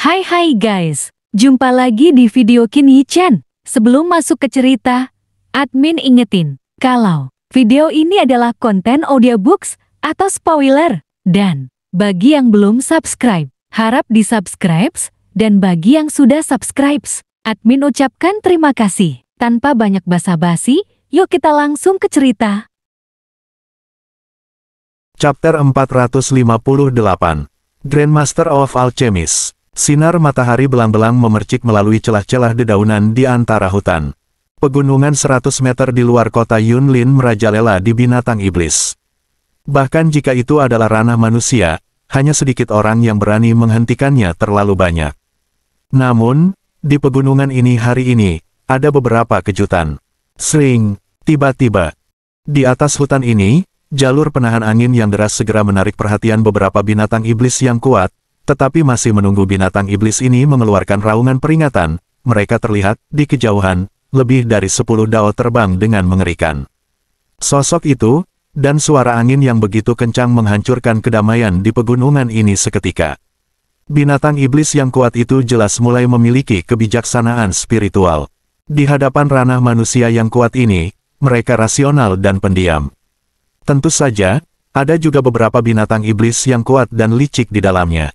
Hai hai guys, jumpa lagi di video Kini Chan. Sebelum masuk ke cerita, admin ingetin, kalau video ini adalah konten audiobooks atau spoiler, dan bagi yang belum subscribe, harap di-subscribe, dan bagi yang sudah subscribe, admin ucapkan terima kasih. Tanpa banyak basa-basi, yuk kita langsung ke cerita. Chapter 458 Grandmaster of Alchemist Sinar matahari belang-belang memercik melalui celah-celah dedaunan di antara hutan. Pegunungan 100 meter di luar kota Yunlin merajalela di binatang iblis. Bahkan jika itu adalah ranah manusia, hanya sedikit orang yang berani menghentikannya terlalu banyak. Namun, di pegunungan ini hari ini, ada beberapa kejutan. Sling, tiba-tiba. Di atas hutan ini, jalur penahan angin yang deras segera menarik perhatian beberapa binatang iblis yang kuat, tetapi masih menunggu binatang iblis ini mengeluarkan raungan peringatan, mereka terlihat, di kejauhan, lebih dari sepuluh dao terbang dengan mengerikan. Sosok itu, dan suara angin yang begitu kencang menghancurkan kedamaian di pegunungan ini seketika. Binatang iblis yang kuat itu jelas mulai memiliki kebijaksanaan spiritual. Di hadapan ranah manusia yang kuat ini, mereka rasional dan pendiam. Tentu saja, ada juga beberapa binatang iblis yang kuat dan licik di dalamnya.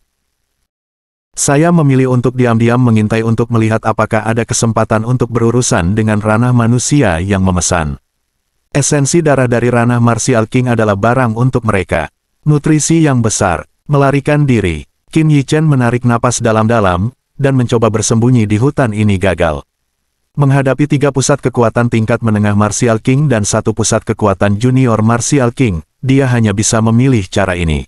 Saya memilih untuk diam-diam mengintai untuk melihat apakah ada kesempatan untuk berurusan dengan ranah manusia yang memesan. Esensi darah dari ranah Martial King adalah barang untuk mereka. Nutrisi yang besar, melarikan diri. Qin Yichen menarik napas dalam-dalam, dan mencoba bersembunyi di hutan ini gagal. Menghadapi tiga pusat kekuatan tingkat menengah Martial King dan satu pusat kekuatan junior Martial King, dia hanya bisa memilih cara ini.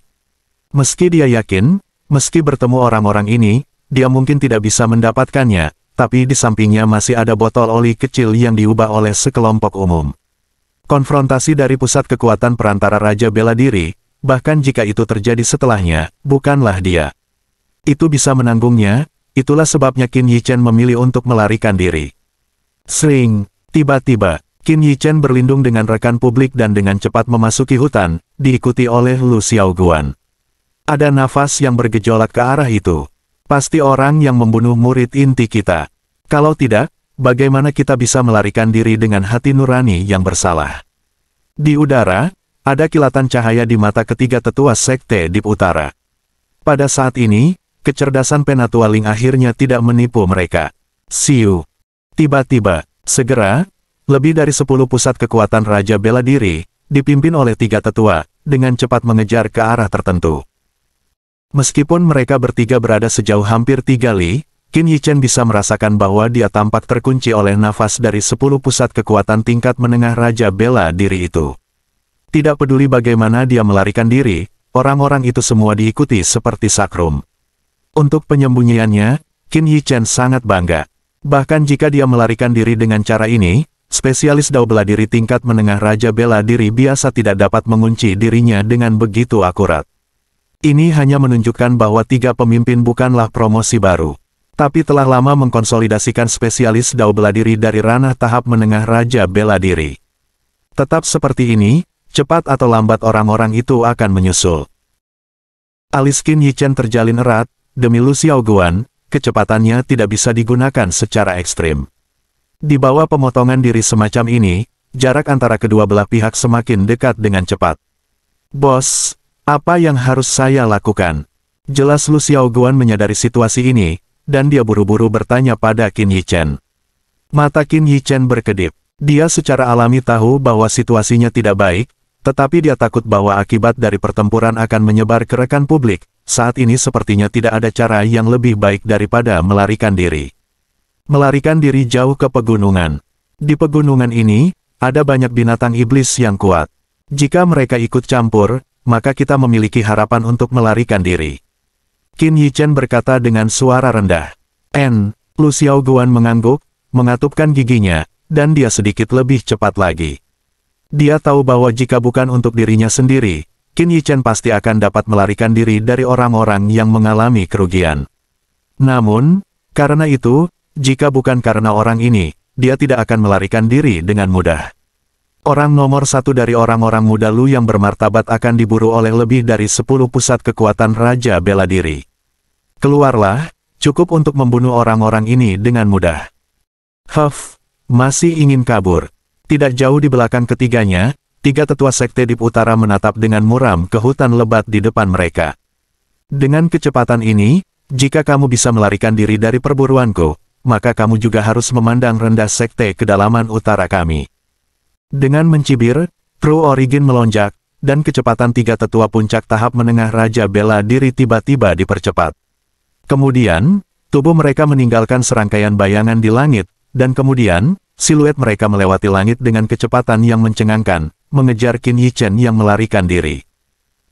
Meski dia yakin, Meski bertemu orang-orang ini, dia mungkin tidak bisa mendapatkannya, tapi di sampingnya masih ada botol oli kecil yang diubah oleh sekelompok umum. Konfrontasi dari pusat kekuatan perantara Raja Bela Diri, bahkan jika itu terjadi setelahnya, bukanlah dia. Itu bisa menanggungnya, itulah sebabnya Qin Yichen memilih untuk melarikan diri. Sering, tiba-tiba, Qin Yichen berlindung dengan rekan publik dan dengan cepat memasuki hutan, diikuti oleh Lu Xiaoguan. Ada nafas yang bergejolak ke arah itu. Pasti orang yang membunuh murid inti kita. Kalau tidak, bagaimana kita bisa melarikan diri dengan hati nurani yang bersalah? Di udara, ada kilatan cahaya di mata ketiga tetua sekte di utara. Pada saat ini, kecerdasan Penatualing akhirnya tidak menipu mereka. Siu. Tiba-tiba, segera, lebih dari sepuluh pusat kekuatan Raja Bela Diri, dipimpin oleh tiga tetua, dengan cepat mengejar ke arah tertentu. Meskipun mereka bertiga berada sejauh hampir tiga li, Qin Yichen bisa merasakan bahwa dia tampak terkunci oleh nafas dari sepuluh pusat kekuatan tingkat menengah Raja Bela diri itu. Tidak peduli bagaimana dia melarikan diri, orang-orang itu semua diikuti seperti sakrum. Untuk penyembunyiannya, Qin Yichen sangat bangga. Bahkan jika dia melarikan diri dengan cara ini, spesialis dao bela diri tingkat menengah Raja Bela diri biasa tidak dapat mengunci dirinya dengan begitu akurat. Ini hanya menunjukkan bahwa tiga pemimpin bukanlah promosi baru, tapi telah lama mengkonsolidasikan spesialis dao bela diri dari ranah tahap menengah Raja Bela Diri. Tetap seperti ini, cepat atau lambat orang-orang itu akan menyusul. Alis Qin Yichen terjalin erat, demi Lu Xiaoguan, kecepatannya tidak bisa digunakan secara ekstrim. Di bawah pemotongan diri semacam ini, jarak antara kedua belah pihak semakin dekat dengan cepat. Bos, apa yang harus saya lakukan? Jelas Lu Xiaoguan menyadari situasi ini, dan dia buru-buru bertanya pada Qin Yichen. Mata Qin Yichen berkedip. Dia secara alami tahu bahwa situasinya tidak baik, tetapi dia takut bahwa akibat dari pertempuran akan menyebar ke rekan publik, saat ini sepertinya tidak ada cara yang lebih baik daripada melarikan diri. Melarikan diri jauh ke pegunungan. Di pegunungan ini, ada banyak binatang iblis yang kuat. Jika mereka ikut campur, maka kita memiliki harapan untuk melarikan diri. Qin Yichen berkata dengan suara rendah. N. Lu Xiaoguan mengangguk, mengatupkan giginya, dan dia sedikit lebih cepat lagi. Dia tahu bahwa jika bukan untuk dirinya sendiri, Qin Yichen pasti akan dapat melarikan diri dari orang-orang yang mengalami kerugian. Namun, karena itu, jika bukan karena orang ini, dia tidak akan melarikan diri dengan mudah. Orang nomor satu dari orang-orang muda Lu yang bermartabat akan diburu oleh lebih dari sepuluh pusat kekuatan Raja Bela Diri. Keluarlah, cukup untuk membunuh orang-orang ini dengan mudah. Huff, masih ingin kabur. Tidak jauh di belakang ketiganya, tiga tetua sekte di utara menatap dengan muram ke hutan lebat di depan mereka. Dengan kecepatan ini, jika kamu bisa melarikan diri dari perburuanku, maka kamu juga harus memandang rendah sekte kedalaman utara kami. Dengan mencibir, True Origin melonjak, dan kecepatan tiga tetua puncak tahap menengah Raja Bela Diri tiba-tiba dipercepat. Kemudian, tubuh mereka meninggalkan serangkaian bayangan di langit, dan kemudian, siluet mereka melewati langit dengan kecepatan yang mencengangkan, mengejar Qin Yichen yang melarikan diri.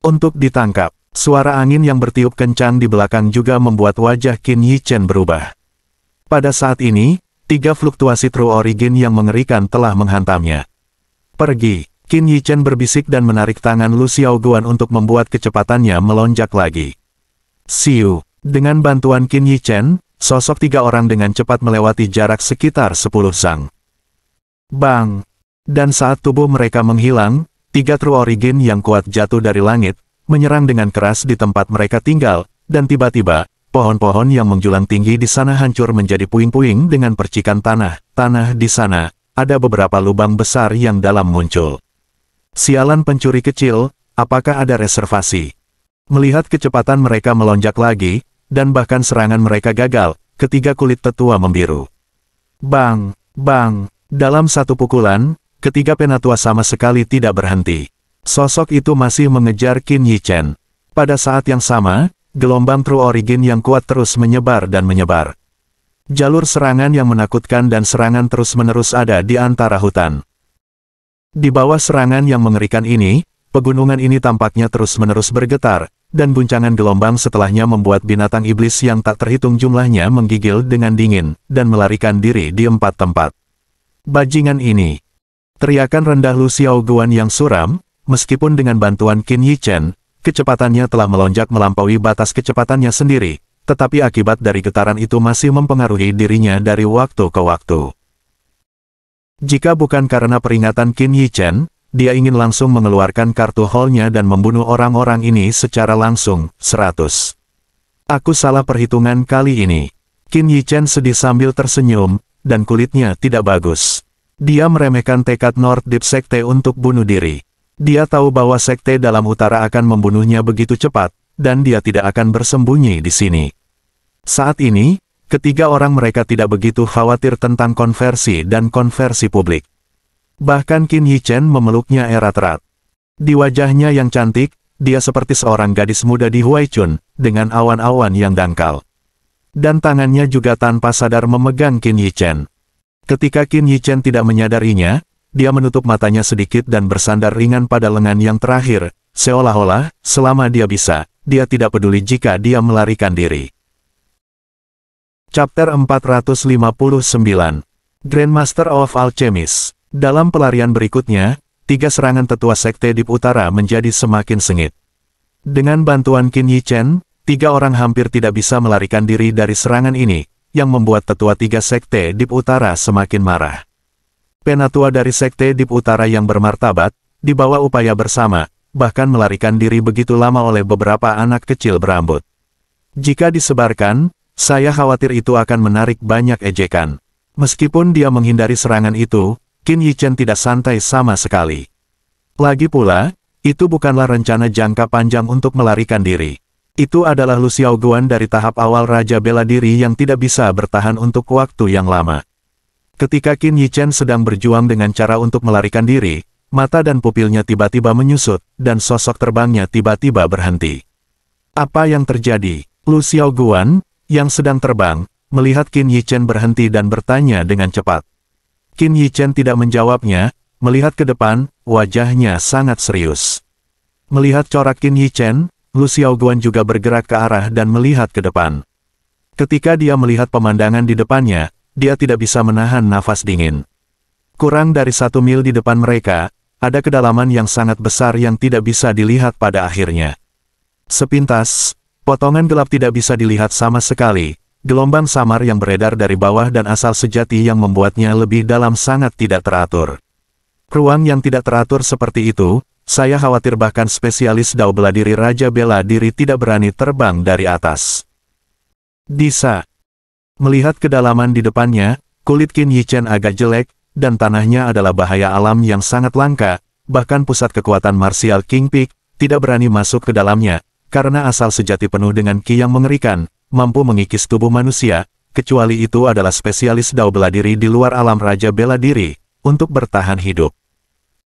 Untuk ditangkap, suara angin yang bertiup kencang di belakang juga membuat wajah Qin Yichen berubah. Pada saat ini, tiga fluktuasi True Origin yang mengerikan telah menghantamnya. Pergi, Qin Yichen berbisik dan menarik tangan Lu Xiaoguan untuk membuat kecepatannya melonjak lagi. Siu, dengan bantuan Qin Yichen, sosok tiga orang dengan cepat melewati jarak sekitar 10 sang. Bang! Dan saat tubuh mereka menghilang, tiga True Origin yang kuat jatuh dari langit, menyerang dengan keras di tempat mereka tinggal, dan tiba-tiba, pohon-pohon yang menjulang tinggi di sana hancur menjadi puing-puing dengan percikan tanah. Tanah di sana, ada beberapa lubang besar yang dalam muncul. Sialan pencuri kecil, apakah ada reservasi? Melihat kecepatan mereka melonjak lagi, dan bahkan serangan mereka gagal, ketiga kulit tetua membiru. Bang, bang, dalam satu pukulan, ketiga penatua sama sekali tidak berhenti. Sosok itu masih mengejar Qin Yichen. Pada saat yang sama, gelombang True Origin yang kuat terus menyebar dan menyebar. Jalur serangan yang menakutkan dan serangan terus-menerus ada di antara hutan. Di bawah serangan yang mengerikan ini, pegunungan ini tampaknya terus-menerus bergetar, dan guncangan gelombang setelahnya membuat binatang iblis yang tak terhitung jumlahnya menggigil dengan dingin, dan melarikan diri di empat tempat. Bajingan ini. Teriakan rendah Lu Xiaoguan yang suram, meskipun dengan bantuan Qin Yichen, kecepatannya telah melonjak melampaui batas kecepatannya sendiri, tetapi akibat dari getaran itu masih mempengaruhi dirinya dari waktu ke waktu. Jika bukan karena peringatan Qin Yichen, dia ingin langsung mengeluarkan kartu hallnya dan membunuh orang-orang ini secara langsung, 100. Aku salah perhitungan kali ini. Qin Yichen sedih sambil tersenyum, dan kulitnya tidak bagus. Dia meremehkan tekad North Deep Sekte untuk bunuh diri. Dia tahu bahwa sekte dalam utara akan membunuhnya begitu cepat, dan dia tidak akan bersembunyi di sini. Saat ini, ketiga orang mereka tidak begitu khawatir tentang konversi dan konversi publik. Bahkan Qin Yichen memeluknya erat-erat. Di wajahnya yang cantik, dia seperti seorang gadis muda di Huaichun, dengan awan-awan yang dangkal. Dan tangannya juga tanpa sadar memegang Qin Yichen. Ketika Qin Yichen tidak menyadarinya, dia menutup matanya sedikit dan bersandar ringan pada lengan yang terakhir, seolah-olah, selama dia bisa, dia tidak peduli jika dia melarikan diri. Chapter 459 Grandmaster of Alchemist Dalam pelarian berikutnya, tiga serangan tetua sekte Deep Utara menjadi semakin sengit. Dengan bantuan Qin Yichen, tiga orang hampir tidak bisa melarikan diri dari serangan ini, yang membuat tetua tiga sekte Deep Utara semakin marah. Penatua dari sekte Deep Utara yang bermartabat, dibawa upaya bersama, bahkan melarikan diri begitu lama oleh beberapa anak kecil berambut. Jika disebarkan, saya khawatir itu akan menarik banyak ejekan. Meskipun dia menghindari serangan itu, Qin Yichen tidak santai sama sekali. Lagi pula, itu bukanlah rencana jangka panjang untuk melarikan diri. Itu adalah Lu Xiaoguan dari tahap awal Raja Bela Diri yang tidak bisa bertahan untuk waktu yang lama. Ketika Qin Yichen sedang berjuang dengan cara untuk melarikan diri, mata dan pupilnya tiba-tiba menyusut, dan sosok terbangnya tiba-tiba berhenti. Apa yang terjadi? Lu Xiaoguan, yang sedang terbang, melihat Qin Yichen berhenti dan bertanya dengan cepat. Qin Yichen tidak menjawabnya, melihat ke depan, wajahnya sangat serius. Melihat corak Qin Yichen, Lu Xiaoguan juga bergerak ke arah dan melihat ke depan. Ketika dia melihat pemandangan di depannya, dia tidak bisa menahan nafas dingin. Kurang dari satu mil di depan mereka, ada kedalaman yang sangat besar yang tidak bisa dilihat pada akhirnya. Sepintas, Potongan gelap tidak bisa dilihat sama sekali, gelombang samar yang beredar dari bawah dan asal sejati yang membuatnya lebih dalam sangat tidak teratur. Ruang yang tidak teratur seperti itu, saya khawatir bahkan spesialis dao bela diri Raja Bela Diri tidak berani terbang dari atas. Disa. Melihat kedalaman di depannya, kulit Qin Yichen agak jelek, dan tanahnya adalah bahaya alam yang sangat langka, bahkan pusat kekuatan marsial King Peak, tidak berani masuk ke dalamnya, karena asal sejati penuh dengan ki yang mengerikan, mampu mengikis tubuh manusia, kecuali itu adalah spesialis dao bela diri di luar alam Raja Bela Diri, untuk bertahan hidup.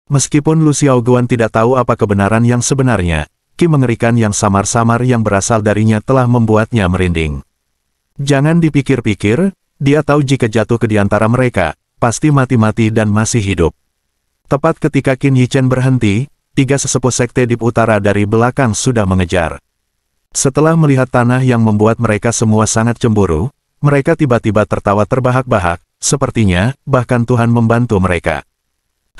Meskipun Lu Xiaoguan tidak tahu apa kebenaran yang sebenarnya, ki mengerikan yang samar-samar yang berasal darinya telah membuatnya merinding. Jangan dipikir-pikir, dia tahu jika jatuh ke di antara mereka, pasti mati-mati dan masih hidup. Tepat ketika Qin Yichen berhenti, tiga sesepuh sekte Dip Utara dari belakang sudah mengejar. Setelah melihat tanah yang membuat mereka semua sangat cemburu, mereka tiba-tiba tertawa terbahak-bahak, sepertinya, bahkan Tuhan membantu mereka.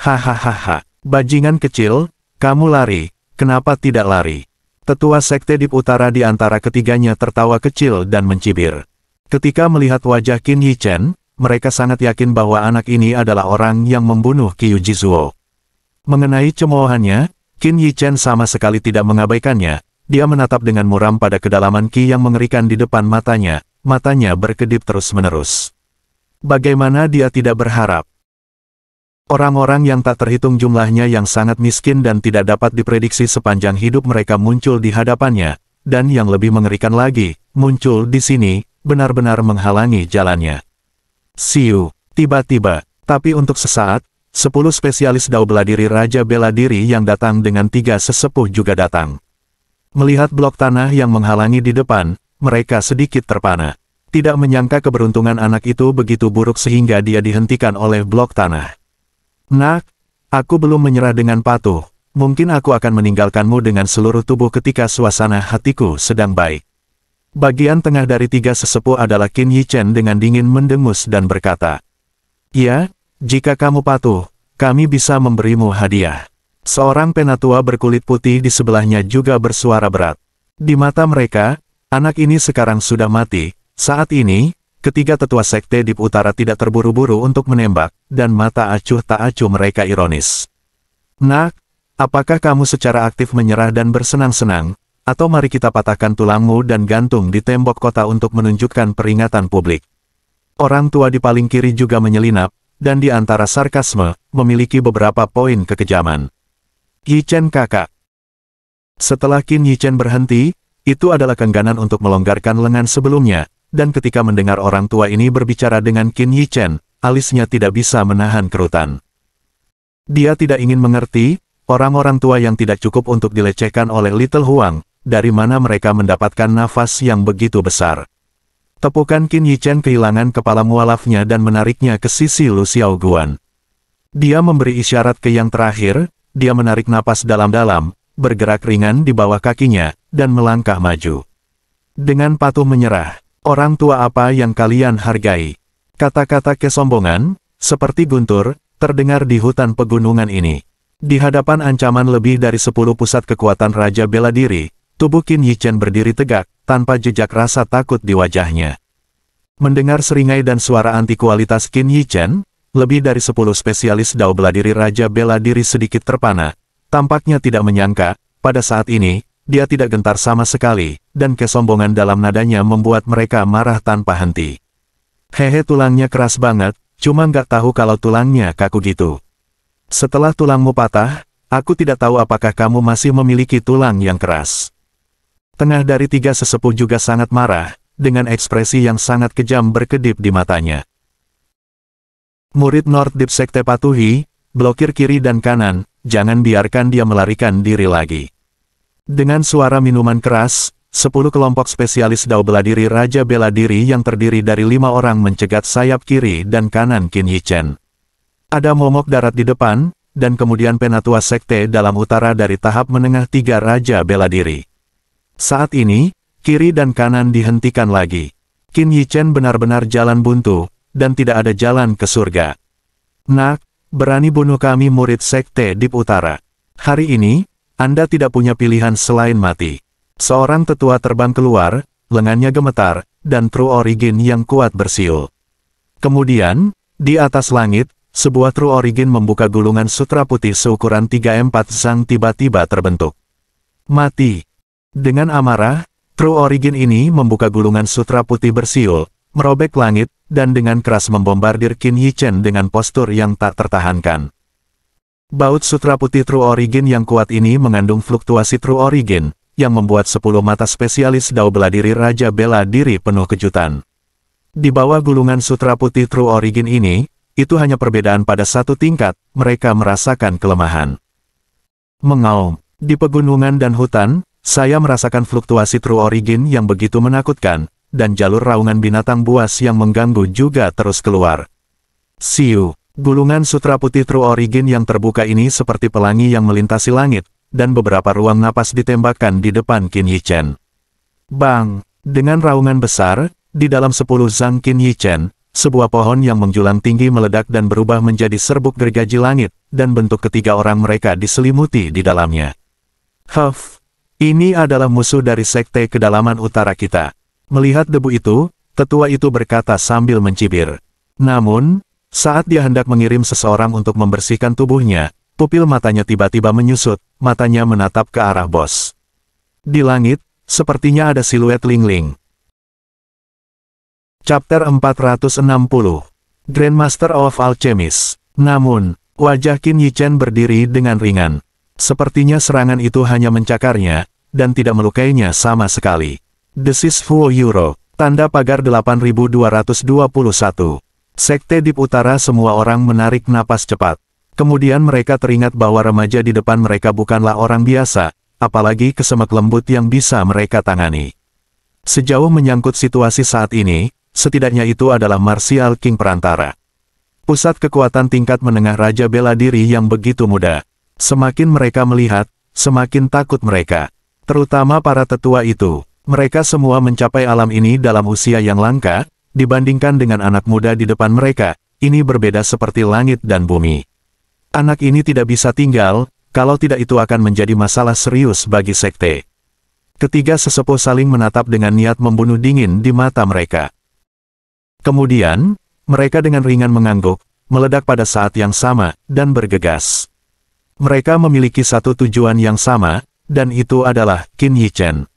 Hahaha, bajingan kecil, kamu lari, kenapa tidak lari? Tetua Sekte Dip Utara di antara ketiganya tertawa kecil dan mencibir. Ketika melihat wajah Qin Yichen, mereka sangat yakin bahwa anak ini adalah orang yang membunuh Qiu Jizuo. Mengenai cemoohannya, Qin Yichen sama sekali tidak mengabaikannya, dia menatap dengan muram pada kedalaman Qi yang mengerikan di depan matanya, matanya berkedip terus-menerus. Bagaimana dia tidak berharap? Orang-orang yang tak terhitung jumlahnya yang sangat miskin dan tidak dapat diprediksi sepanjang hidup mereka muncul di hadapannya, dan yang lebih mengerikan lagi, muncul di sini, benar-benar menghalangi jalannya. Siu, tiba-tiba, tapi untuk sesaat, sepuluh spesialis dao bela diri Raja Bela Diri yang datang dengan tiga sesepuh juga datang. Melihat blok tanah yang menghalangi di depan, mereka sedikit terpana. Tidak menyangka keberuntungan anak itu begitu buruk sehingga dia dihentikan oleh blok tanah. Nak, aku belum menyerah dengan patuh. Mungkin aku akan meninggalkanmu dengan seluruh tubuh ketika suasana hatiku sedang baik. Bagian tengah dari tiga sesepuh adalah Qin Yichen dengan dingin mendengus dan berkata, Ya, jika kamu patuh, kami bisa memberimu hadiah. Seorang penatua berkulit putih di sebelahnya juga bersuara berat. Di mata mereka, anak ini sekarang sudah mati. Saat ini, Ketiga tetua sekte di utara tidak terburu-buru untuk menembak, dan mata acuh tak acuh mereka ironis. Nak, apakah kamu secara aktif menyerah dan bersenang-senang, atau mari kita patahkan tulangmu dan gantung di tembok kota untuk menunjukkan peringatan publik. Orang tua di paling kiri juga menyelinap, dan di antara sarkasme, memiliki beberapa poin kekejaman. Yichen kakak. Setelah Qin Yichen berhenti, itu adalah kengganan untuk melonggarkan lengan sebelumnya, dan ketika mendengar orang tua ini berbicara dengan Qin Yichen, alisnya tidak bisa menahan kerutan. Dia tidak ingin mengerti, orang-orang tua yang tidak cukup untuk dilecehkan oleh Little Huang, dari mana mereka mendapatkan nafas yang begitu besar. Tepukan Qin Yichen kehilangan kepala mualafnya dan menariknya ke sisi Lu Xiao Guan. Dia memberi isyarat ke yang terakhir, dia menarik napas dalam-dalam, bergerak ringan di bawah kakinya, dan melangkah maju. Dengan patuh menyerah, Orang tua apa yang kalian hargai? Kata-kata kesombongan, seperti guntur, terdengar di hutan pegunungan ini. Di hadapan ancaman lebih dari sepuluh pusat kekuatan Raja Bela Diri, tubuh Qin Yichen berdiri tegak, tanpa jejak rasa takut di wajahnya. Mendengar seringai dan suara anti kualitas Qin Yichen, lebih dari sepuluh spesialis dao bela diri Raja Bela Diri sedikit terpana, tampaknya tidak menyangka, pada saat ini, dia tidak gentar sama sekali, dan kesombongan dalam nadanya membuat mereka marah tanpa henti. Hehe tulangnya keras banget, cuma nggak tahu kalau tulangnya kaku gitu. Setelah tulangmu patah, aku tidak tahu apakah kamu masih memiliki tulang yang keras. Tengah dari tiga sesepuh juga sangat marah, dengan ekspresi yang sangat kejam berkedip di matanya. Murid North Deep Sekte patuhi, blokir kiri dan kanan, jangan biarkan dia melarikan diri lagi. Dengan suara minuman keras, sepuluh kelompok spesialis dao bela diri Raja Bela Diri yang terdiri dari lima orang mencegat sayap kiri dan kanan Qin Yichen. Ada momok darat di depan, dan kemudian penatua sekte dalam utara dari tahap menengah tiga Raja Bela Diri. Saat ini, kiri dan kanan dihentikan lagi. Qin Yichen benar-benar jalan buntu, dan tidak ada jalan ke surga. Nak, berani bunuh kami murid sekte Dip Utara. Hari ini, anda tidak punya pilihan selain mati. Seorang tetua terbang keluar, lengannya gemetar, dan True Origin yang kuat bersiul. Kemudian, di atas langit, sebuah True Origin membuka gulungan sutra putih seukuran 3-4 sang tiba-tiba terbentuk. Mati. Dengan amarah, True Origin ini membuka gulungan sutra putih bersiul, merobek langit, dan dengan keras membombardir Qin Yichen dengan postur yang tak tertahankan. Baut sutra putih True Origin yang kuat ini mengandung fluktuasi True Origin, yang membuat 10 mata spesialis Dao bela diri Raja bela diri penuh kejutan. Di bawah gulungan sutra putih True Origin ini, itu hanya perbedaan pada satu tingkat, mereka merasakan kelemahan. Mengaum, di pegunungan dan hutan, saya merasakan fluktuasi True Origin yang begitu menakutkan, dan jalur raungan binatang buas yang mengganggu juga terus keluar. Siu, gulungan sutra putih True Origin yang terbuka ini seperti pelangi yang melintasi langit, dan beberapa ruang napas ditembakkan di depan Qin Yichen. Bang! Dengan raungan besar, di dalam sepuluh Zhang Qin Yichen, sebuah pohon yang menjulang tinggi meledak dan berubah menjadi serbuk gergaji langit, dan bentuk ketiga orang mereka diselimuti di dalamnya. Huff! Ini adalah musuh dari sekte kedalaman utara kita. Melihat debu itu, tetua itu berkata sambil mencibir. Namun, saat dia hendak mengirim seseorang untuk membersihkan tubuhnya, pupil matanya tiba-tiba menyusut, matanya menatap ke arah bos. Di langit, sepertinya ada siluet Ling-Ling. Chapter 460 Grandmaster of Alchemist Namun, wajah Qin Yichen berdiri dengan ringan. Sepertinya serangan itu hanya mencakarnya, dan tidak melukainya sama sekali. Desis Fuo Euro, tanda pagar 8221. Sekte Dip Utara semua orang menarik napas cepat. Kemudian mereka teringat bahwa remaja di depan mereka bukanlah orang biasa, apalagi kesemek lembut yang bisa mereka tangani. Sejauh menyangkut situasi saat ini, setidaknya itu adalah Martial King Perantara. Pusat kekuatan tingkat menengah Raja Bela Diri yang begitu muda. Semakin mereka melihat, semakin takut mereka. Terutama para tetua itu. Mereka semua mencapai alam ini dalam usia yang langka, dibandingkan dengan anak muda di depan mereka, ini berbeda seperti langit dan bumi. Anak ini tidak bisa tinggal, kalau tidak itu akan menjadi masalah serius bagi sekte. Ketiga sesepuh saling menatap dengan niat membunuh dingin di mata mereka. Kemudian, mereka dengan ringan mengangguk, meledak pada saat yang sama, dan bergegas. Mereka memiliki satu tujuan yang sama, dan itu adalah Qin Yichen.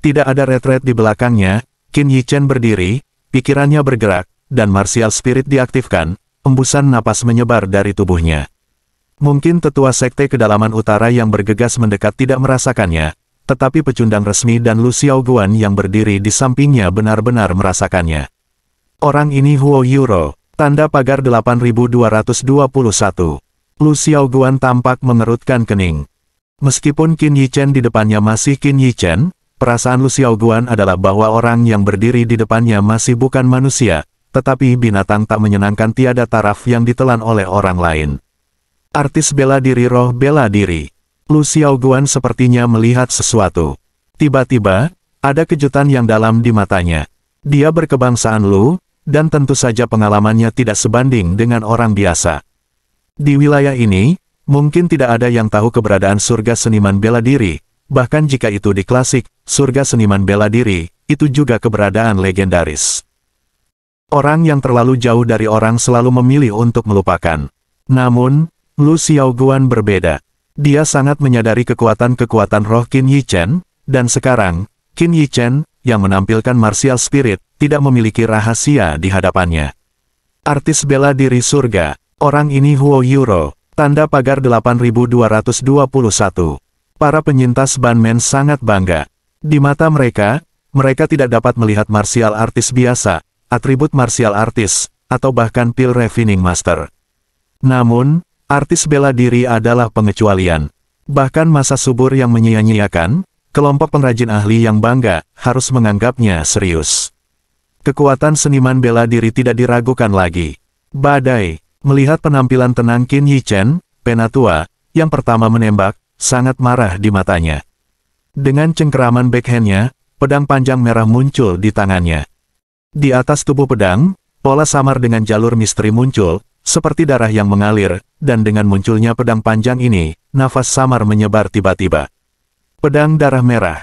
Tidak ada retret di belakangnya, Qin Yichen berdiri, pikirannya bergerak, dan martial spirit diaktifkan, embusan napas menyebar dari tubuhnya. Mungkin tetua sekte kedalaman utara yang bergegas mendekat tidak merasakannya, tetapi pecundang resmi dan Lu Xiaoguan yang berdiri di sampingnya benar-benar merasakannya. Orang ini Huo Yuro, tanda pagar 8221. Lu Xiaoguan tampak mengerutkan kening. Meskipun Qin Yichen di depannya masih Qin Yichen, perasaan Lu Xiaoguan adalah bahwa orang yang berdiri di depannya masih bukan manusia, tetapi binatang tak menyenangkan tiada taraf yang ditelan oleh orang lain. Artis bela diri roh bela diri. Lu Xiaoguan sepertinya melihat sesuatu. Tiba-tiba, ada kejutan yang dalam di matanya. Dia berkebangsaan Lu, dan tentu saja pengalamannya tidak sebanding dengan orang biasa. Di wilayah ini, mungkin tidak ada yang tahu keberadaan surga seniman bela diri, bahkan jika itu di klasik, surga seniman bela diri, itu juga keberadaan legendaris. Orang yang terlalu jauh dari orang selalu memilih untuk melupakan. Namun, Lu Xiaoguan berbeda. Dia sangat menyadari kekuatan-kekuatan roh Qin Yichen, dan sekarang, Qin Yichen, yang menampilkan martial spirit, tidak memiliki rahasia di hadapannya. Artis bela diri surga, Orang ini Huo Yuro, tanda pagar 8221. Para penyintas Banmen sangat bangga. Di mata mereka, mereka tidak dapat melihat martial artis biasa, atribut martial artis, atau bahkan pil refining master. Namun, artis bela diri adalah pengecualian. Bahkan masa subur yang menyia-nyiakan, kelompok pengrajin ahli yang bangga, harus menganggapnya serius. Kekuatan seniman bela diri tidak diragukan lagi. Badai, Melihat penampilan tenang Qin Yichen, penatua, yang pertama menembak, sangat marah di matanya. Dengan cengkeraman backhandnya, pedang panjang merah muncul di tangannya. Di atas tubuh pedang, pola samar dengan jalur misteri muncul, seperti darah yang mengalir, dan dengan munculnya pedang panjang ini, nafas samar menyebar tiba-tiba. Pedang darah merah.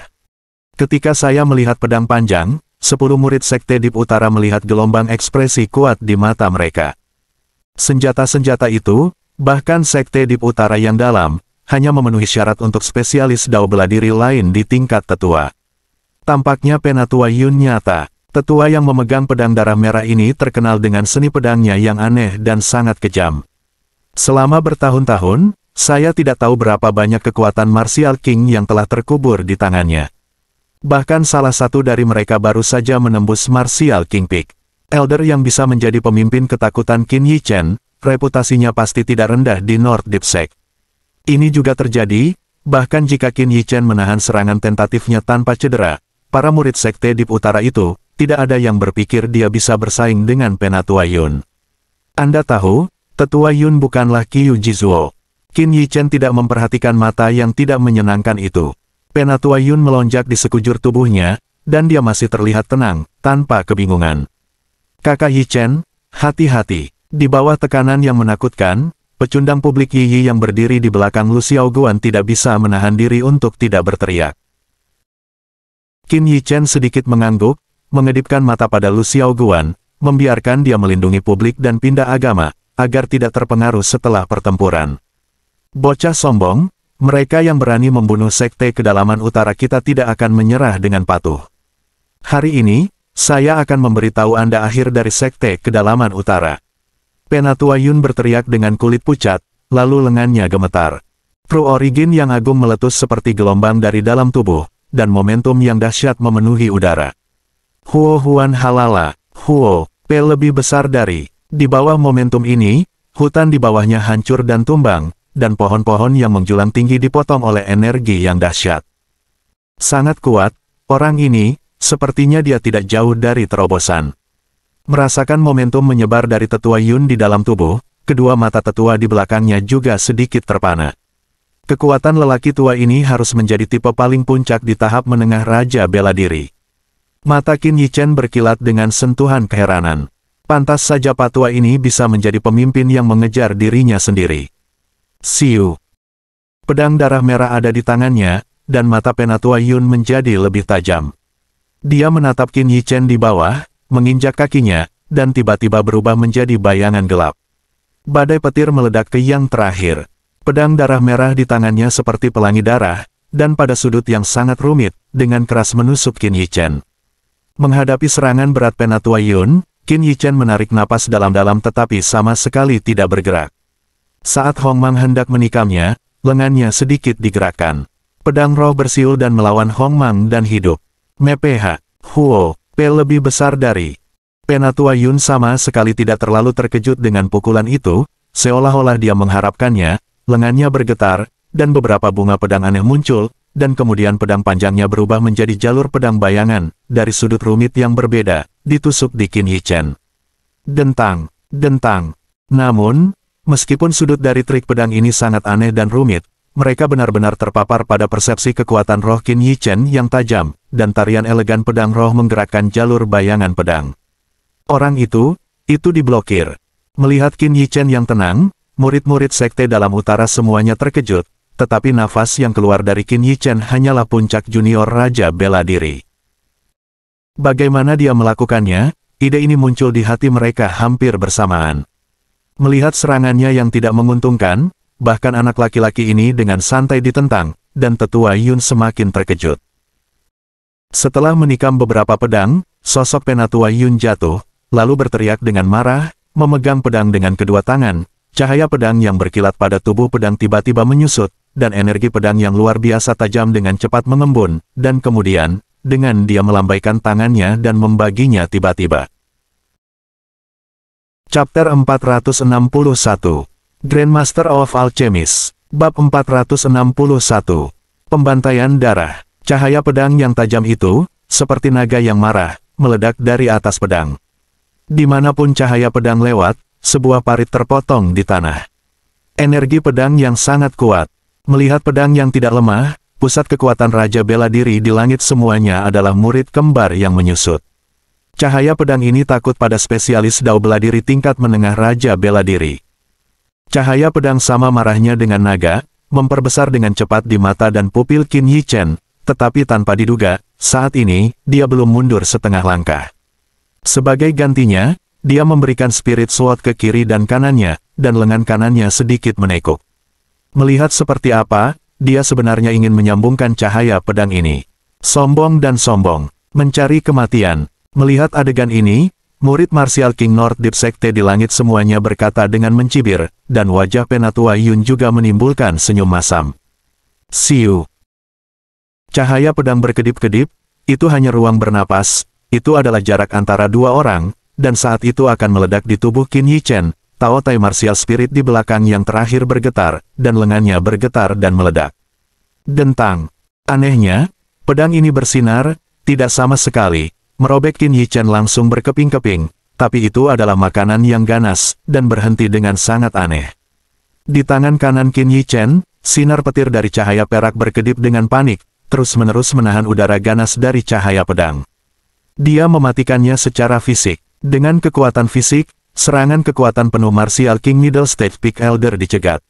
Ketika saya melihat pedang panjang, sepuluh murid Sekte Dip Utara melihat gelombang ekspresi kuat di mata mereka. Senjata-senjata itu, bahkan Sekte Dip Utara yang dalam, hanya memenuhi syarat untuk spesialis dao bela diri lain di tingkat tetua. Tampaknya Penatua Yun nyata. Tetua yang memegang pedang darah merah ini terkenal dengan seni pedangnya yang aneh dan sangat kejam. Selama bertahun-tahun, saya tidak tahu berapa banyak kekuatan Martial King yang telah terkubur di tangannya. Bahkan salah satu dari mereka baru saja menembus Martial King Peak. Elder yang bisa menjadi pemimpin ketakutan Qin Yi Chen, reputasinya pasti tidak rendah di North Deep Sect. Ini juga terjadi, bahkan jika Qin Yi Chen menahan serangan tentatifnya tanpa cedera, para murid Sekte Deep Utara itu, tidak ada yang berpikir dia bisa bersaing dengan Penatua Yun. Anda tahu, Tetua Yun bukanlah Qiu Jizuo. Qin Yi Chen tidak memperhatikan mata yang tidak menyenangkan itu. Penatua Yun melonjak di sekujur tubuhnya, dan dia masih terlihat tenang, tanpa kebingungan. Kakak Yi Chen, hati-hati. Di bawah tekanan yang menakutkan, pecundang publik Yi Yi yang berdiri di belakang Lu Xiaoguan tidak bisa menahan diri untuk tidak berteriak. Qin Yi Chen sedikit mengangguk, mengedipkan mata pada Lu Xiaoguan, membiarkan dia melindungi publik dan pindah agama, agar tidak terpengaruh setelah pertempuran. Bocah sombong, mereka yang berani membunuh sekte kedalaman utara kita tidak akan menyerah dengan patuh. Hari ini, saya akan memberitahu Anda akhir dari sekte kedalaman utara. Penatua Yun berteriak dengan kulit pucat, lalu lengannya gemetar. True Origin yang agung meletus seperti gelombang dari dalam tubuh, dan momentum yang dahsyat memenuhi udara. Huo Huan Halala, Huo, P lebih besar dari. Di bawah momentum ini, hutan di bawahnya hancur dan tumbang, dan pohon-pohon yang menjulang tinggi dipotong oleh energi yang dahsyat. Sangat kuat, orang ini, sepertinya dia tidak jauh dari terobosan. Merasakan momentum menyebar dari tetua Yun di dalam tubuh, kedua mata tetua di belakangnya juga sedikit terpana. Kekuatan lelaki tua ini harus menjadi tipe paling puncak di tahap menengah Raja Bela Diri. Mata Qin Chen berkilat dengan sentuhan keheranan. Pantas saja patua ini bisa menjadi pemimpin yang mengejar dirinya sendiri. Siu. Pedang darah merah ada di tangannya, dan mata penatua Yun menjadi lebih tajam. Dia menatap Qin Chen di bawah, menginjak kakinya, dan tiba-tiba berubah menjadi bayangan gelap. Badai petir meledak ke yang terakhir. Pedang darah merah di tangannya seperti pelangi darah, dan pada sudut yang sangat rumit, dengan keras menusuk Qin Chen. Menghadapi serangan berat Penatua Yun, Qin Yichen menarik napas dalam-dalam tetapi sama sekali tidak bergerak. Saat Hong Mang hendak menikamnya, lengannya sedikit digerakkan. Pedang roh bersiul dan melawan Hong Mang dan hidup. Mepeha, Huo, P lebih besar dari. Penatua Yun sama sekali tidak terlalu terkejut dengan pukulan itu, seolah-olah dia mengharapkannya, lengannya bergetar, dan beberapa bunga pedang aneh muncul, dan kemudian pedang panjangnya berubah menjadi jalur pedang bayangan, dari sudut rumit yang berbeda, ditusuk di Qin Chen. Dentang, dentang. Namun, meskipun sudut dari trik pedang ini sangat aneh dan rumit, mereka benar-benar terpapar pada persepsi kekuatan roh Qin Chen yang tajam, dan tarian elegan pedang roh menggerakkan jalur bayangan pedang. Orang itu, itu diblokir. Melihat Qin Chen yang tenang, murid-murid sekte dalam utara semuanya terkejut, tetapi nafas yang keluar dari Qin Yichen hanyalah puncak junior Raja Bela Diri. Bagaimana dia melakukannya, ide ini muncul di hati mereka hampir bersamaan. Melihat serangannya yang tidak menguntungkan, bahkan anak laki-laki ini dengan santai ditentang, dan tetua Yun semakin terkejut. Setelah menikam beberapa pedang, sosok penatua Yun jatuh, lalu berteriak dengan marah, memegang pedang dengan kedua tangan, cahaya pedang yang berkilat pada tubuh pedang tiba-tiba menyusut, dan energi pedang yang luar biasa tajam dengan cepat mengembun, dan kemudian, dengan dia melambaikan tangannya dan membaginya tiba-tiba. Chapter 461 Grandmaster of Alchemist Bab 461 Pembantaian darah Cahaya pedang yang tajam itu, seperti naga yang marah, meledak dari atas pedang. Di mana pun cahaya pedang lewat, sebuah parit terpotong di tanah. Energi pedang yang sangat kuat, Melihat pedang yang tidak lemah, pusat kekuatan Raja Bela Diri di langit semuanya adalah murid kembar yang menyusut. Cahaya pedang ini takut pada spesialis dao bela diri tingkat menengah Raja Bela Diri. Cahaya pedang sama marahnya dengan naga, memperbesar dengan cepat di mata dan pupil Qin Yi Chen, tetapi tanpa diduga, saat ini, dia belum mundur setengah langkah. Sebagai gantinya, dia memberikan spirit sword ke kiri dan kanannya, dan lengan kanannya sedikit menekuk. Melihat seperti apa, dia sebenarnya ingin menyambungkan cahaya pedang ini. Sombong dan sombong. Mencari kematian. Melihat adegan ini, murid Martial King North Deep Sekte di langit semuanya berkata dengan mencibir, dan wajah Penatua Yun juga menimbulkan senyum masam. Siu. Cahaya pedang berkedip-kedip, itu hanya ruang bernapas, itu adalah jarak antara dua orang, dan saat itu akan meledak di tubuh Qin Yi Chen, Tao Tai Martial Spirit di belakang yang terakhir bergetar, dan lengannya bergetar dan meledak. Dentang. Anehnya, pedang ini bersinar, tidak sama sekali, merobek Qin Yi Chen langsung berkeping-keping, tapi itu adalah makanan yang ganas, dan berhenti dengan sangat aneh. Di tangan kanan Qin Yi Chen, sinar petir dari cahaya perak berkedip dengan panik, terus-menerus menahan udara ganas dari cahaya pedang. Dia mematikannya secara fisik. Dengan kekuatan fisik, serangan kekuatan penuh Martial King Middle Stage Peak Elder dicegat.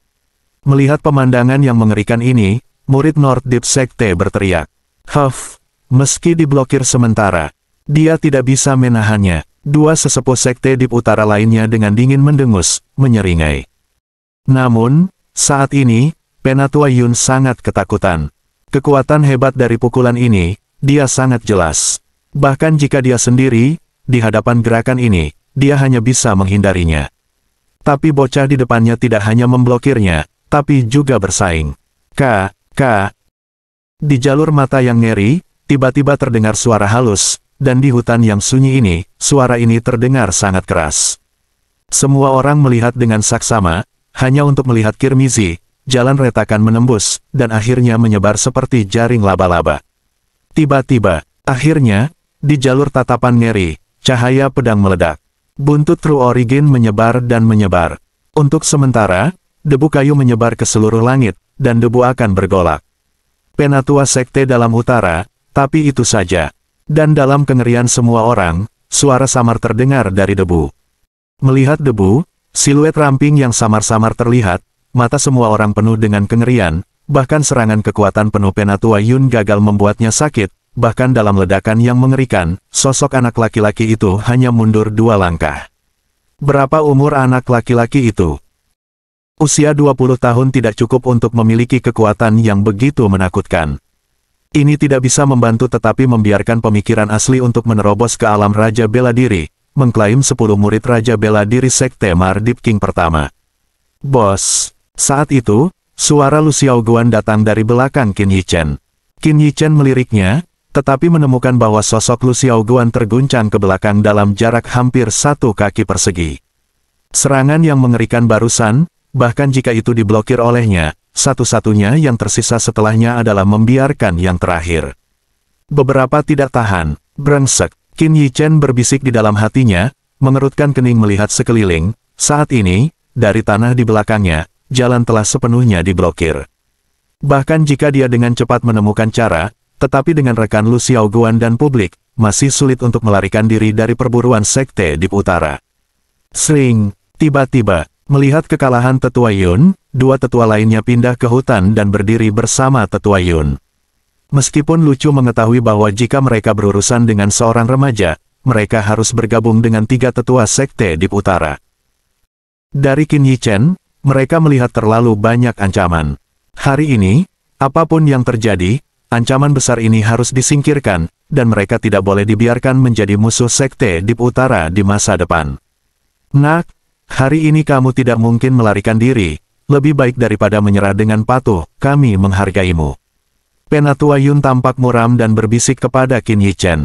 Melihat pemandangan yang mengerikan ini, murid North Deep Sekte berteriak. Huff, meski diblokir sementara, dia tidak bisa menahannya. Dua sesepuh Sekte Deep Utara lainnya dengan dingin mendengus, menyeringai. Namun, saat ini, Penatua Yun sangat ketakutan. Kekuatan hebat dari pukulan ini, dia sangat jelas. Bahkan jika dia sendiri, di hadapan gerakan ini, dia hanya bisa menghindarinya. Tapi bocah di depannya tidak hanya memblokirnya, tapi juga bersaing. K, K. Di jalur mata yang ngeri, tiba-tiba terdengar suara halus, dan di hutan yang sunyi ini, suara ini terdengar sangat keras. Semua orang melihat dengan saksama, hanya untuk melihat Kirmizi, jalan retakan menembus, dan akhirnya menyebar seperti jaring laba-laba. Tiba-tiba, akhirnya, di jalur tatapan ngeri, Cahaya pedang meledak. Buntut True Origin menyebar dan menyebar. Untuk sementara, debu kayu menyebar ke seluruh langit, dan debu akan bergolak. Penatua Sekte dalam utara, tapi itu saja. Dan dalam kengerian semua orang, suara samar terdengar dari debu. Melihat debu, siluet ramping yang samar-samar terlihat, mata semua orang penuh dengan kengerian, bahkan serangan kekuatan penuh Penatua Yun gagal membuatnya sakit, Bahkan dalam ledakan yang mengerikan, sosok anak laki-laki itu hanya mundur dua langkah. Berapa umur anak laki-laki itu? Usia 20 tahun tidak cukup untuk memiliki kekuatan yang begitu menakutkan. Ini tidak bisa membantu tetapi membiarkan pemikiran asli untuk menerobos ke alam Raja Bela Diri, mengklaim 10 murid Raja Bela Diri Sekte Mardip King pertama. Bos, saat itu, suara Lu Xiaoguan datang dari belakang Qin Yichen. Qin Yichen meliriknya, tetapi menemukan bahwa sosok Lu Xiaoguan terguncang ke belakang dalam jarak hampir satu kaki persegi. Serangan yang mengerikan barusan, bahkan jika itu diblokir olehnya, satu-satunya yang tersisa setelahnya adalah membiarkan yang terakhir. Beberapa tidak tahan, brengsek, Qin Yi Chen berbisik di dalam hatinya, mengerutkan kening melihat sekeliling, saat ini, dari tanah di belakangnya, jalan telah sepenuhnya diblokir. Bahkan jika dia dengan cepat menemukan cara, tetapi dengan rekan Lu Xiaoguan dan publik, masih sulit untuk melarikan diri dari perburuan sekte di utara. Sering, tiba-tiba, melihat kekalahan Tetua Yun, dua tetua lainnya pindah ke hutan dan berdiri bersama Tetua Yun. Meskipun lucu mengetahui bahwa jika mereka berurusan dengan seorang remaja, mereka harus bergabung dengan tiga tetua sekte di utara. Dari Qin Yi Chen, mereka melihat terlalu banyak ancaman. Hari ini, apa pun yang terjadi, Ancaman besar ini harus disingkirkan, dan mereka tidak boleh dibiarkan menjadi musuh sekte Deep Utara di masa depan. Nak, hari ini kamu tidak mungkin melarikan diri, lebih baik daripada menyerah dengan patuh, kami menghargaimu. Penatua Yun tampak muram dan berbisik kepada Qin Yi Chen.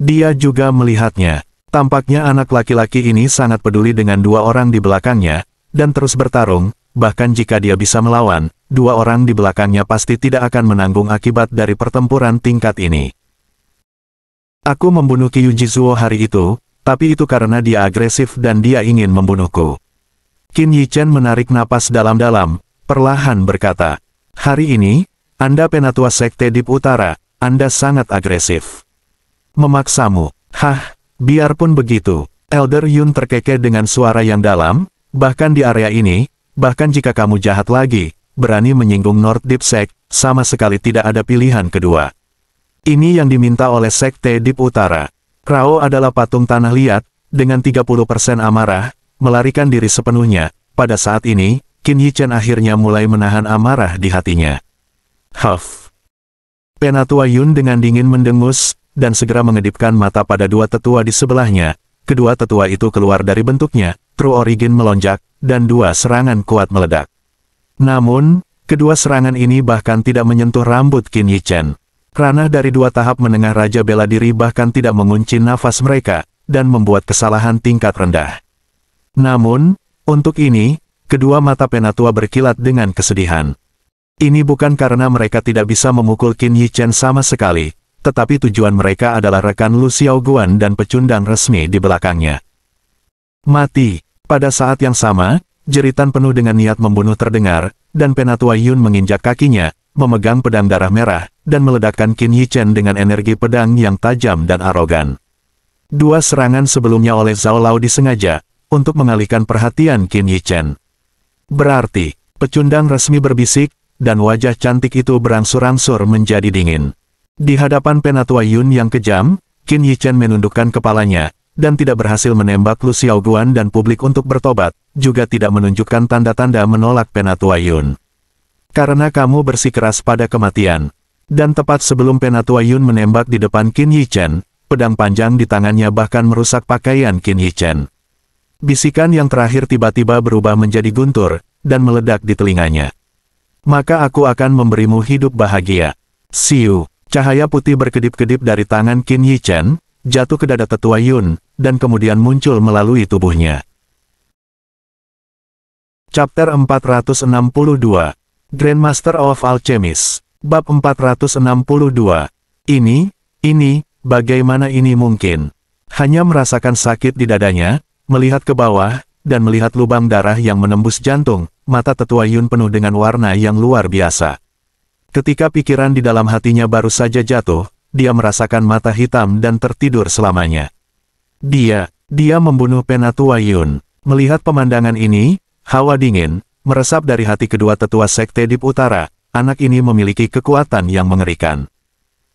Dia juga melihatnya. Tampaknya anak laki-laki ini sangat peduli dengan dua orang di belakangnya, dan terus bertarung, bahkan jika dia bisa melawan, dua orang di belakangnya pasti tidak akan menanggung akibat dari pertempuran tingkat ini. Aku membunuh Qiu Jizuo hari itu, tapi itu karena dia agresif dan dia ingin membunuhku. Qin Yi Chen menarik napas dalam-dalam, perlahan berkata, Hari ini, Anda penatua Sekte Deep Utara, Anda sangat agresif. Memaksamu, hah, biarpun begitu, Elder Yun terkekeh dengan suara yang dalam, bahkan di area ini, Bahkan jika kamu jahat lagi, berani menyinggung North Deep Sect, sama sekali tidak ada pilihan kedua. Ini yang diminta oleh Sekte Deep Utara. Krao adalah patung tanah liat, dengan 30% amarah, melarikan diri sepenuhnya. Pada saat ini, Qin Yi Chen akhirnya mulai menahan amarah di hatinya. Huff. Penatua Yun dengan dingin mendengus, dan segera mengedipkan mata pada dua tetua di sebelahnya. Kedua tetua itu keluar dari bentuknya, True Origin melonjak, dan dua serangan kuat meledak. Namun, kedua serangan ini bahkan tidak menyentuh rambut Qin Yi Chen. Ranah dari dua tahap menengah Raja Bela Diri bahkan tidak mengunci nafas mereka, dan membuat kesalahan tingkat rendah. Namun, untuk ini, kedua mata penatua berkilat dengan kesedihan. Ini bukan karena mereka tidak bisa memukul Qin Yi Chen sama sekali, tetapi tujuan mereka adalah rekan Lu Xiaoguan dan pecundang resmi di belakangnya. Mati. Pada saat yang sama, jeritan penuh dengan niat membunuh terdengar, dan Penatua Yun menginjak kakinya, memegang pedang darah merah, dan meledakkan Qin Yi Chen dengan energi pedang yang tajam dan arogan. Dua serangan sebelumnya oleh Zhao Lao disengaja, untuk mengalihkan perhatian Qin Yi Chen. Berarti, pecundang resmi berbisik, dan wajah cantik itu berangsur-angsur menjadi dingin. Di hadapan Penatua Yun yang kejam, Qin Yi Chen menundukkan kepalanya, dan tidak berhasil menembak Lu Xiaoguan dan publik untuk bertobat, juga tidak menunjukkan tanda-tanda menolak Penatua Yun. Karena kamu bersikeras pada kematian. Dan tepat sebelum Penatua Yun menembak di depan Qin Yi Chen, pedang panjang di tangannya bahkan merusak pakaian Qin Yi Chen. Bisikan yang terakhir tiba-tiba berubah menjadi guntur, dan meledak di telinganya. Maka aku akan memberimu hidup bahagia. Siu, cahaya putih berkedip-kedip dari tangan Qin Yi Chen, jatuh ke dada tetua Yun, dan kemudian muncul melalui tubuhnya. Chapter 462 Grandmaster of Alchemist Bab 462 Ini, ini, bagaimana ini mungkin? Hanya merasakan sakit di dadanya, melihat ke bawah, dan melihat lubang darah yang menembus jantung, mata tetua Yun penuh dengan warna yang luar biasa. Ketika pikiran di dalam hatinya baru saja jatuh, dia merasakan mata hitam dan tertidur selamanya. Dia, dia membunuh Penatua Yun. Melihat pemandangan ini, hawa dingin, meresap dari hati kedua tetua Sekte Dip Utara, anak ini memiliki kekuatan yang mengerikan.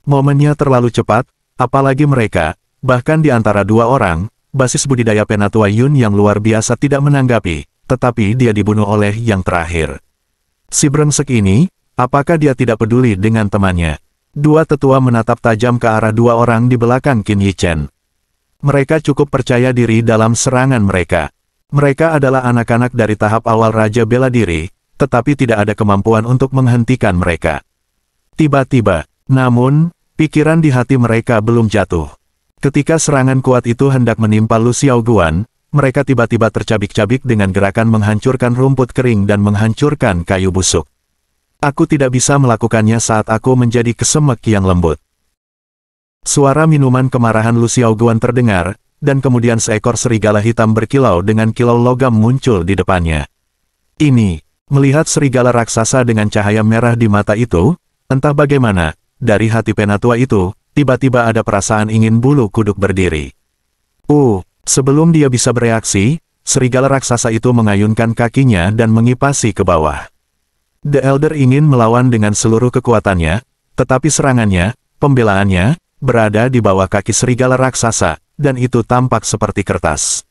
Momennya terlalu cepat, apalagi mereka, bahkan di antara dua orang, basis budidaya Penatua Yun yang luar biasa tidak menanggapi, tetapi dia dibunuh oleh yang terakhir. Si brengsek ini, apakah dia tidak peduli dengan temannya? Dua tetua menatap tajam ke arah dua orang di belakang Qin Yi Chen. Mereka cukup percaya diri dalam serangan mereka. Mereka adalah anak-anak dari tahap awal Raja Bela Diri, tetapi tidak ada kemampuan untuk menghentikan mereka. Tiba-tiba, namun, pikiran di hati mereka belum jatuh. Ketika serangan kuat itu hendak menimpa Lu Xiaoguan, mereka tiba-tiba tercabik-cabik dengan gerakan menghancurkan rumput kering dan menghancurkan kayu busuk. Aku tidak bisa melakukannya saat aku menjadi kesemek yang lembut. Suara minuman kemarahan Lu Xiaoguan terdengar, dan kemudian seekor serigala hitam berkilau dengan kilau logam muncul di depannya. Ini, melihat serigala raksasa dengan cahaya merah di mata itu, entah bagaimana, dari hati penatua itu, tiba-tiba ada perasaan ingin bulu kuduk berdiri. Uh, sebelum dia bisa bereaksi, serigala raksasa itu mengayunkan kakinya dan mengipasi ke bawah. The Elder ingin melawan dengan seluruh kekuatannya, tetapi serangannya, pembelaannya, berada di bawah kaki serigala raksasa, dan itu tampak seperti kertas.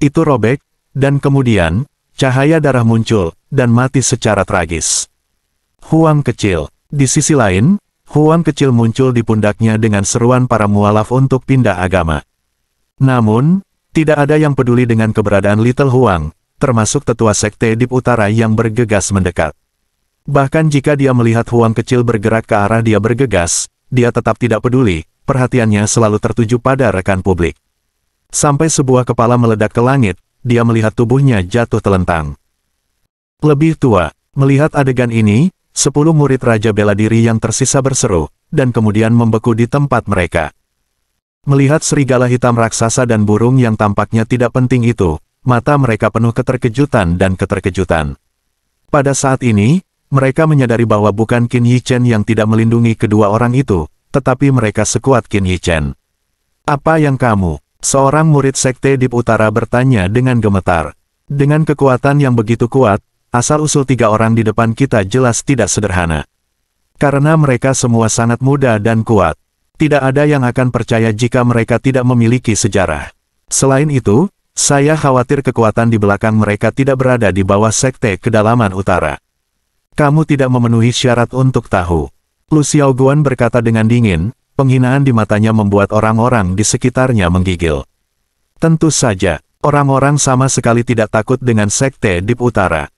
Itu robek, dan kemudian, cahaya darah muncul, dan mati secara tragis. Huang kecil, di sisi lain, Huang kecil muncul di pundaknya dengan seruan para mualaf untuk pindah agama. Namun, tidak ada yang peduli dengan keberadaan Little Huang, termasuk tetua sekte Dip Utara yang bergegas mendekat. Bahkan jika dia melihat Huang kecil bergerak ke arah dia bergegas, dia tetap tidak peduli, perhatiannya selalu tertuju pada rekan publik. Sampai sebuah kepala meledak ke langit, dia melihat tubuhnya jatuh telentang. Lebih tua, melihat adegan ini, Sepuluh murid Raja Bela Diri yang tersisa berseru, dan kemudian membeku di tempat mereka. Melihat serigala hitam raksasa dan burung yang tampaknya tidak penting itu, mata mereka penuh keterkejutan dan keterkejutan. Pada saat ini, mereka menyadari bahwa bukan Qin Yi Chen yang tidak melindungi kedua orang itu, tetapi mereka sekuat Qin Yi Chen. Apa yang kamu? Seorang murid sekte Dip Utara bertanya dengan gemetar. Dengan kekuatan yang begitu kuat, Asal-usul tiga orang di depan kita jelas tidak sederhana. Karena mereka semua sangat muda dan kuat. Tidak ada yang akan percaya jika mereka tidak memiliki sejarah. Selain itu, saya khawatir kekuatan di belakang mereka tidak berada di bawah sekte kedalaman utara. Kamu tidak memenuhi syarat untuk tahu. Lu Xiaoguan berkata dengan dingin, penghinaan di matanya membuat orang-orang di sekitarnya menggigil. Tentu saja, orang-orang sama sekali tidak takut dengan Sekte Deep Utara.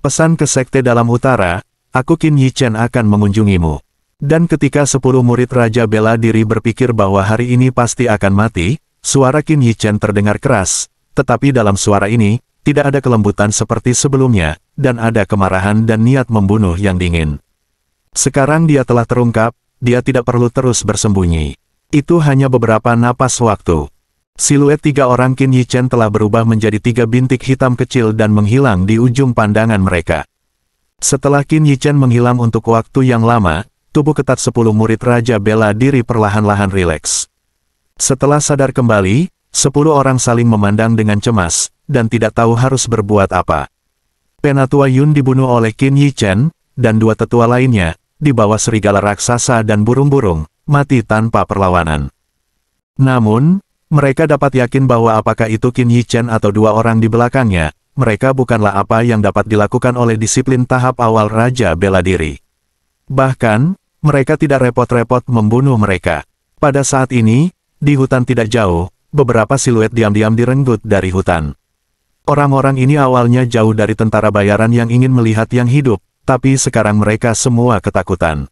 Pesan ke Sekte Dalam Utara, aku Qin Yichen akan mengunjungimu. Dan ketika sepuluh murid Raja Bela Diri berpikir bahwa hari ini pasti akan mati, suara Qin Yichen terdengar keras, tetapi dalam suara ini, tidak ada kelembutan seperti sebelumnya, dan ada kemarahan dan niat membunuh yang dingin. Sekarang dia telah terungkap, dia tidak perlu terus bersembunyi. Itu hanya beberapa napas waktu. Siluet tiga orang Qin Yichen telah berubah menjadi tiga bintik hitam kecil dan menghilang di ujung pandangan mereka. Setelah Qin Yichen menghilang untuk waktu yang lama, tubuh ketat sepuluh murid Raja bela diri perlahan-lahan rileks. Setelah sadar kembali, sepuluh orang saling memandang dengan cemas, dan tidak tahu harus berbuat apa. Penatua Yun dibunuh oleh Qin Yichen, dan dua tetua lainnya, di bawah serigala raksasa dan burung-burung, mati tanpa perlawanan. Namun, mereka dapat yakin bahwa apakah itu Qin Yichen atau dua orang di belakangnya, mereka bukanlah apa yang dapat dilakukan oleh disiplin tahap awal Raja Bela Diri. Bahkan, mereka tidak repot-repot membunuh mereka. Pada saat ini, di hutan tidak jauh, beberapa siluet diam-diam direnggut dari hutan. Orang-orang ini awalnya jauh dari tentara bayaran yang ingin melihat yang hidup, tapi sekarang mereka semua ketakutan.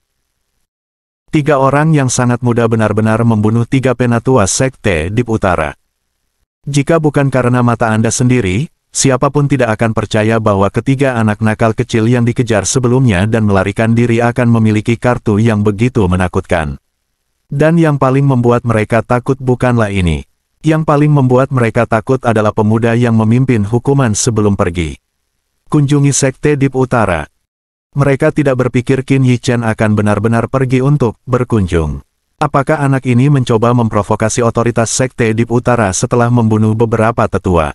Tiga orang yang sangat muda benar-benar membunuh tiga penatua sekte di utara. Jika bukan karena mata Anda sendiri, siapa pun tidak akan percaya bahwa ketiga anak nakal kecil yang dikejar sebelumnya dan melarikan diri akan memiliki kartu yang begitu menakutkan. Dan yang paling membuat mereka takut bukanlah ini. Yang paling membuat mereka takut adalah pemuda yang memimpin hukuman sebelum pergi. Kunjungi Sekte Deep Utara, mereka tidak berpikir Qin Yichen akan benar-benar pergi untuk berkunjung. Apakah anak ini mencoba memprovokasi otoritas Sekte Deep Utara setelah membunuh beberapa tetua?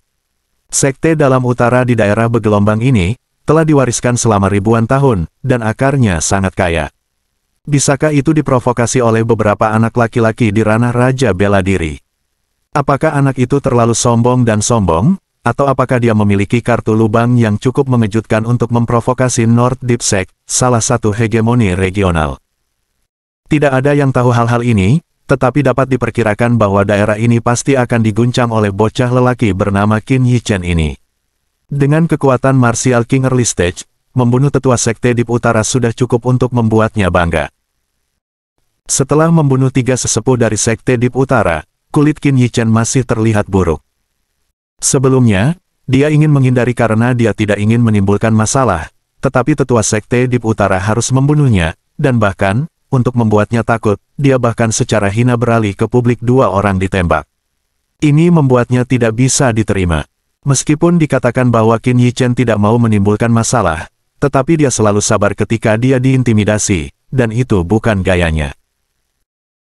Sekte dalam utara di daerah bergelombang ini, telah diwariskan selama ribuan tahun, dan akarnya sangat kaya. Bisakah itu diprovokasi oleh beberapa anak laki-laki di ranah Raja Bela Diri? Apakah anak itu terlalu sombong dan sombong, atau apakah dia memiliki kartu lubang yang cukup mengejutkan untuk memprovokasi North Deep Sec, salah satu hegemoni regional. Tidak ada yang tahu hal-hal ini, tetapi dapat diperkirakan bahwa daerah ini pasti akan diguncang oleh bocah lelaki bernama Qin Yichen ini. Dengan kekuatan martial King Early Stage, membunuh tetua sekte Deep Utara sudah cukup untuk membuatnya bangga. Setelah membunuh tiga sesepuh dari sekte Deep Utara, kulit Qin Yichen masih terlihat buruk. Sebelumnya, dia ingin menghindari karena dia tidak ingin menimbulkan masalah, tetapi tetua sekte di utara harus membunuhnya, dan bahkan, untuk membuatnya takut, dia bahkan secara hina beralih ke publik dua orang ditembak. Ini membuatnya tidak bisa diterima. Meskipun dikatakan bahwa Qin Yichen tidak mau menimbulkan masalah, tetapi dia selalu sabar ketika dia diintimidasi, dan itu bukan gayanya.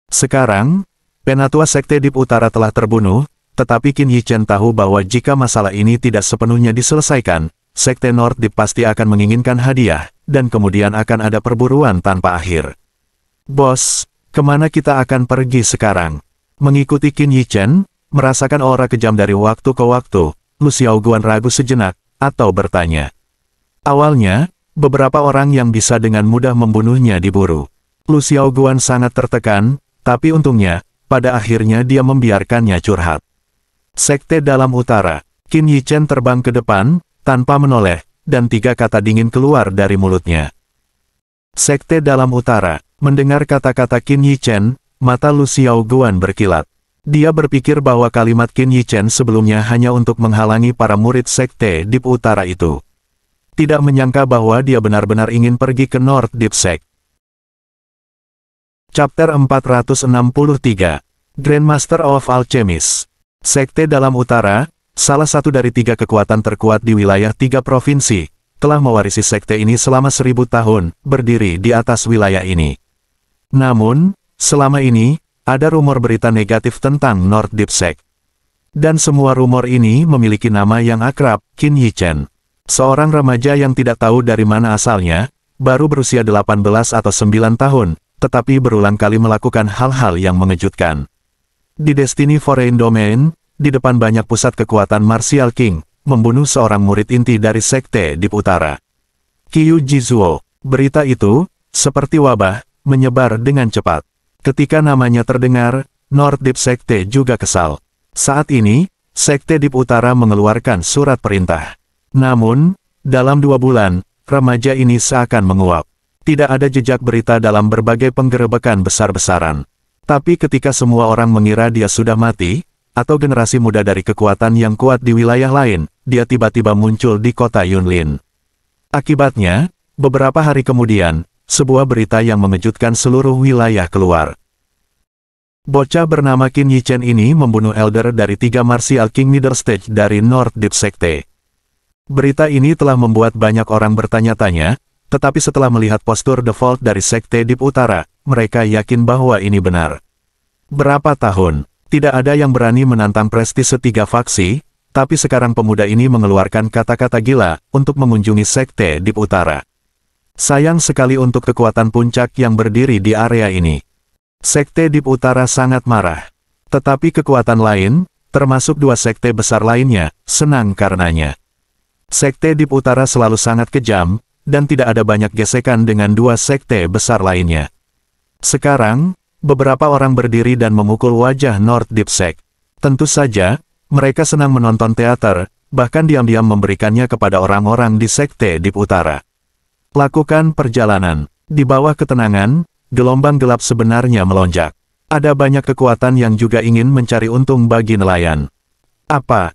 Sekarang, penatua sekte Deep Utara telah terbunuh, tetapi Qin Yichen tahu bahwa jika masalah ini tidak sepenuhnya diselesaikan, Sekte Nordic pasti akan menginginkan hadiah, dan kemudian akan ada perburuan tanpa akhir. Bos, ke mana kita akan pergi sekarang? Mengikuti Qin Yichen, merasakan aura kejam dari waktu ke waktu, Lu Xiaoguan ragu sejenak, atau bertanya. Awalnya, beberapa orang yang bisa dengan mudah membunuhnya diburu. Lu Xiaoguan sangat tertekan, tapi untungnya, pada akhirnya dia membiarkannya curhat. Sekte dalam utara. Qin Yichen terbang ke depan, tanpa menoleh, dan tiga kata dingin keluar dari mulutnya. Sekte dalam utara. Mendengar kata-kata Qin Yichen, mata Lu Xiao Guan berkilat. Dia berpikir bahwa kalimat Qin Yichen sebelumnya hanya untuk menghalangi para murid Sekte Deep Utara itu. Tidak menyangka bahwa dia benar-benar ingin pergi ke North Deep Sect. Chapter 463 Grandmaster of Alchemist Sekte dalam utara, salah satu dari tiga kekuatan terkuat di wilayah tiga provinsi, telah mewarisi sekte ini selama seribu tahun, berdiri di atas wilayah ini. Namun, selama ini, ada rumor berita negatif tentang North Deep Sect. Dan semua rumor ini memiliki nama yang akrab, Qin Yichen. Seorang remaja yang tidak tahu dari mana asalnya, baru berusia 18 atau 9 tahun, tetapi berulang kali melakukan hal-hal yang mengejutkan. Di Destiny Foreign Domain, di depan banyak pusat kekuatan Martial King, membunuh seorang murid inti dari Sekte Deep Utara. Kyu Jizuo. Berita itu, seperti wabah, menyebar dengan cepat. Ketika namanya terdengar, North Deep Sekte juga kesal. Saat ini, Sekte Deep Utara mengeluarkan surat perintah. Namun, dalam dua bulan, remaja ini seakan menguap. Tidak ada jejak berita dalam berbagai penggerebekan besar-besaran. Tapi ketika semua orang mengira dia sudah mati, atau generasi muda dari kekuatan yang kuat di wilayah lain, dia tiba-tiba muncul di kota Yunlin. Akibatnya, beberapa hari kemudian, sebuah berita yang mengejutkan seluruh wilayah keluar. Bocah bernama Qin Yichen ini membunuh Elder dari tiga Martial King Middle Stage dari North Deep Sekte. Berita ini telah membuat banyak orang bertanya-tanya, tetapi setelah melihat postur default dari Sekte Deep Utara, mereka yakin bahwa ini benar. Berapa tahun, tidak ada yang berani menantang prestis setiga faksi, tapi sekarang pemuda ini mengeluarkan kata-kata gila untuk mengunjungi Sekte Deep Utara. Sayang sekali untuk kekuatan puncak yang berdiri di area ini. Sekte Deep Utara sangat marah. Tetapi kekuatan lain, termasuk dua sekte besar lainnya, senang karenanya. Sekte Deep Utara selalu sangat kejam, dan tidak ada banyak gesekan dengan dua sekte besar lainnya. Sekarang, beberapa orang berdiri dan memukul wajah North Deep Sect. Tentu saja, mereka senang menonton teater, bahkan diam-diam memberikannya kepada orang-orang di Sekte Deep Utara. Lakukan perjalanan. Di bawah ketenangan, gelombang gelap sebenarnya melonjak. Ada banyak kekuatan yang juga ingin mencari untung bagi nelayan. Apa?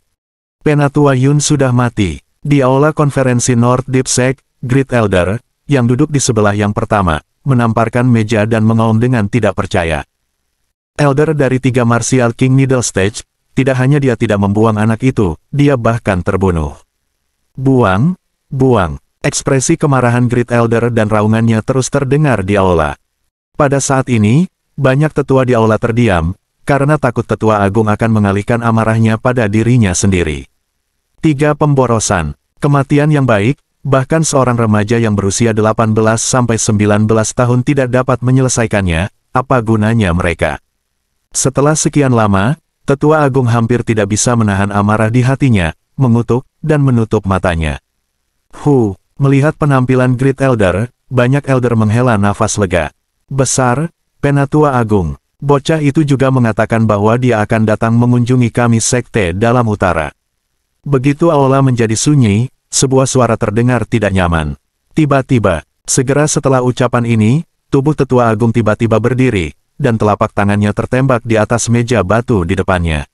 Penatua Yun sudah mati. Di aula konferensi North Deep Sec, Great Elder, yang duduk di sebelah yang pertama, menamparkan meja dan mengaum dengan tidak percaya. Elder dari tiga Martial King Middle Stage, tidak hanya dia tidak membuang anak itu, dia bahkan terbunuh. Buang, buang. Ekspresi kemarahan Great Elder dan raungannya terus terdengar di aula. Pada saat ini, banyak tetua di aula terdiam, karena takut tetua agung akan mengalihkan amarahnya pada dirinya sendiri. Tiga pemborosan, kematian yang baik, bahkan seorang remaja yang berusia 18-19 tahun tidak dapat menyelesaikannya, apa gunanya mereka? Setelah sekian lama, tetua agung hampir tidak bisa menahan amarah di hatinya, mengutuk, dan menutup matanya. Hu, Melihat penampilan Great Elder, banyak Elder menghela nafas lega. Besar, Penatua Agung. Bocah itu juga mengatakan bahwa dia akan datang mengunjungi kami sekte dalam utara. Begitu aula menjadi sunyi, sebuah suara terdengar tidak nyaman. Tiba-tiba, segera setelah ucapan ini, tubuh tetua agung tiba-tiba berdiri, dan telapak tangannya tertembak di atas meja batu di depannya.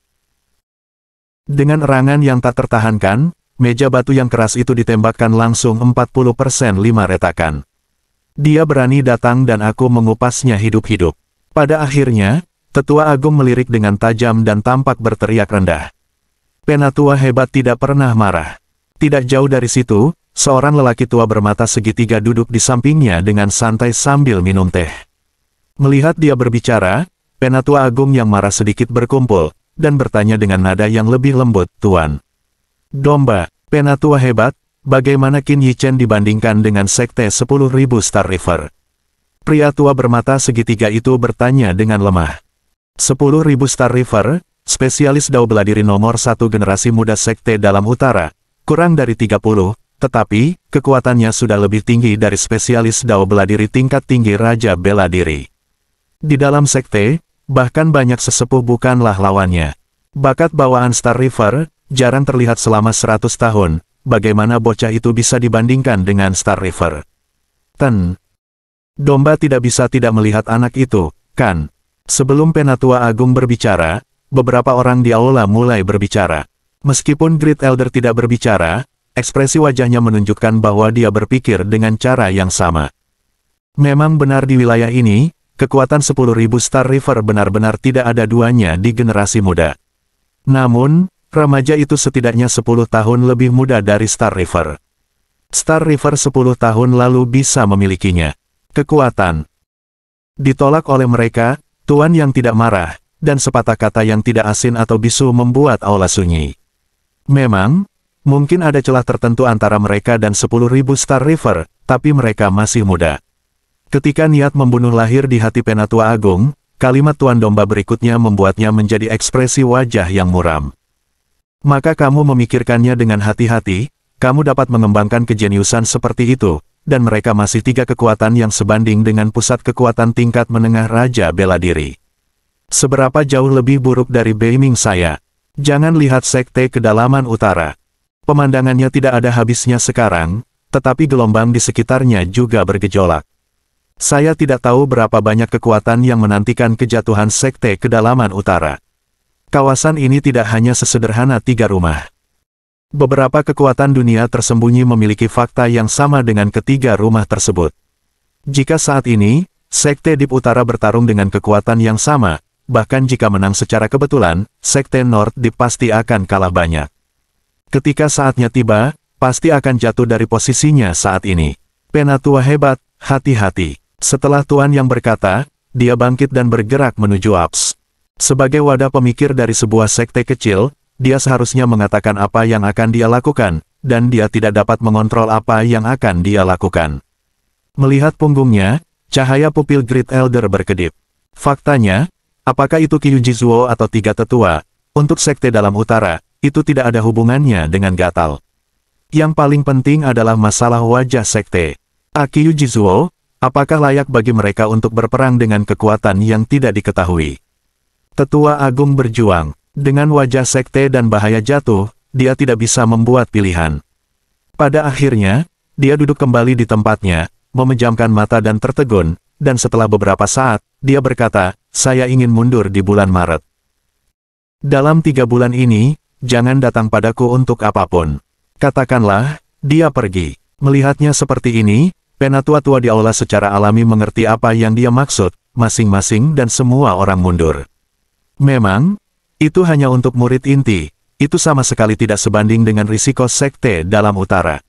Dengan erangan yang tak tertahankan, meja batu yang keras itu ditembakkan langsung 40% lima retakan. Dia berani datang dan aku mengupasnya hidup-hidup. Pada akhirnya, Tetua Agung melirik dengan tajam dan tampak berteriak rendah. Penatua hebat tidak pernah marah. Tidak jauh dari situ, seorang lelaki tua bermata segitiga duduk di sampingnya dengan santai sambil minum teh. Melihat dia berbicara, Penatua Agung yang marah sedikit berkumpul, dan bertanya dengan nada yang lebih lembut, Tuan. Domba, penatua hebat, bagaimana Qin Yichen dibandingkan dengan sekte 10.000 Star River? Pria tua bermata segitiga itu bertanya dengan lemah. 10.000 Star River, spesialis dao beladiri nomor satu generasi muda sekte dalam utara, kurang dari 30, tetapi, kekuatannya sudah lebih tinggi dari spesialis dao beladiri tingkat tinggi Raja Bela Diri. Di dalam sekte, bahkan banyak sesepuh bukanlah lawannya. Bakat bawaan Star River, jarang terlihat selama 100 tahun, bagaimana bocah itu bisa dibandingkan dengan Star River. Ten. Domba tidak bisa tidak melihat anak itu, kan? Sebelum Penatua Agung berbicara, beberapa orang di aula mulai berbicara. Meskipun Great Elder tidak berbicara, ekspresi wajahnya menunjukkan bahwa dia berpikir dengan cara yang sama. Memang benar di wilayah ini, kekuatan 10.000 Star River benar-benar tidak ada duanya di generasi muda. Namun, Remaja itu setidaknya 10 tahun lebih muda dari Star River. Star River 10 tahun lalu bisa memilikinya. Kekuatan. Ditolak oleh mereka, Tuan yang tidak marah, dan sepatah kata yang tidak asin atau bisu membuat aula sunyi. Memang, mungkin ada celah tertentu antara mereka dan 10.000 Star River, tapi mereka masih muda. Ketika niat membunuh lahir di hati Penatua Agung, kalimat Tuan Domba berikutnya membuatnya menjadi ekspresi wajah yang muram. Maka kamu memikirkannya dengan hati-hati, kamu dapat mengembangkan kejeniusan seperti itu, dan mereka masih tiga kekuatan yang sebanding dengan pusat kekuatan tingkat menengah Raja Bela Diri. Seberapa jauh lebih buruk dari Beiming saya? Jangan lihat sekte kedalaman utara. Pemandangannya tidak ada habisnya sekarang, tetapi gelombang di sekitarnya juga bergejolak. Saya tidak tahu berapa banyak kekuatan yang menantikan kejatuhan sekte kedalaman utara. Kawasan ini tidak hanya sesederhana tiga rumah. Beberapa kekuatan dunia tersembunyi memiliki fakta yang sama dengan ketiga rumah tersebut. Jika saat ini, Sekte Deep Utara bertarung dengan kekuatan yang sama, bahkan jika menang secara kebetulan, Sekte North Deep pasti akan kalah banyak. Ketika saatnya tiba, pasti akan jatuh dari posisinya saat ini. Penatua hebat, hati-hati. Setelah Tuan yang berkata, dia bangkit dan bergerak menuju Aps. Sebagai wadah pemikir dari sebuah sekte kecil, dia seharusnya mengatakan apa yang akan dia lakukan, dan dia tidak dapat mengontrol apa yang akan dia lakukan. Melihat punggungnya, cahaya pupil Great Elder berkedip. Faktanya, apakah itu Kyujizuo atau tiga tetua, untuk sekte dalam utara, itu tidak ada hubungannya dengan gatal. Yang paling penting adalah masalah wajah sekte. Akiujizuo, apakah layak bagi mereka untuk berperang dengan kekuatan yang tidak diketahui? Tetua Agung berjuang. Dengan wajah sekte dan bahaya jatuh, dia tidak bisa membuat pilihan. Pada akhirnya, dia duduk kembali di tempatnya, memejamkan mata dan tertegun, dan setelah beberapa saat, dia berkata, saya ingin mundur di bulan Maret. Dalam tiga bulan ini, jangan datang padaku untuk apa pun. Katakanlah, dia pergi. Melihatnya seperti ini, penatua-tua di aula secara alami mengerti apa yang dia maksud, masing-masing dan semua orang mundur. Memang, itu hanya untuk murid inti, itu sama sekali tidak sebanding dengan risiko sekte dalam utara.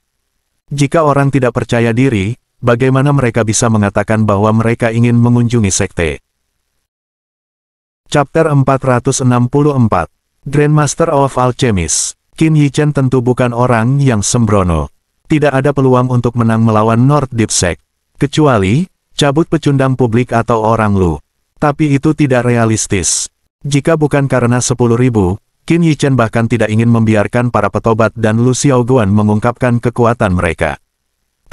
Jika orang tidak percaya diri, bagaimana mereka bisa mengatakan bahwa mereka ingin mengunjungi sekte? Chapter 464 Grandmaster of Alchemist Qin Yichen tentu bukan orang yang sembrono. Tidak ada peluang untuk menang melawan North Deep Sect. Kecuali, cabut pecundang publik atau orang lu. Tapi itu tidak realistis. Jika bukan karena 10.000, Qin Yichen bahkan tidak ingin membiarkan para petobat dan Lu Xiaoguan mengungkapkan kekuatan mereka.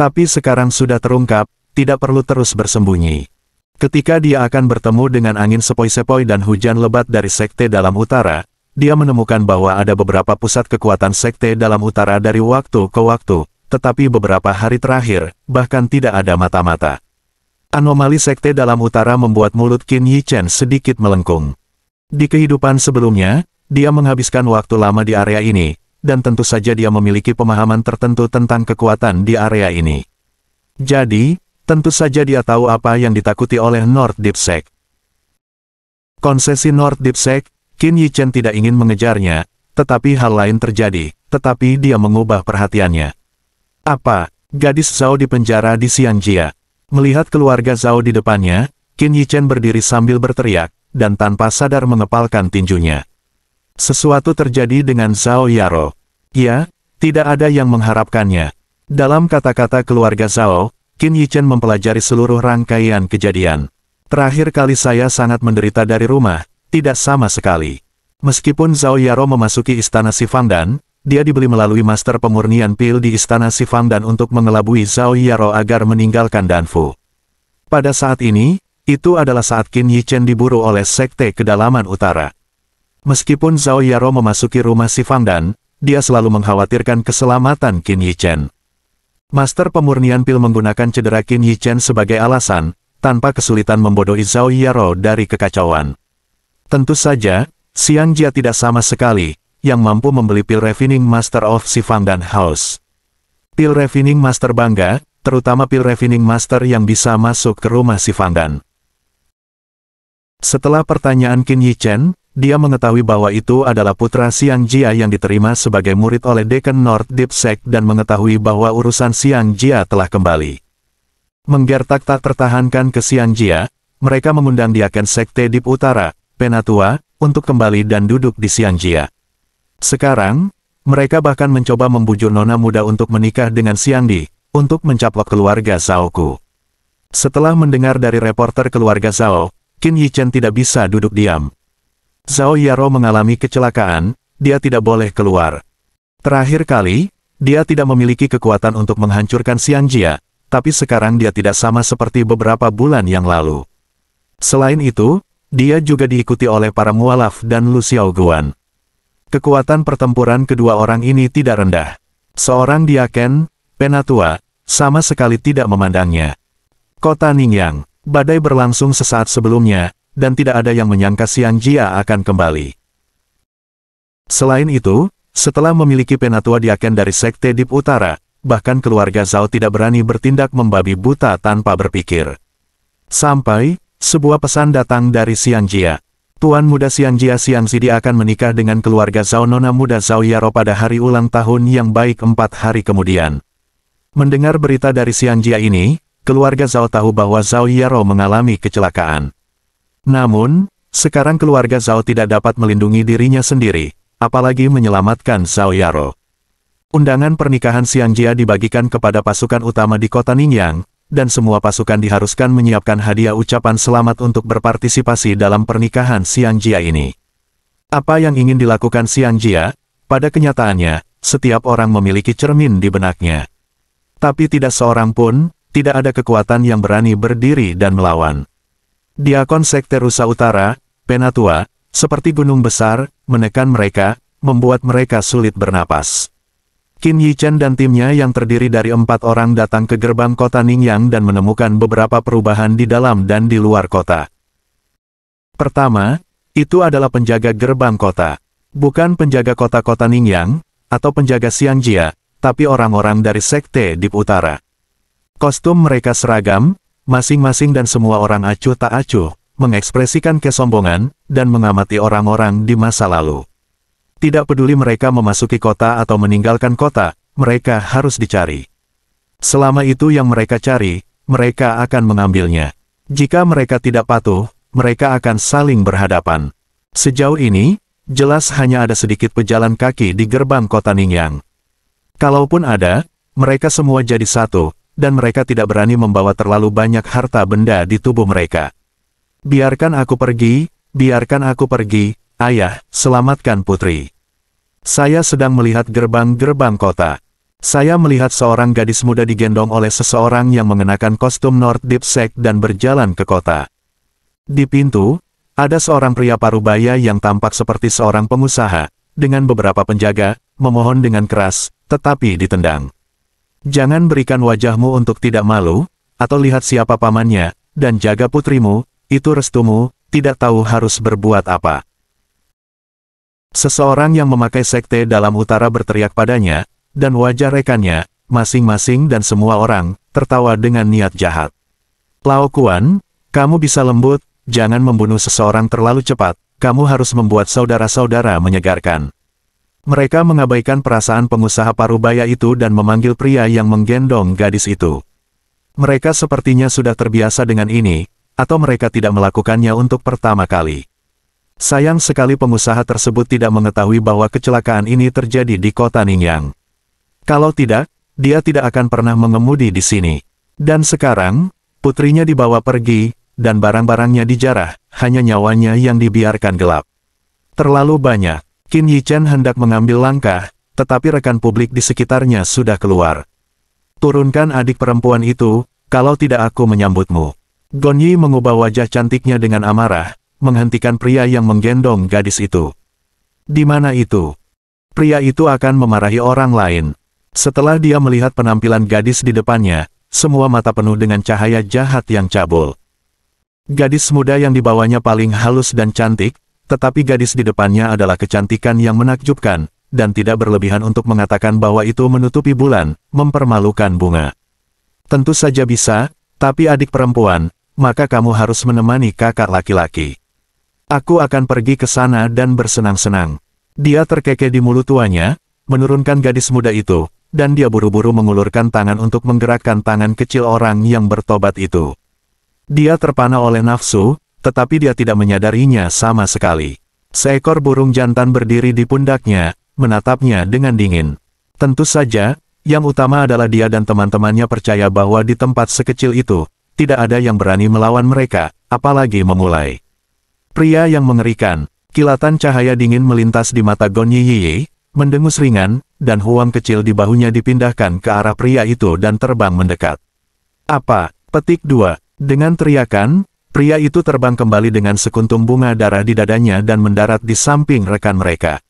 Tapi sekarang sudah terungkap, tidak perlu terus bersembunyi. Ketika dia akan bertemu dengan angin sepoi-sepoi dan hujan lebat dari sekte dalam utara, dia menemukan bahwa ada beberapa pusat kekuatan sekte dalam utara dari waktu ke waktu, tetapi beberapa hari terakhir, bahkan tidak ada mata-mata. Anomali sekte dalam utara membuat mulut Qin Yichen sedikit melengkung. Di kehidupan sebelumnya, dia menghabiskan waktu lama di area ini, dan tentu saja dia memiliki pemahaman tertentu tentang kekuatan di area ini. Jadi, tentu saja dia tahu apa yang ditakuti oleh North Deep Sect. Konsesi North Deep Sect, Qin Yichen tidak ingin mengejarnya, tetapi hal lain terjadi, tetapi dia mengubah perhatiannya. Apa? Gadis Zhao di penjara di Xiangjia. Melihat keluarga Zhao di depannya, Qin Yichen berdiri sambil berteriak, dan tanpa sadar mengepalkan tinjunya. Sesuatu terjadi dengan Zhao Yaro. Ya, tidak ada yang mengharapkannya. Dalam kata-kata keluarga Zhao, Qin Yichen mempelajari seluruh rangkaian kejadian. Terakhir kali saya sangat menderita dari rumah, tidak sama sekali. Meskipun Zhao Yaro memasuki istana Sifangdan, dia dibeli melalui master pemurnian pil di istana Sifangdan untuk mengelabui Zhao Yaro agar meninggalkan Danfu. Pada saat ini, itu adalah saat Qin Yichen diburu oleh Sekte Kedalaman Utara. Meskipun Zhao Yaro memasuki rumah si Fangdan, dia selalu mengkhawatirkan keselamatan Qin Yichen. Master pemurnian pil menggunakan cedera Qin Yichen sebagai alasan, tanpa kesulitan membodohi Zhao Yaro dari kekacauan. Tentu saja, Xiang Jia tidak sama sekali, yang mampu membeli pil Refining Master of Sifangdan House. Pil Refining Master bangga, terutama pil Refining Master yang bisa masuk ke rumah Sifangdan. Setelah pertanyaan Qin Yichen, dia mengetahui bahwa itu adalah putra Xiang Jia yang diterima sebagai murid oleh Deacon North Deep dan mengetahui bahwa urusan Xiang Jia telah kembali. Menggertak tak tertahankan ke Xiang Jia, mereka mengundang Diaken Sekte Deep Utara, Penatua, untuk kembali dan duduk di Xiang Jia. Sekarang, mereka bahkan mencoba membujuk nona muda untuk menikah dengan Xiang Di, untuk mencaplok keluarga Zhaoku. Setelah mendengar dari reporter keluarga Zhao, Qin Yichen tidak bisa duduk diam. Zhao Yaro mengalami kecelakaan, dia tidak boleh keluar. Terakhir kali, dia tidak memiliki kekuatan untuk menghancurkan Xiangjia, tapi sekarang dia tidak sama seperti beberapa bulan yang lalu. Selain itu, dia juga diikuti oleh para mualaf dan Lu Xiaoguan. Kekuatan pertempuran kedua orang ini tidak rendah. Seorang diaken, penatua, sama sekali tidak memandangnya. Kota Ningyang, badai berlangsung sesaat sebelumnya, dan tidak ada yang menyangka Xiang Jia akan kembali. Selain itu, setelah memiliki penatua diaken dari Sekte Dip Utara, bahkan keluarga Zhao tidak berani bertindak membabi buta tanpa berpikir. Sampai, sebuah pesan datang dari Xiang Jia. Tuan muda Xiang Jia Xiang Zidi akan menikah dengan keluarga Zhao Nona muda Zhao Yaro pada hari ulang tahun yang baik empat hari kemudian. Mendengar berita dari Xiang Jia ini, keluarga Zhao tahu bahwa Zhao Yaro mengalami kecelakaan. Namun, sekarang keluarga Zhao tidak dapat melindungi dirinya sendiri, apalagi menyelamatkan Zhao Yaro. Undangan pernikahan Xiang Jia dibagikan kepada pasukan utama di kota Ningyang, dan semua pasukan diharuskan menyiapkan hadiah ucapan selamat untuk berpartisipasi dalam pernikahan Xiang Jia ini. Apa yang ingin dilakukan Xiang Jia? Pada kenyataannya, setiap orang memiliki cermin di benaknya. Tapi tidak seorang pun, tidak ada kekuatan yang berani berdiri dan melawan. Diakon Sekte Rusa Utara, Penatua, seperti gunung besar, menekan mereka, membuat mereka sulit bernapas. Qin Yichen dan timnya yang terdiri dari empat orang datang ke gerbang kota Ningyang dan menemukan beberapa perubahan di dalam dan di luar kota. Pertama, itu adalah penjaga gerbang kota. Bukan penjaga kota-kota Ningyang, atau penjaga Xiangjia, tapi orang-orang dari Sekte Dip Utara. Kostum mereka seragam, masing-masing dan semua orang acuh tak acuh, mengekspresikan kesombongan, dan mengamati orang-orang di masa lalu. Tidak peduli mereka memasuki kota atau meninggalkan kota, mereka harus dicari. Selama itu yang mereka cari, mereka akan mengambilnya. Jika mereka tidak patuh, mereka akan saling berhadapan. Sejauh ini, jelas hanya ada sedikit pejalan kaki di gerbang kota Ningyang. Kalaupun ada, mereka semua jadi satu, dan mereka tidak berani membawa terlalu banyak harta benda di tubuh mereka. Biarkan aku pergi, biarkan aku pergi, Ayah, selamatkan putri. Saya sedang melihat gerbang-gerbang kota. Saya melihat seorang gadis muda digendong oleh seseorang yang mengenakan kostum North Deep Sect dan berjalan ke kota. Di pintu, ada seorang pria parubaya yang tampak seperti seorang pengusaha, dengan beberapa penjaga, memohon dengan keras, tetapi ditendang. Jangan berikan wajahmu untuk tidak malu, atau lihat siapa pamannya, dan jaga putrimu, itu restumu, tidak tahu harus berbuat apa. Seseorang yang memakai sekte dalam utara berteriak padanya, dan wajah rekannya, masing-masing dan semua orang, tertawa dengan niat jahat. Lao Kuan, kamu bisa lembut, jangan membunuh seseorang terlalu cepat, kamu harus membuat saudara-saudara menyegarkan. Mereka mengabaikan perasaan pengusaha parubaya itu dan memanggil pria yang menggendong gadis itu. Mereka sepertinya sudah terbiasa dengan ini, atau mereka tidak melakukannya untuk pertama kali. Sayang sekali pengusaha tersebut tidak mengetahui bahwa kecelakaan ini terjadi di kota Ningyang. Kalau tidak, dia tidak akan pernah mengemudi di sini. Dan sekarang, putrinya dibawa pergi, dan barang-barangnya dijarah, hanya nyawanya yang dibiarkan gelap. Terlalu banyak, Qin Yichen hendak mengambil langkah, tetapi rekan publik di sekitarnya sudah keluar. Turunkan adik perempuan itu, kalau tidak aku menyambutmu. Gonyi mengubah wajah cantiknya dengan amarah, menghentikan pria yang menggendong gadis itu. Di mana itu? Pria itu akan memarahi orang lain. Setelah dia melihat penampilan gadis di depannya, semua mata penuh dengan cahaya jahat yang cabul. Gadis muda yang dibawanya paling halus dan cantik, tetapi gadis di depannya adalah kecantikan yang menakjubkan, dan tidak berlebihan untuk mengatakan bahwa itu menutupi bulan, mempermalukan bunga. Tentu saja bisa, tapi adik perempuan, maka kamu harus menemani kakak laki-laki. Aku akan pergi ke sana dan bersenang-senang. Dia terkekeh di mulut tuanya, menurunkan gadis muda itu, dan dia buru-buru mengulurkan tangan untuk menggerakkan tangan kecil orang yang bertobat itu. Dia terpana oleh nafsu, tetapi dia tidak menyadarinya sama sekali. Seekor burung jantan berdiri di pundaknya, menatapnya dengan dingin. Tentu saja, yang utama adalah dia dan teman-temannya percaya bahwa di tempat sekecil itu, tidak ada yang berani melawan mereka, apalagi memulai. Pria yang mengerikan, kilatan cahaya dingin melintas di mata Gon Yiyi, mendengus ringan, dan huam kecil di bahunya dipindahkan ke arah pria itu dan terbang mendekat. Apa? Petik 2. Dengan teriakan, pria itu terbang kembali dengan sekuntum bunga darah di dadanya dan mendarat di samping rekan mereka.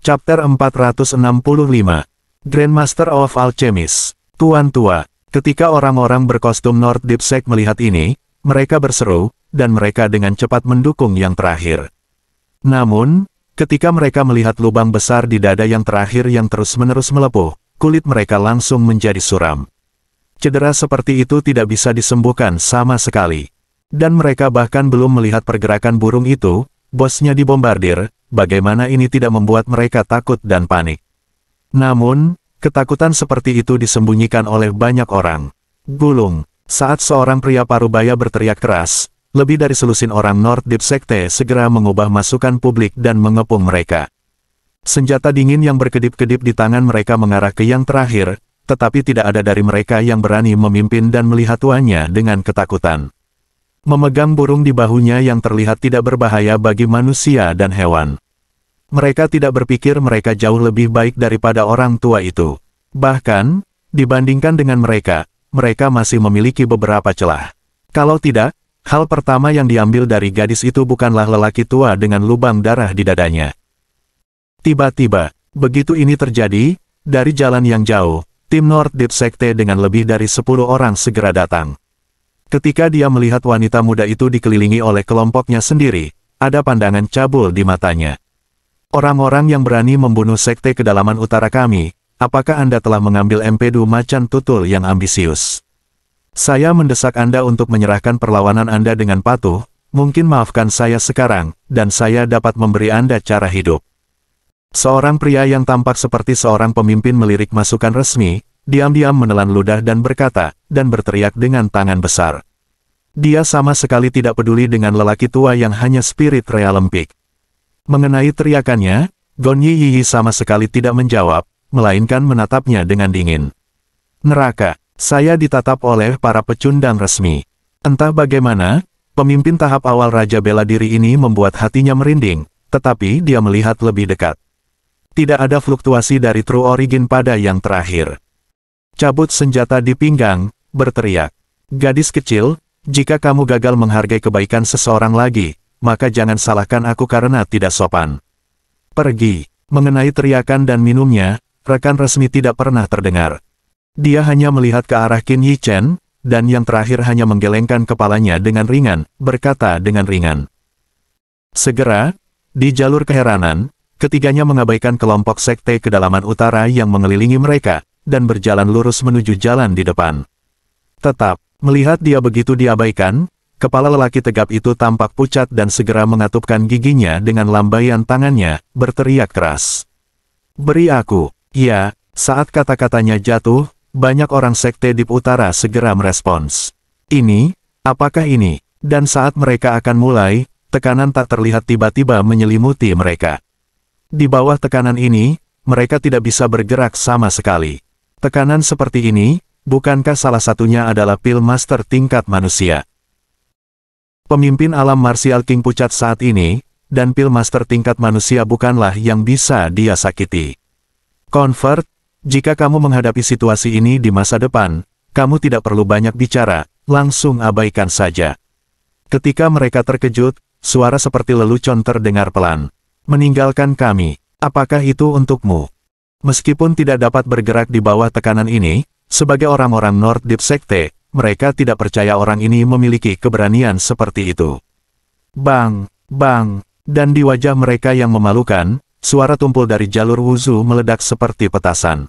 Chapter 465 Grandmaster of Alchemist Tuan tua, ketika orang-orang berkostum North Deep Sect melihat ini, mereka berseru, dan mereka dengan cepat mendukung yang terakhir. Namun, ketika mereka melihat lubang besar di dada yang terakhir yang terus-menerus melepuh, kulit mereka langsung menjadi suram. Cedera seperti itu tidak bisa disembuhkan sama sekali. Dan mereka bahkan belum melihat pergerakan burung itu, bosnya dibombardir, bagaimana ini tidak membuat mereka takut dan panik. Namun, ketakutan seperti itu disembunyikan oleh banyak orang. Gulung, saat seorang pria parubaya berteriak keras, lebih dari selusin orang North Deep Sekte segera mengubah masukan publik dan mengepung mereka. Senjata dingin yang berkedip-kedip di tangan mereka mengarah ke yang terakhir, tetapi tidak ada dari mereka yang berani memimpin dan melihat tuannya dengan ketakutan. Memegang burung di bahunya yang terlihat tidak berbahaya bagi manusia dan hewan. Mereka tidak berpikir mereka jauh lebih baik daripada orang tua itu. Bahkan, dibandingkan dengan mereka, mereka masih memiliki beberapa celah. Kalau tidak, hal pertama yang diambil dari gadis itu bukanlah lelaki tua dengan lubang darah di dadanya. Tiba-tiba, begitu ini terjadi, dari jalan yang jauh, Tim North Deep Sekte dengan lebih dari 10 orang segera datang. Ketika dia melihat wanita muda itu dikelilingi oleh kelompoknya sendiri, ada pandangan cabul di matanya. Orang-orang yang berani membunuh sekte kedalaman utara kami, apakah Anda telah mengambil empedu macan tutul yang ambisius? Saya mendesak Anda untuk menyerahkan perlawanan Anda dengan patuh, mungkin maafkan saya sekarang, dan saya dapat memberi Anda cara hidup. Seorang pria yang tampak seperti seorang pemimpin melirik masukan resmi, diam-diam menelan ludah dan berkata, dan berteriak dengan tangan besar. Dia sama sekali tidak peduli dengan lelaki tua yang hanya spirit realempik. Mengenai teriakannya, Gon Yi sama sekali tidak menjawab, melainkan menatapnya dengan dingin. Neraka, saya ditatap oleh para pecundang resmi. Entah bagaimana, pemimpin tahap awal Raja Bela Diri ini membuat hatinya merinding, tetapi dia melihat lebih dekat. Tidak ada fluktuasi dari True Origin pada yang terakhir. Cabut senjata di pinggang, berteriak. Gadis kecil, jika kamu gagal menghargai kebaikan seseorang lagi, maka jangan salahkan aku karena tidak sopan. Pergi. Mengenai teriakan dan minumnya, rekan resmi tidak pernah terdengar. Dia hanya melihat ke arah Qin Yi Chen, dan yang terakhir hanya menggelengkan kepalanya dengan ringan, berkata dengan ringan. Segera, di jalur keheranan, Ketiganya mengabaikan kelompok sekte kedalaman utara yang mengelilingi mereka, dan berjalan lurus menuju jalan di depan. Tetap, melihat dia begitu diabaikan, kepala lelaki tegap itu tampak pucat dan segera mengatupkan giginya dengan lambaian tangannya, berteriak keras. Beri aku, ya, saat kata-katanya jatuh, banyak orang sekte di utara segera merespons. Ini, apakah ini? Dan saat mereka akan mulai, tekanan tak terlihat tiba-tiba menyelimuti mereka. Di bawah tekanan ini, mereka tidak bisa bergerak sama sekali. Tekanan seperti ini, bukankah salah satunya adalah pil master tingkat manusia? Pemimpin alam martial king pucat saat ini, dan pil master tingkat manusia bukanlah yang bisa dia sakiti. Convert, jika kamu menghadapi situasi ini di masa depan, kamu tidak perlu banyak bicara, langsung abaikan saja. Ketika mereka terkejut, suara seperti lelucon terdengar pelan meninggalkan kami. Apakah itu untukmu? Meskipun tidak dapat bergerak di bawah tekanan ini, sebagai orang-orang North Deep Sekte, mereka tidak percaya orang ini memiliki keberanian seperti itu. Bang, bang, dan di wajah mereka yang memalukan, suara tumpul dari jalur wuzu meledak seperti petasan.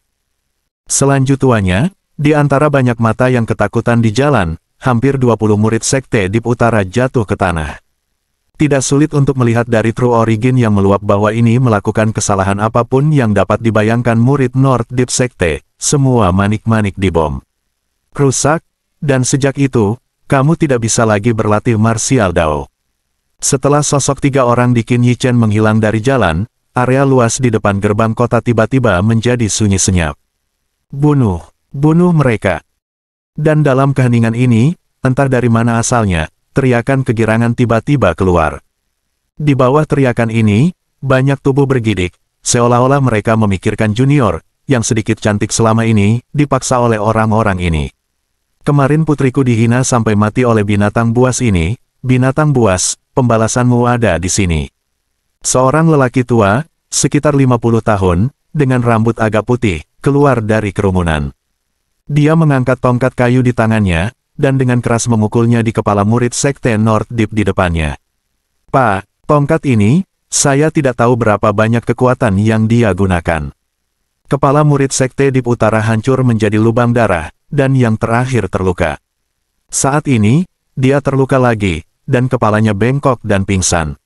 Selanjutnya, di antara banyak mata yang ketakutan di jalan, hampir 20 murid sekte Deep Utara jatuh ke tanah. Tidak sulit untuk melihat dari True Origin yang meluap bahwa ini melakukan kesalahan apa pun yang dapat dibayangkan murid North Deep Sekte, semua manik-manik dibom. Rusak, dan sejak itu, kamu tidak bisa lagi berlatih martial Dao. Setelah sosok tiga orang di Qin Yichen menghilang dari jalan, area luas di depan gerbang kota tiba-tiba menjadi sunyi senyap. Bunuh, bunuh mereka. Dan dalam keheningan ini, entah dari mana asalnya, teriakan kegirangan tiba-tiba keluar. Di bawah teriakan ini, banyak tubuh bergidik, seolah-olah mereka memikirkan junior, yang sedikit cantik selama ini, dipaksa oleh orang-orang ini. Kemarin putriku dihina sampai mati oleh binatang buas ini, binatang buas, pembalasanmu ada di sini. Seorang lelaki tua, sekitar 50 tahun, dengan rambut agak putih, keluar dari kerumunan. Dia mengangkat tongkat kayu di tangannya, dan dengan keras memukulnya di kepala murid Sekte North Deep di depannya. Pak, tongkat ini, saya tidak tahu berapa banyak kekuatan yang dia gunakan. Kepala murid Sekte Deep Utara hancur menjadi lubang darah, dan yang terakhir terluka. Saat ini, dia terluka lagi, dan kepalanya bengkok dan pingsan.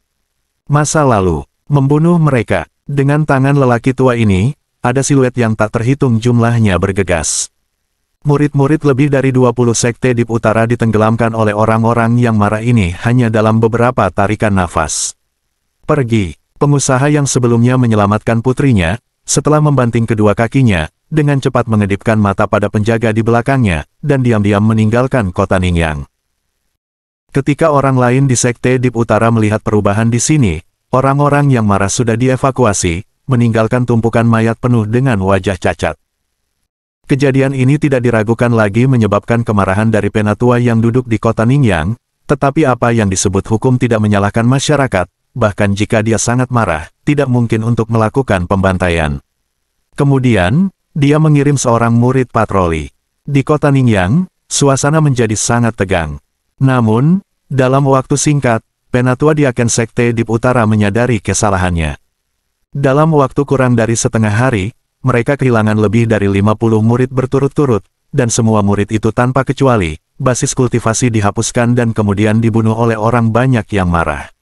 Masa lalu, membunuh mereka. Dengan tangan lelaki tua ini, ada siluet yang tak terhitung jumlahnya bergegas. Murid-murid lebih dari 20 sekte di utara ditenggelamkan oleh orang-orang yang marah ini hanya dalam beberapa tarikan nafas. Pergi, pengusaha yang sebelumnya menyelamatkan putrinya, setelah membanting kedua kakinya, dengan cepat mengedipkan mata pada penjaga di belakangnya, dan diam-diam meninggalkan kota Ningyang. Ketika orang lain di Sekte Dip Utara melihat perubahan di sini, orang-orang yang marah sudah dievakuasi, meninggalkan tumpukan mayat penuh dengan wajah cacat. Kejadian ini tidak diragukan lagi menyebabkan kemarahan dari penatua yang duduk di kota Ningyang, tetapi apa yang disebut hukum tidak menyalahkan masyarakat, bahkan jika dia sangat marah, tidak mungkin untuk melakukan pembantaian. Kemudian, dia mengirim seorang murid patroli. Di kota Ningyang, suasana menjadi sangat tegang. Namun, dalam waktu singkat, penatua di Aken Sekte Dip Utara menyadari kesalahannya. Dalam waktu kurang dari setengah hari, mereka kehilangan lebih dari 50 murid berturut-turut, dan semua murid itu tanpa kecuali, basis kultivasi dihapuskan dan kemudian dibunuh oleh orang banyak yang marah.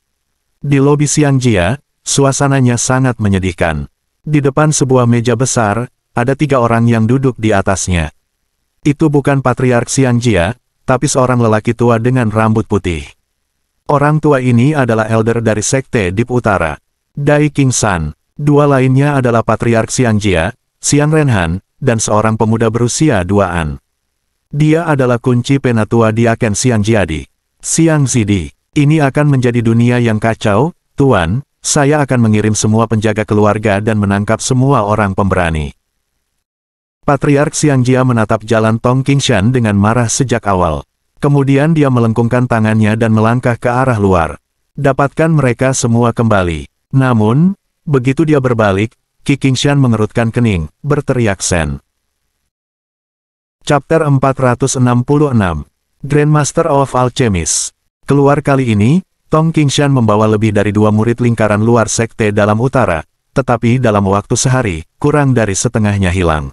Di lobi Siangjia, suasananya sangat menyedihkan. Di depan sebuah meja besar, ada tiga orang yang duduk di atasnya. Itu bukan Patriark Xiangjia, tapi seorang lelaki tua dengan rambut putih. Orang tua ini adalah elder dari Sekte Deep Utara, Dai King San. Dua lainnya adalah Patriark Xiangjia, Xiang Renhan, dan seorang pemuda berusia duaan. Dia adalah kunci penatua di Aken Xiangjiadi. Xiang Zidi, ini akan menjadi dunia yang kacau, Tuan, saya akan mengirim semua penjaga keluarga dan menangkap semua orang pemberani. Patriark Xiangjia menatap jalan Tong Qingshan dengan marah sejak awal. Kemudian dia melengkungkan tangannya dan melangkah ke arah luar. Dapatkan mereka semua kembali. Namun, begitu dia berbalik, Qi Qingshan mengerutkan kening, berteriak sen. Chapter 466 Grandmaster of Alchemist Keluar kali ini, Tong Qingshan membawa lebih dari dua murid lingkaran luar sekte dalam utara, tetapi dalam waktu sehari, kurang dari setengahnya hilang.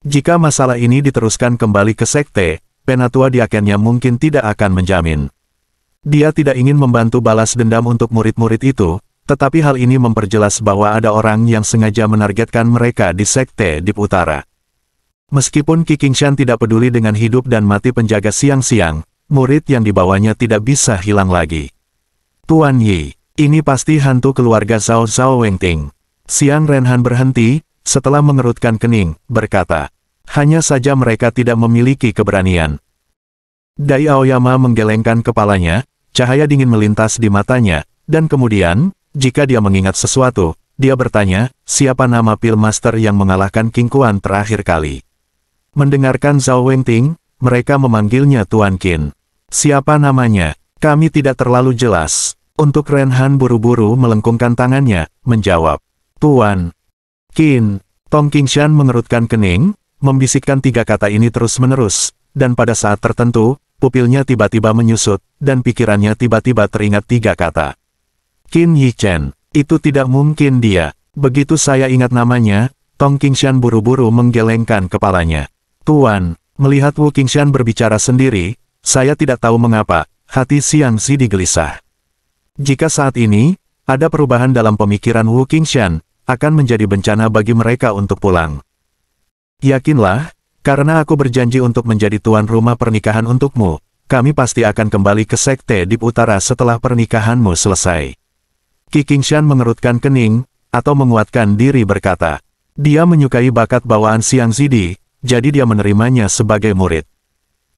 Jika masalah ini diteruskan kembali ke sekte, penatua di akennya mungkin tidak akan menjamin. Dia tidak ingin membantu balas dendam untuk murid-murid itu, tetapi hal ini memperjelas bahwa ada orang yang sengaja menargetkan mereka di sekte Dip Utara. Meskipun Ki Qingshan tidak peduli dengan hidup dan mati penjaga siang-siang, murid yang dibawanya tidak bisa hilang lagi. Tuan Yi, ini pasti hantu keluarga Zhao Zhao Wengting. Siang Renhan berhenti, setelah mengerutkan kening, berkata, hanya saja mereka tidak memiliki keberanian. Dai Aoyama menggelengkan kepalanya, cahaya dingin melintas di matanya, dan kemudian, jika dia mengingat sesuatu, dia bertanya, siapa nama Pilmaster yang mengalahkan King Kuan terakhir kali. Mendengarkan Zhao Wengting, mereka memanggilnya Tuan Qin. Siapa namanya? Kami tidak terlalu jelas. Untuk Renhan buru-buru melengkungkan tangannya, menjawab. Tuan, Qin, Tong Qingshan mengerutkan kening, membisikkan tiga kata ini terus-menerus, dan pada saat tertentu, pupilnya tiba-tiba menyusut, dan pikirannya tiba-tiba teringat tiga kata. Qin Yi Chen, itu tidak mungkin dia. Begitu saya ingat namanya, Tong Qingshan buru-buru menggelengkan kepalanya. Tuan, melihat Wu Qingshan berbicara sendiri, saya tidak tahu mengapa, hati Siang Si digelisah. Jika saat ini, ada perubahan dalam pemikiran Wu Qingshan, akan menjadi bencana bagi mereka untuk pulang. Yakinlah, karena aku berjanji untuk menjadi tuan rumah pernikahan untukmu, kami pasti akan kembali ke Sekte Dip Utara setelah pernikahanmu selesai. Ki Qingshan mengerutkan kening, atau menguatkan diri berkata, dia menyukai bakat bawaan Siang Zidi, jadi dia menerimanya sebagai murid.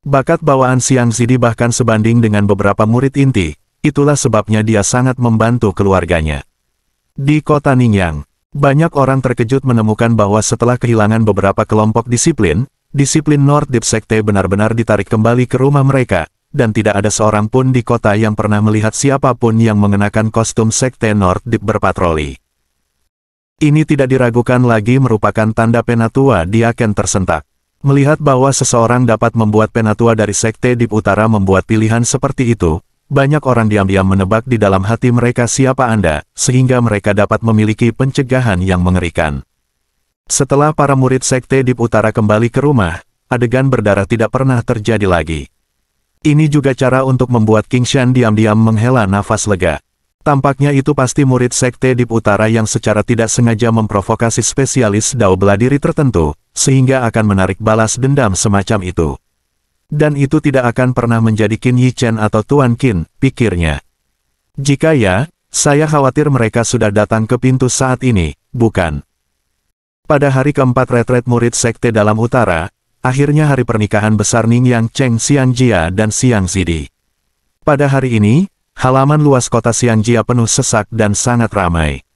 Bakat bawaan Siang Zidi bahkan sebanding dengan beberapa murid inti, itulah sebabnya dia sangat membantu keluarganya. Di kota Ningyang, Banyak orang terkejut menemukan bahwa setelah kehilangan beberapa kelompok disiplin, disiplin North Deep Sekte benar-benar ditarik kembali ke rumah mereka, dan tidak ada seorang pun di kota yang pernah melihat siapa pun yang mengenakan kostum Sekte North Deep berpatroli. Ini tidak diragukan lagi merupakan tanda penatua di akan tersentak. Melihat bahwa seseorang dapat membuat penatua dari Sekte Deep Utara membuat pilihan seperti itu, banyak orang diam-diam menebak di dalam hati mereka siapa Anda, sehingga mereka dapat memiliki pencegahan yang mengerikan. Setelah para murid Sekte Dip Utara kembali ke rumah, adegan berdarah tidak pernah terjadi lagi. Ini juga cara untuk membuat King Shan diam-diam menghela nafas lega. Tampaknya itu pasti murid Sekte Dip Utara yang secara tidak sengaja memprovokasi spesialis dao beladiri tertentu, sehingga akan menarik balas dendam semacam itu. Dan itu tidak akan pernah menjadi Qin Yi Chen atau Tuan Qin, pikirnya. Jika ya, saya khawatir mereka sudah datang ke pintu saat ini, bukan? Pada hari keempat retret murid Sekte Dalam Utara, akhirnya hari pernikahan besar Ning Yang Cheng Xiang Jia dan Xiang Zidi. Pada hari ini, halaman luas kota Xiang Jia penuh sesak dan sangat ramai.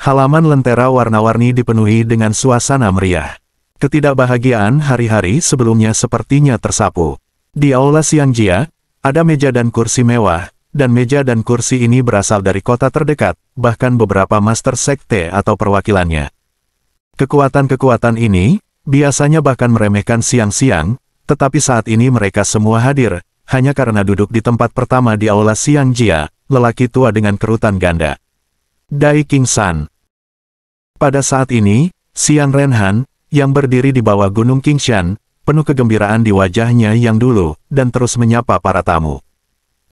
Halaman lentera warna-warni dipenuhi dengan suasana meriah. Ketidakbahagiaan hari-hari sebelumnya sepertinya tersapu. Di Aula Siang Jia, ada meja dan kursi mewah, dan meja dan kursi ini berasal dari kota terdekat, bahkan beberapa master sekte atau perwakilannya. Kekuatan-kekuatan ini, biasanya bahkan meremehkan siang-siang, tetapi saat ini mereka semua hadir, hanya karena duduk di tempat pertama di Aula Siang Jia, lelaki tua dengan kerutan ganda. Dai King San. Pada saat ini, Siang Renhan, yang berdiri di bawah Gunung Kingshan, penuh kegembiraan di wajahnya yang dulu, dan terus menyapa para tamu.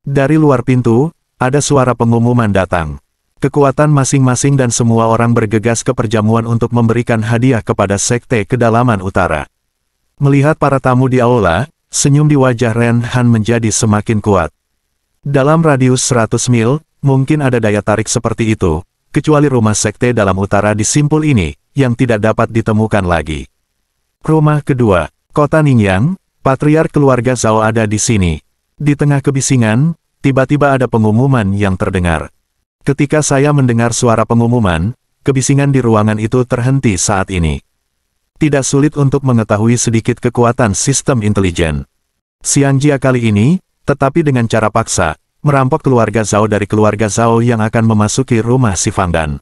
Dari luar pintu, ada suara pengumuman datang. Kekuatan masing-masing dan semua orang bergegas ke perjamuan untuk memberikan hadiah kepada Sekte Kedalaman Utara. Melihat para tamu di aula, senyum di wajah Ren Han menjadi semakin kuat. Dalam radius 100 mil, mungkin ada daya tarik seperti itu, kecuali rumah Sekte Dalam Utara di Simpul ini, yang tidak dapat ditemukan lagi. Rumah kedua, kota Ningyang, patriark keluarga Zhao ada di sini. Di tengah kebisingan, tiba-tiba ada pengumuman yang terdengar. Ketika saya mendengar suara pengumuman, kebisingan di ruangan itu terhenti saat ini. Tidak sulit untuk mengetahui sedikit kekuatan sistem intelijen. Xiangjia kali ini, tetapi dengan cara paksa, merampok keluarga Zhao dari keluarga Zhao yang akan memasuki rumah si Fangdan.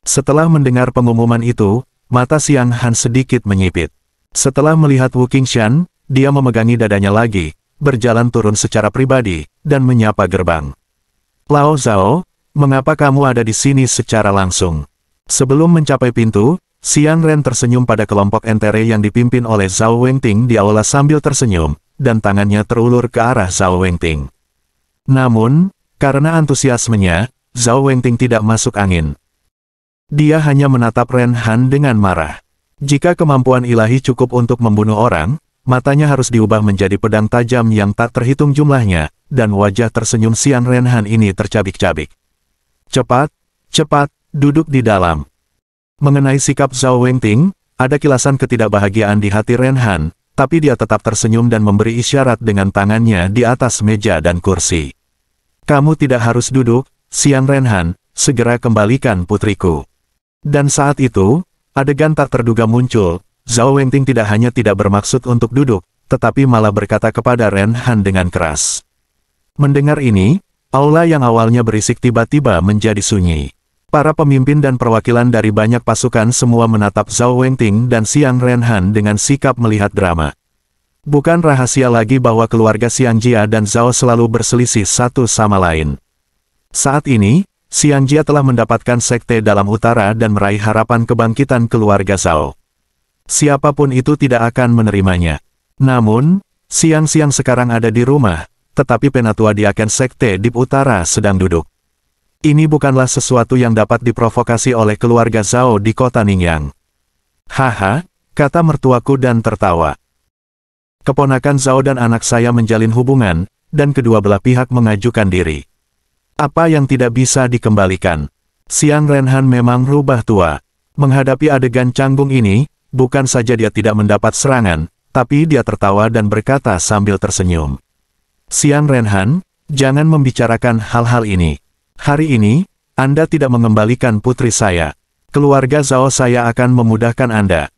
Setelah mendengar pengumuman itu, mata Siang Han sedikit menyipit. Setelah melihat Wu Qingshan, dia memegangi dadanya lagi, berjalan turun secara pribadi, dan menyapa gerbang. Lao Zhao, mengapa kamu ada di sini secara langsung? Sebelum mencapai pintu, Siang Ren tersenyum pada kelompok entere yang dipimpin oleh Zhao Wengting di aula sambil tersenyum, dan tangannya terulur ke arah Zhao Wengting. Namun, karena antusiasmenya, Zhao Wengting tidak masuk angin. Dia hanya menatap Ren Han dengan marah. Jika kemampuan ilahi cukup untuk membunuh orang, matanya harus diubah menjadi pedang tajam yang tak terhitung jumlahnya, dan wajah tersenyum Sian Ren Han ini tercabik-cabik. Cepat, cepat, duduk di dalam. Mengenai sikap Zhao Wengting, ada kilasan ketidakbahagiaan di hati Ren Han, tapi dia tetap tersenyum dan memberi isyarat dengan tangannya di atas meja dan kursi. Kamu tidak harus duduk, Sian Ren Han, segera kembalikan putriku. Dan saat itu, adegan tak terduga muncul, Zhao Wengting tidak hanya tidak bermaksud untuk duduk, tetapi malah berkata kepada Ren Han dengan keras. Mendengar ini, aula yang awalnya berisik tiba-tiba menjadi sunyi. Para pemimpin dan perwakilan dari banyak pasukan semua menatap Zhao Wengting dan Xiang Ren Han dengan sikap melihat drama. Bukan rahasia lagi bahwa keluarga Xiang Jia dan Zhao selalu berselisih satu sama lain. Saat ini, Xianjia telah mendapatkan sekte dalam utara dan meraih harapan kebangkitan keluarga Zhao. Siapa pun itu tidak akan menerimanya. Namun, siang-siang sekarang ada di rumah, tetapi penatua di akan sekte di utara sedang duduk. Ini bukanlah sesuatu yang dapat diprovokasi oleh keluarga Zhao di kota Ningyang. Haha, kata mertuaku dan tertawa. Keponakan Zhao dan anak saya menjalin hubungan, dan kedua belah pihak mengajukan diri. Apa yang tidak bisa dikembalikan? Siang Renhan memang rubah tua. Menghadapi adegan canggung ini, bukan saja dia tidak mendapat serangan, tapi dia tertawa dan berkata sambil tersenyum. Siang Renhan, jangan membicarakan hal-hal ini. Hari ini, Anda tidak mengembalikan putri saya. keluarga Zhao saya akan memudahkan Anda.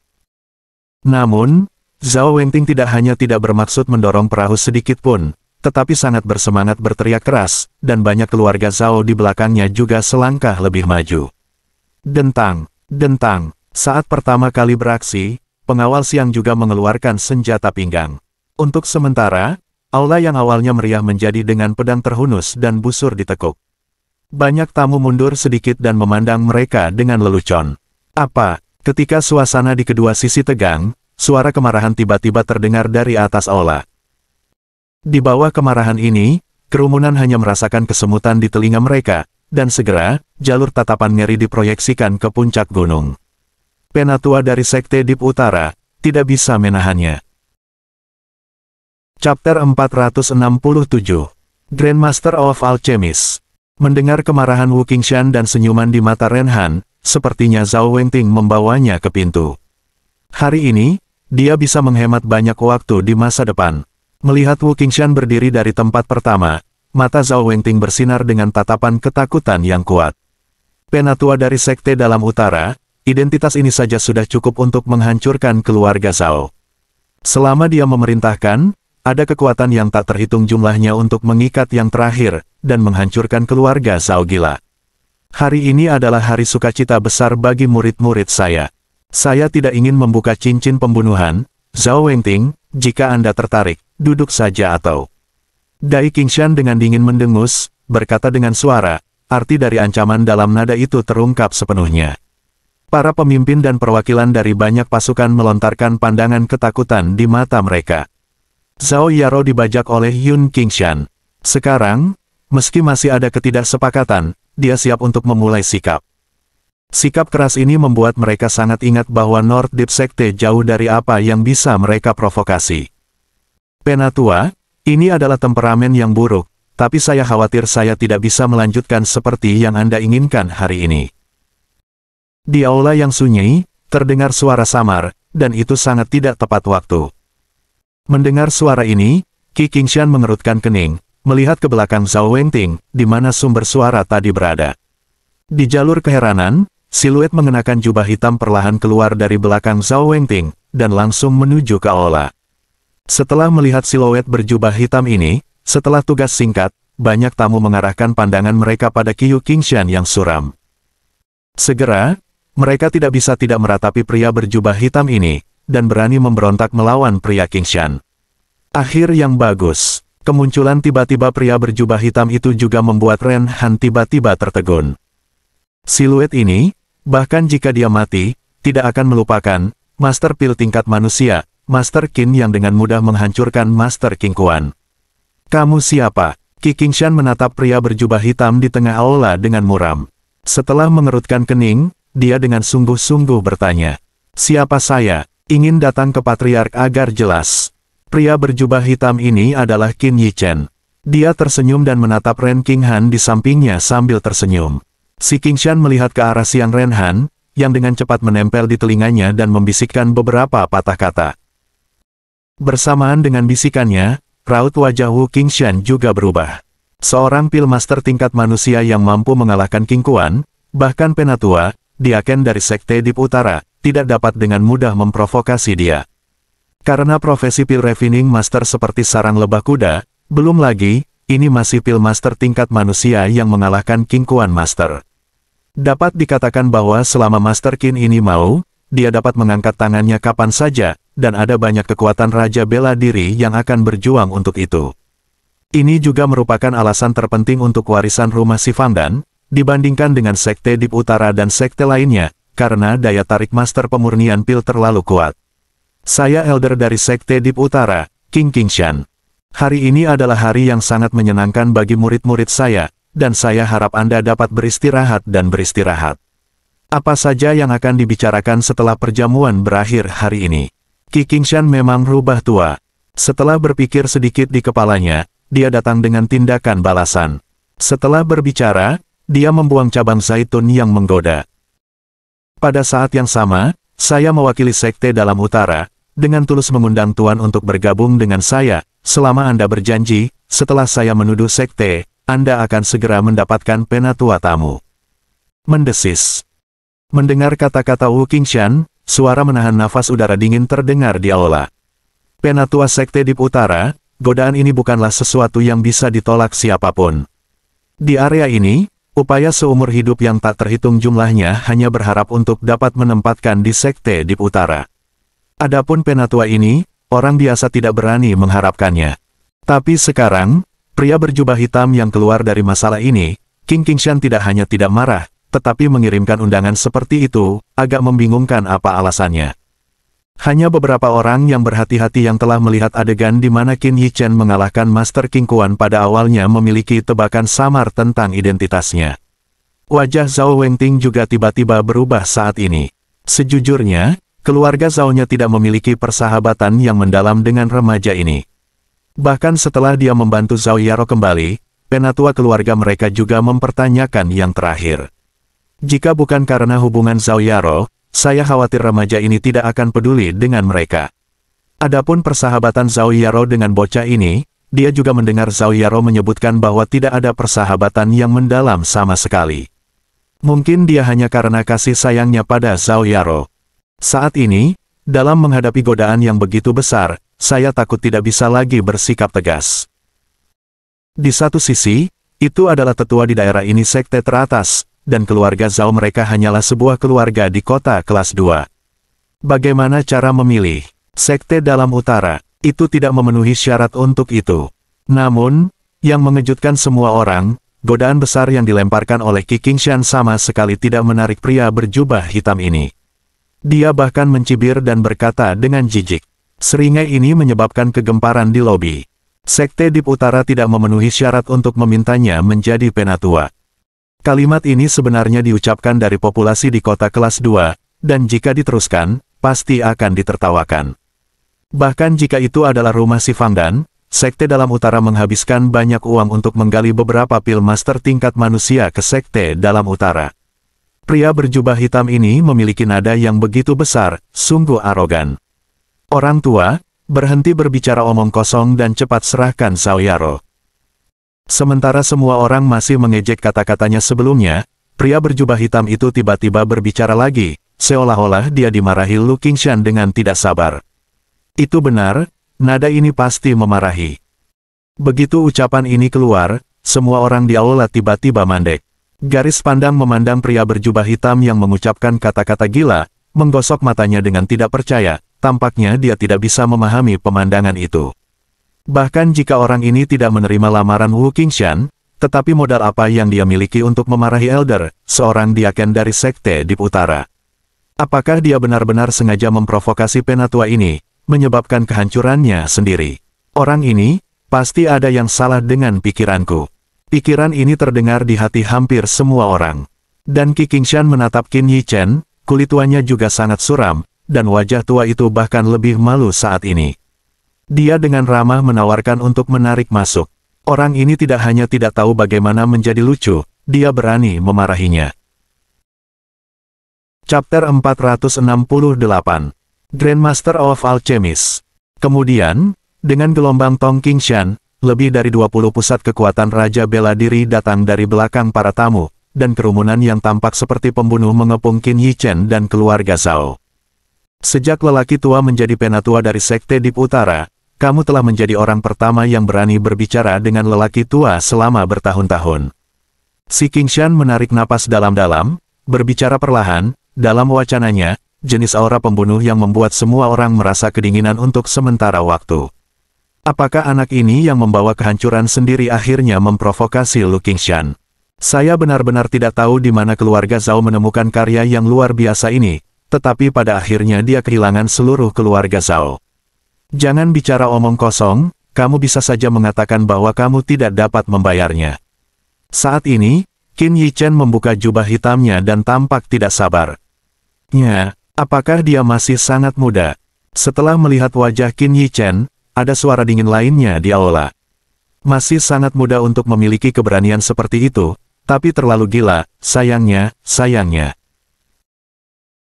Namun, Zhao Wengting tidak hanya tidak bermaksud mendorong perahu sedikit pun, tetapi sangat bersemangat berteriak keras, dan banyak keluarga Zhao di belakangnya juga selangkah lebih maju. Dentang, dentang, saat pertama kali beraksi, pengawal siang juga mengeluarkan senjata pinggang. Untuk sementara, aula yang awalnya meriah menjadi dengan pedang terhunus dan busur ditekuk. Banyak tamu mundur sedikit dan memandang mereka dengan lelucon. Apa, ketika suasana di kedua sisi tegang, Suara kemarahan tiba-tiba terdengar dari atas aula. Di bawah kemarahan ini, kerumunan hanya merasakan kesemutan di telinga mereka, dan segera, jalur tatapan ngeri diproyeksikan ke puncak gunung. Penatua dari Sekte Dip Utara, tidak bisa menahannya. Chapter 467 Grandmaster of Alchemist Mendengar kemarahan Wu Qingshan dan senyuman di mata Renhan, sepertinya Zhao Wengting membawanya ke pintu. Hari ini, dia bisa menghemat banyak waktu di masa depan. Melihat Wu Qingshan berdiri dari tempat pertama, mata Zhao Wengting bersinar dengan tatapan ketakutan yang kuat. Penatua dari Sekte Dalam Utara, identitas ini saja sudah cukup untuk menghancurkan keluarga Zhao. Selama dia memerintahkan, ada kekuatan yang tak terhitung jumlahnya untuk mengikat yang terakhir, dan menghancurkan keluarga Zhao gila. Hari ini adalah hari sukacita besar bagi murid-murid saya. Saya tidak ingin membuka cincin pembunuhan, Zhao Wengting, jika Anda tertarik, duduk saja atau... Dai Qingshan dengan dingin mendengus, berkata dengan suara, arti dari ancaman dalam nada itu terungkap sepenuhnya. Para pemimpin dan perwakilan dari banyak pasukan melontarkan pandangan ketakutan di mata mereka. Zhao Yaro dibajak oleh Yun Qingshan. Sekarang, meski masih ada ketidaksepakatan, dia siap untuk memulai sikap. Sikap keras ini membuat mereka sangat ingat bahwa North Deep Sekte jauh dari apa yang bisa mereka provokasi. Penatua, ini adalah temperamen yang buruk, tapi saya khawatir saya tidak bisa melanjutkan seperti yang Anda inginkan hari ini. Di aula yang sunyi, terdengar suara samar, dan itu sangat tidak tepat waktu. Mendengar suara ini, Qi Qingshan mengerutkan kening, melihat ke belakang Zhao Wengting, di mana sumber suara tadi berada. Di jalur keheranan, Siluet mengenakan jubah hitam perlahan keluar dari belakang Zhao Wengting, dan langsung menuju ke aula. Setelah melihat siluet berjubah hitam ini, setelah tugas singkat, banyak tamu mengarahkan pandangan mereka pada Qiu Qingshan yang suram. Segera, mereka tidak bisa tidak meratapi pria berjubah hitam ini, dan berani memberontak melawan pria Qingshan. Akhir yang bagus, kemunculan tiba-tiba pria berjubah hitam itu juga membuat Ren Han tiba-tiba tertegun. Siluet ini, Bahkan jika dia mati, tidak akan melupakan, Master Pil tingkat manusia, Master Qin yang dengan mudah menghancurkan Master King Kuan. Kamu siapa? Qi Qingshan menatap pria berjubah hitam di tengah aula dengan muram. Setelah mengerutkan kening, dia dengan sungguh-sungguh bertanya. Siapa saya? Ingin datang ke Patriark agar jelas. Pria berjubah hitam ini adalah Qin Yichen. Dia tersenyum dan menatap Ren King Han di sampingnya sambil tersenyum. Si Qingshan melihat ke arah Siang Renhan, yang dengan cepat menempel di telinganya dan membisikkan beberapa patah kata. Bersamaan dengan bisikannya, raut wajah Wu Qingshan juga berubah. Seorang pilmaster tingkat manusia yang mampu mengalahkan King Kuan, bahkan penatua, diaken dari Sekte Dip Utara, tidak dapat dengan mudah memprovokasi dia. Karena profesi pil refining master seperti sarang lebah kuda, belum lagi, ini masih pil master tingkat manusia yang mengalahkan King Kuan Master. Dapat dikatakan bahwa selama Master Qin ini mau, dia dapat mengangkat tangannya kapan saja, dan ada banyak kekuatan Raja Bela Diri yang akan berjuang untuk itu. Ini juga merupakan alasan terpenting untuk warisan rumah Sifandan, dibandingkan dengan Sekte Dip Utara dan Sekte lainnya, karena daya tarik Master Pemurnian Pil terlalu kuat. Saya Elder dari Sekte Dip Utara, King Kingshan. Hari ini adalah hari yang sangat menyenangkan bagi murid-murid saya, dan saya harap Anda dapat beristirahat dan beristirahat. Apa saja yang akan dibicarakan setelah perjamuan berakhir hari ini? Qi Qingshan memang rubah tua. Setelah berpikir sedikit di kepalanya, dia datang dengan tindakan balasan. Setelah berbicara, dia membuang cabang zaitun yang menggoda. Pada saat yang sama, saya mewakili sekte dalam utara, dengan tulus mengundang Tuan untuk bergabung dengan saya, selama Anda berjanji, setelah saya menuduh sekte, anda akan segera mendapatkan penatua tamu. Mendesis. Mendengar kata-kata Wu Qingshan, suara menahan nafas udara dingin terdengar di aula. Penatua Sekte Dip Utara, godaan ini bukanlah sesuatu yang bisa ditolak siapa pun. Di area ini, upaya seumur hidup yang tak terhitung jumlahnya hanya berharap untuk dapat menempatkan di Sekte Dip Utara. Adapun penatua ini, orang biasa tidak berani mengharapkannya. Tapi sekarang, pria berjubah hitam yang keluar dari masalah ini, King Kingshan tidak hanya tidak marah, tetapi mengirimkan undangan seperti itu, agak membingungkan apa alasannya. Hanya beberapa orang yang berhati-hati yang telah melihat adegan di mana Qin Chen mengalahkan Master King Kuan pada awalnya memiliki tebakan samar tentang identitasnya. Wajah Zhao Wengting juga tiba-tiba berubah saat ini. Sejujurnya, keluarga Zhao-nya tidak memiliki persahabatan yang mendalam dengan remaja ini. Bahkan setelah dia membantu Zhao Yaro kembali, penatua keluarga mereka juga mempertanyakan yang terakhir. Jika bukan karena hubungan Zhao Yaro, saya khawatir remaja ini tidak akan peduli dengan mereka. Adapun persahabatan Zhao Yaro dengan bocah ini, dia juga mendengar Zhao Yaro menyebutkan bahwa tidak ada persahabatan yang mendalam sama sekali. Mungkin dia hanya karena kasih sayangnya pada Zhao Yaro. Saat ini, dalam menghadapi godaan yang begitu besar, saya takut tidak bisa lagi bersikap tegas. Di satu sisi, itu adalah tetua di daerah ini sekte teratas, dan keluarga Zhao mereka hanyalah sebuah keluarga di kota kelas 2. Bagaimana cara memilih? Sekte dalam utara, itu tidak memenuhi syarat untuk itu. Namun, yang mengejutkan semua orang, godaan besar yang dilemparkan oleh Qi Qingshan sama sekali tidak menarik pria berjubah hitam ini. Dia bahkan mencibir dan berkata dengan jijik. Seringai ini menyebabkan kegemparan di lobi. Sekte Dip Utara tidak memenuhi syarat untuk memintanya menjadi penatua. Kalimat ini sebenarnya diucapkan dari populasi di kota kelas 2, dan jika diteruskan, pasti akan ditertawakan. Bahkan jika itu adalah rumah si Fangdan, Sekte Dalam Utara menghabiskan banyak uang untuk menggali beberapa pil master tingkat manusia ke Sekte Dalam Utara. Pria berjubah hitam ini memiliki nada yang begitu besar, sungguh arogan. Orang tua, berhenti berbicara omong kosong dan cepat serahkan Sawyaro. Sementara semua orang masih mengejek kata-katanya sebelumnya, pria berjubah hitam itu tiba-tiba berbicara lagi, seolah-olah dia dimarahi Lu Qingshan dengan tidak sabar. Itu benar, nada ini pasti memarahi. Begitu ucapan ini keluar, semua orang di aula tiba-tiba mandek. Garis pandang memandang pria berjubah hitam yang mengucapkan kata-kata gila, menggosok matanya dengan tidak percaya, tampaknya dia tidak bisa memahami pemandangan itu. Bahkan jika orang ini tidak menerima lamaran Wu Qingshan, tetapi modal apa yang dia miliki untuk memarahi Elder, seorang diaken dari Sekte Dip Utara. Apakah dia benar-benar sengaja memprovokasi penatua ini, menyebabkan kehancurannya sendiri? Orang ini, pasti ada yang salah dengan pikiranku. Pikiran ini terdengar di hati hampir semua orang. Dan Qi Qingshan menatap Qin Yi Chen, kulit tuanya juga sangat suram, dan wajah tua itu bahkan lebih malu saat ini. Dia dengan ramah menawarkan untuk menarik masuk. Orang ini tidak hanya tidak tahu bagaimana menjadi lucu, dia berani memarahinya. Chapter 468 Grandmaster of Alchemist Kemudian, dengan gelombang Tong Qingshan, lebih dari 20 pusat kekuatan Raja Bela Diri datang dari belakang para tamu, dan kerumunan yang tampak seperti pembunuh mengepung Qin Yichen dan keluarga Zhao. Sejak lelaki tua menjadi penatua dari Sekte Dip Utara, kamu telah menjadi orang pertama yang berani berbicara dengan lelaki tua selama bertahun-tahun. Si Kingshan menarik napas dalam-dalam, berbicara perlahan, dalam wacananya, jenis aura pembunuh yang membuat semua orang merasa kedinginan untuk sementara waktu. Apakah anak ini yang membawa kehancuran sendiri akhirnya memprovokasi Lu Kingshan? Saya benar-benar tidak tahu di mana keluarga Zhao menemukan karya yang luar biasa ini, tetapi pada akhirnya dia kehilangan seluruh keluarga Zhao. Jangan bicara omong kosong, kamu bisa saja mengatakan bahwa kamu tidak dapat membayarnya. Saat ini, Qin Chen membuka jubah hitamnya dan tampak tidak sabar. Nya, apakah dia masih sangat muda? Setelah melihat wajah Qin Chen, ada suara dingin lainnya di aula. Masih sangat muda untuk memiliki keberanian seperti itu, tapi terlalu gila, sayangnya, sayangnya.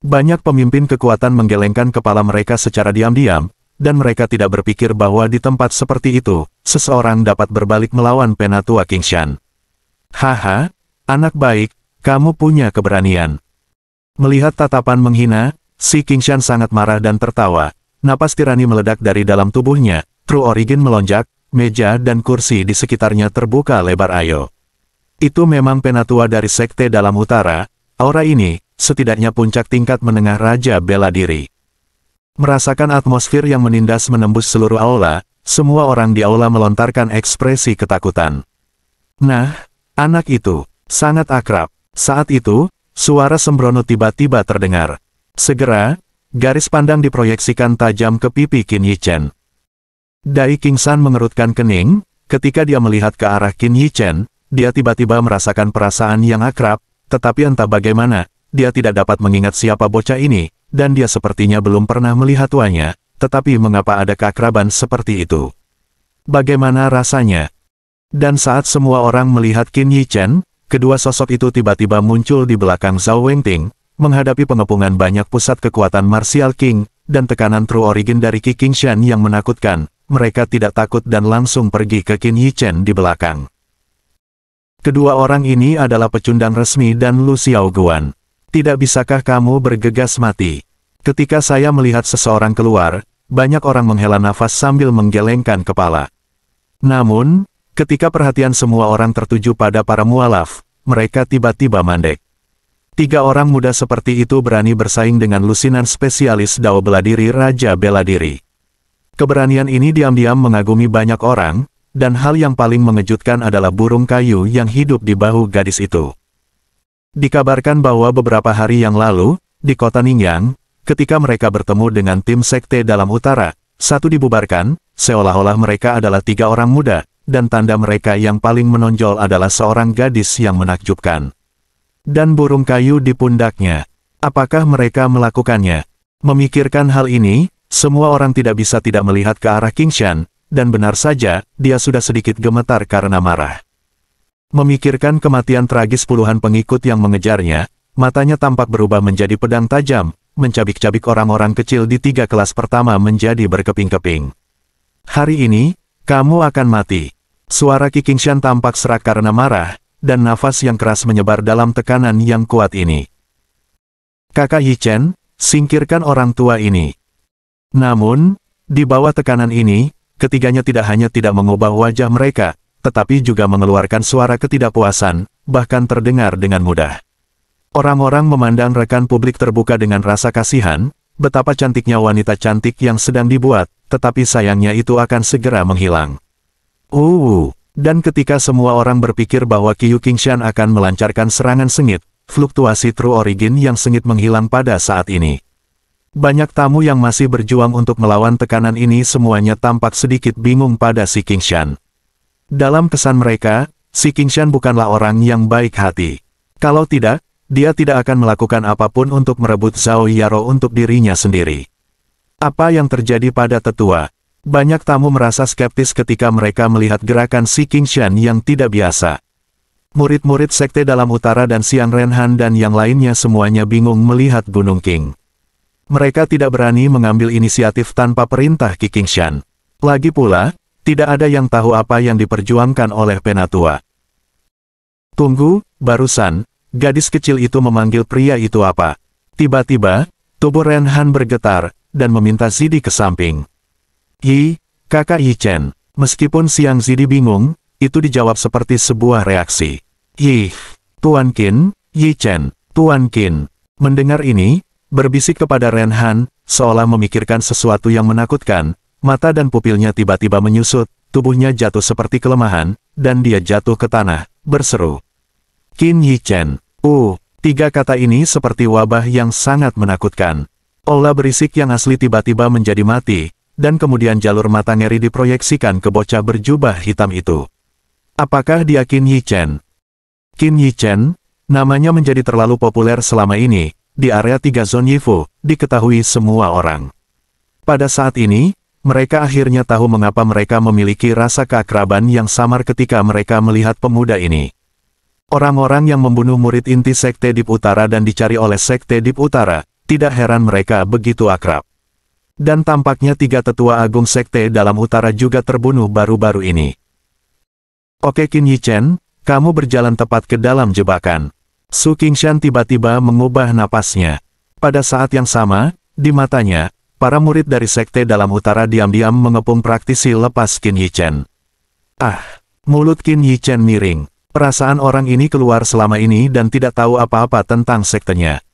Banyak pemimpin kekuatan menggelengkan kepala mereka secara diam-diam, dan mereka tidak berpikir bahwa di tempat seperti itu, seseorang dapat berbalik melawan penatua Kingshan. Haha, anak baik, kamu punya keberanian. Melihat tatapan menghina, si Kingshan sangat marah dan tertawa. Napas tirani meledak dari dalam tubuhnya, True Origin melonjak, meja dan kursi di sekitarnya terbuka lebar ayo. Itu memang penatua dari sekte dalam utara, aura ini, setidaknya puncak tingkat menengah Raja Bela Diri. Merasakan atmosfer yang menindas menembus seluruh aula, semua orang di aula melontarkan ekspresi ketakutan. Nah, anak itu, sangat akrab. Saat itu, suara sembrono tiba-tiba terdengar. Segera, garis pandang diproyeksikan tajam ke pipi Qin Yichen. Dai King San mengerutkan kening, ketika dia melihat ke arah Qin Yichen, dia tiba-tiba merasakan perasaan yang akrab, tetapi entah bagaimana, dia tidak dapat mengingat siapa bocah ini, dan dia sepertinya belum pernah melihat tuanya, tetapi mengapa ada keakraban seperti itu? Bagaimana rasanya? Dan saat semua orang melihat Qin Yi Chen, kedua sosok itu tiba-tiba muncul di belakang Zhao Wengting, menghadapi pengepungan banyak pusat kekuatan Martial King, dan tekanan True Origin dari Qi Qingshan yang menakutkan, mereka tidak takut dan langsung pergi ke Qin Yi Chen di belakang. Kedua orang ini adalah pecundang resmi dan Lu Xiao Guan. Tidak bisakah kamu bergegas mati? Ketika saya melihat seseorang keluar, banyak orang menghela nafas sambil menggelengkan kepala. Namun, ketika perhatian semua orang tertuju pada para mualaf, mereka tiba-tiba mandek. Tiga orang muda seperti itu berani bersaing dengan lusinan spesialis Dao Beladiri Raja Beladiri. Keberanian ini diam-diam mengagumi banyak orang, dan hal yang paling mengejutkan adalah burung kayu yang hidup di bahu gadis itu. Dikabarkan bahwa beberapa hari yang lalu, di kota Ningyang, Ketika mereka bertemu dengan tim sekte dalam utara, satu dibubarkan, seolah-olah mereka adalah tiga orang muda, dan tanda mereka yang paling menonjol adalah seorang gadis yang menakjubkan. Dan burung kayu di pundaknya. Apakah mereka melakukannya? Memikirkan hal ini, semua orang tidak bisa tidak melihat ke arah Kingshan, dan benar saja, dia sudah sedikit gemetar karena marah. Memikirkan kematian tragis puluhan pengikut yang mengejarnya, matanya tampak berubah menjadi pedang tajam, mencabik-cabik orang-orang kecil di tiga kelas pertama menjadi berkeping-keping. Hari ini, kamu akan mati. Suara Ki Kingshan tampak serak karena marah, dan nafas yang keras menyebar dalam tekanan yang kuat ini. Kakak Yi Chen, singkirkan orang tua ini. Namun, di bawah tekanan ini, ketiganya tidak hanya tidak mengubah wajah mereka, tetapi juga mengeluarkan suara ketidakpuasan, bahkan terdengar dengan mudah. Orang-orang memandang rekan publik terbuka dengan rasa kasihan, betapa cantiknya wanita cantik yang sedang dibuat, tetapi sayangnya itu akan segera menghilang. Uh, dan ketika semua orang berpikir bahwa Qiu Qingshan akan melancarkan serangan sengit, fluktuasi True Origin yang sengit menghilang pada saat ini. Banyak tamu yang masih berjuang untuk melawan tekanan ini semuanya tampak sedikit bingung pada si Qingshan. Dalam kesan mereka, si Qingshan bukanlah orang yang baik hati. Kalau tidak, dia tidak akan melakukan apa pun untuk merebut Zhao Yaro untuk dirinya sendiri. Apa yang terjadi pada tetua? Banyak tamu merasa skeptis ketika mereka melihat gerakan si Qingshan yang tidak biasa. Murid-murid sekte dalam utara dan Siang Renhan dan yang lainnya semuanya bingung melihat Gunung King. Mereka tidak berani mengambil inisiatif tanpa perintah Ki Qingshan. Lagi pula, tidak ada yang tahu apa yang diperjuangkan oleh Penatua. Tunggu, barusan, Gadis kecil itu memanggil pria itu apa. Tiba-tiba, tubuh Renhan bergetar, dan meminta Zidi ke samping. Yi, kakak Yi Chen. Meskipun Siang Zidi bingung, itu dijawab seperti sebuah reaksi. Yi, Tuan Qin, Yi Chen, Tuan Qin. Mendengar ini, berbisik kepada Renhan, seolah memikirkan sesuatu yang menakutkan, mata dan pupilnya tiba-tiba menyusut, tubuhnya jatuh seperti kelemahan, dan dia jatuh ke tanah, berseru. Qin Yi Chen, Uh, tiga kata ini seperti wabah yang sangat menakutkan. Olah berisik yang asli tiba-tiba menjadi mati, dan kemudian jalur mata ngeri diproyeksikan ke bocah berjubah hitam itu. Apakah dia Qin Yi Chen? Qin Yi Chen, namanya menjadi terlalu populer selama ini, di area tiga zon Yifu, diketahui semua orang. Pada saat ini, mereka akhirnya tahu mengapa mereka memiliki rasa keakraban yang samar ketika mereka melihat pemuda ini. Orang-orang yang membunuh murid inti Sekte Dip Utara dan dicari oleh Sekte Dip Utara, tidak heran mereka begitu akrab. Dan tampaknya tiga tetua agung Sekte dalam Utara juga terbunuh baru-baru ini. Oke Qin Yi Chen, kamu berjalan tepat ke dalam jebakan. Su Qingshan tiba-tiba mengubah napasnya. Pada saat yang sama, di matanya, para murid dari sekte dalam utara diam-diam mengepung praktisi lepas Qin Yichen. Ah, mulut Qin Yichen miring. Perasaan orang ini keluar selama ini dan tidak tahu apa-apa tentang sektenya.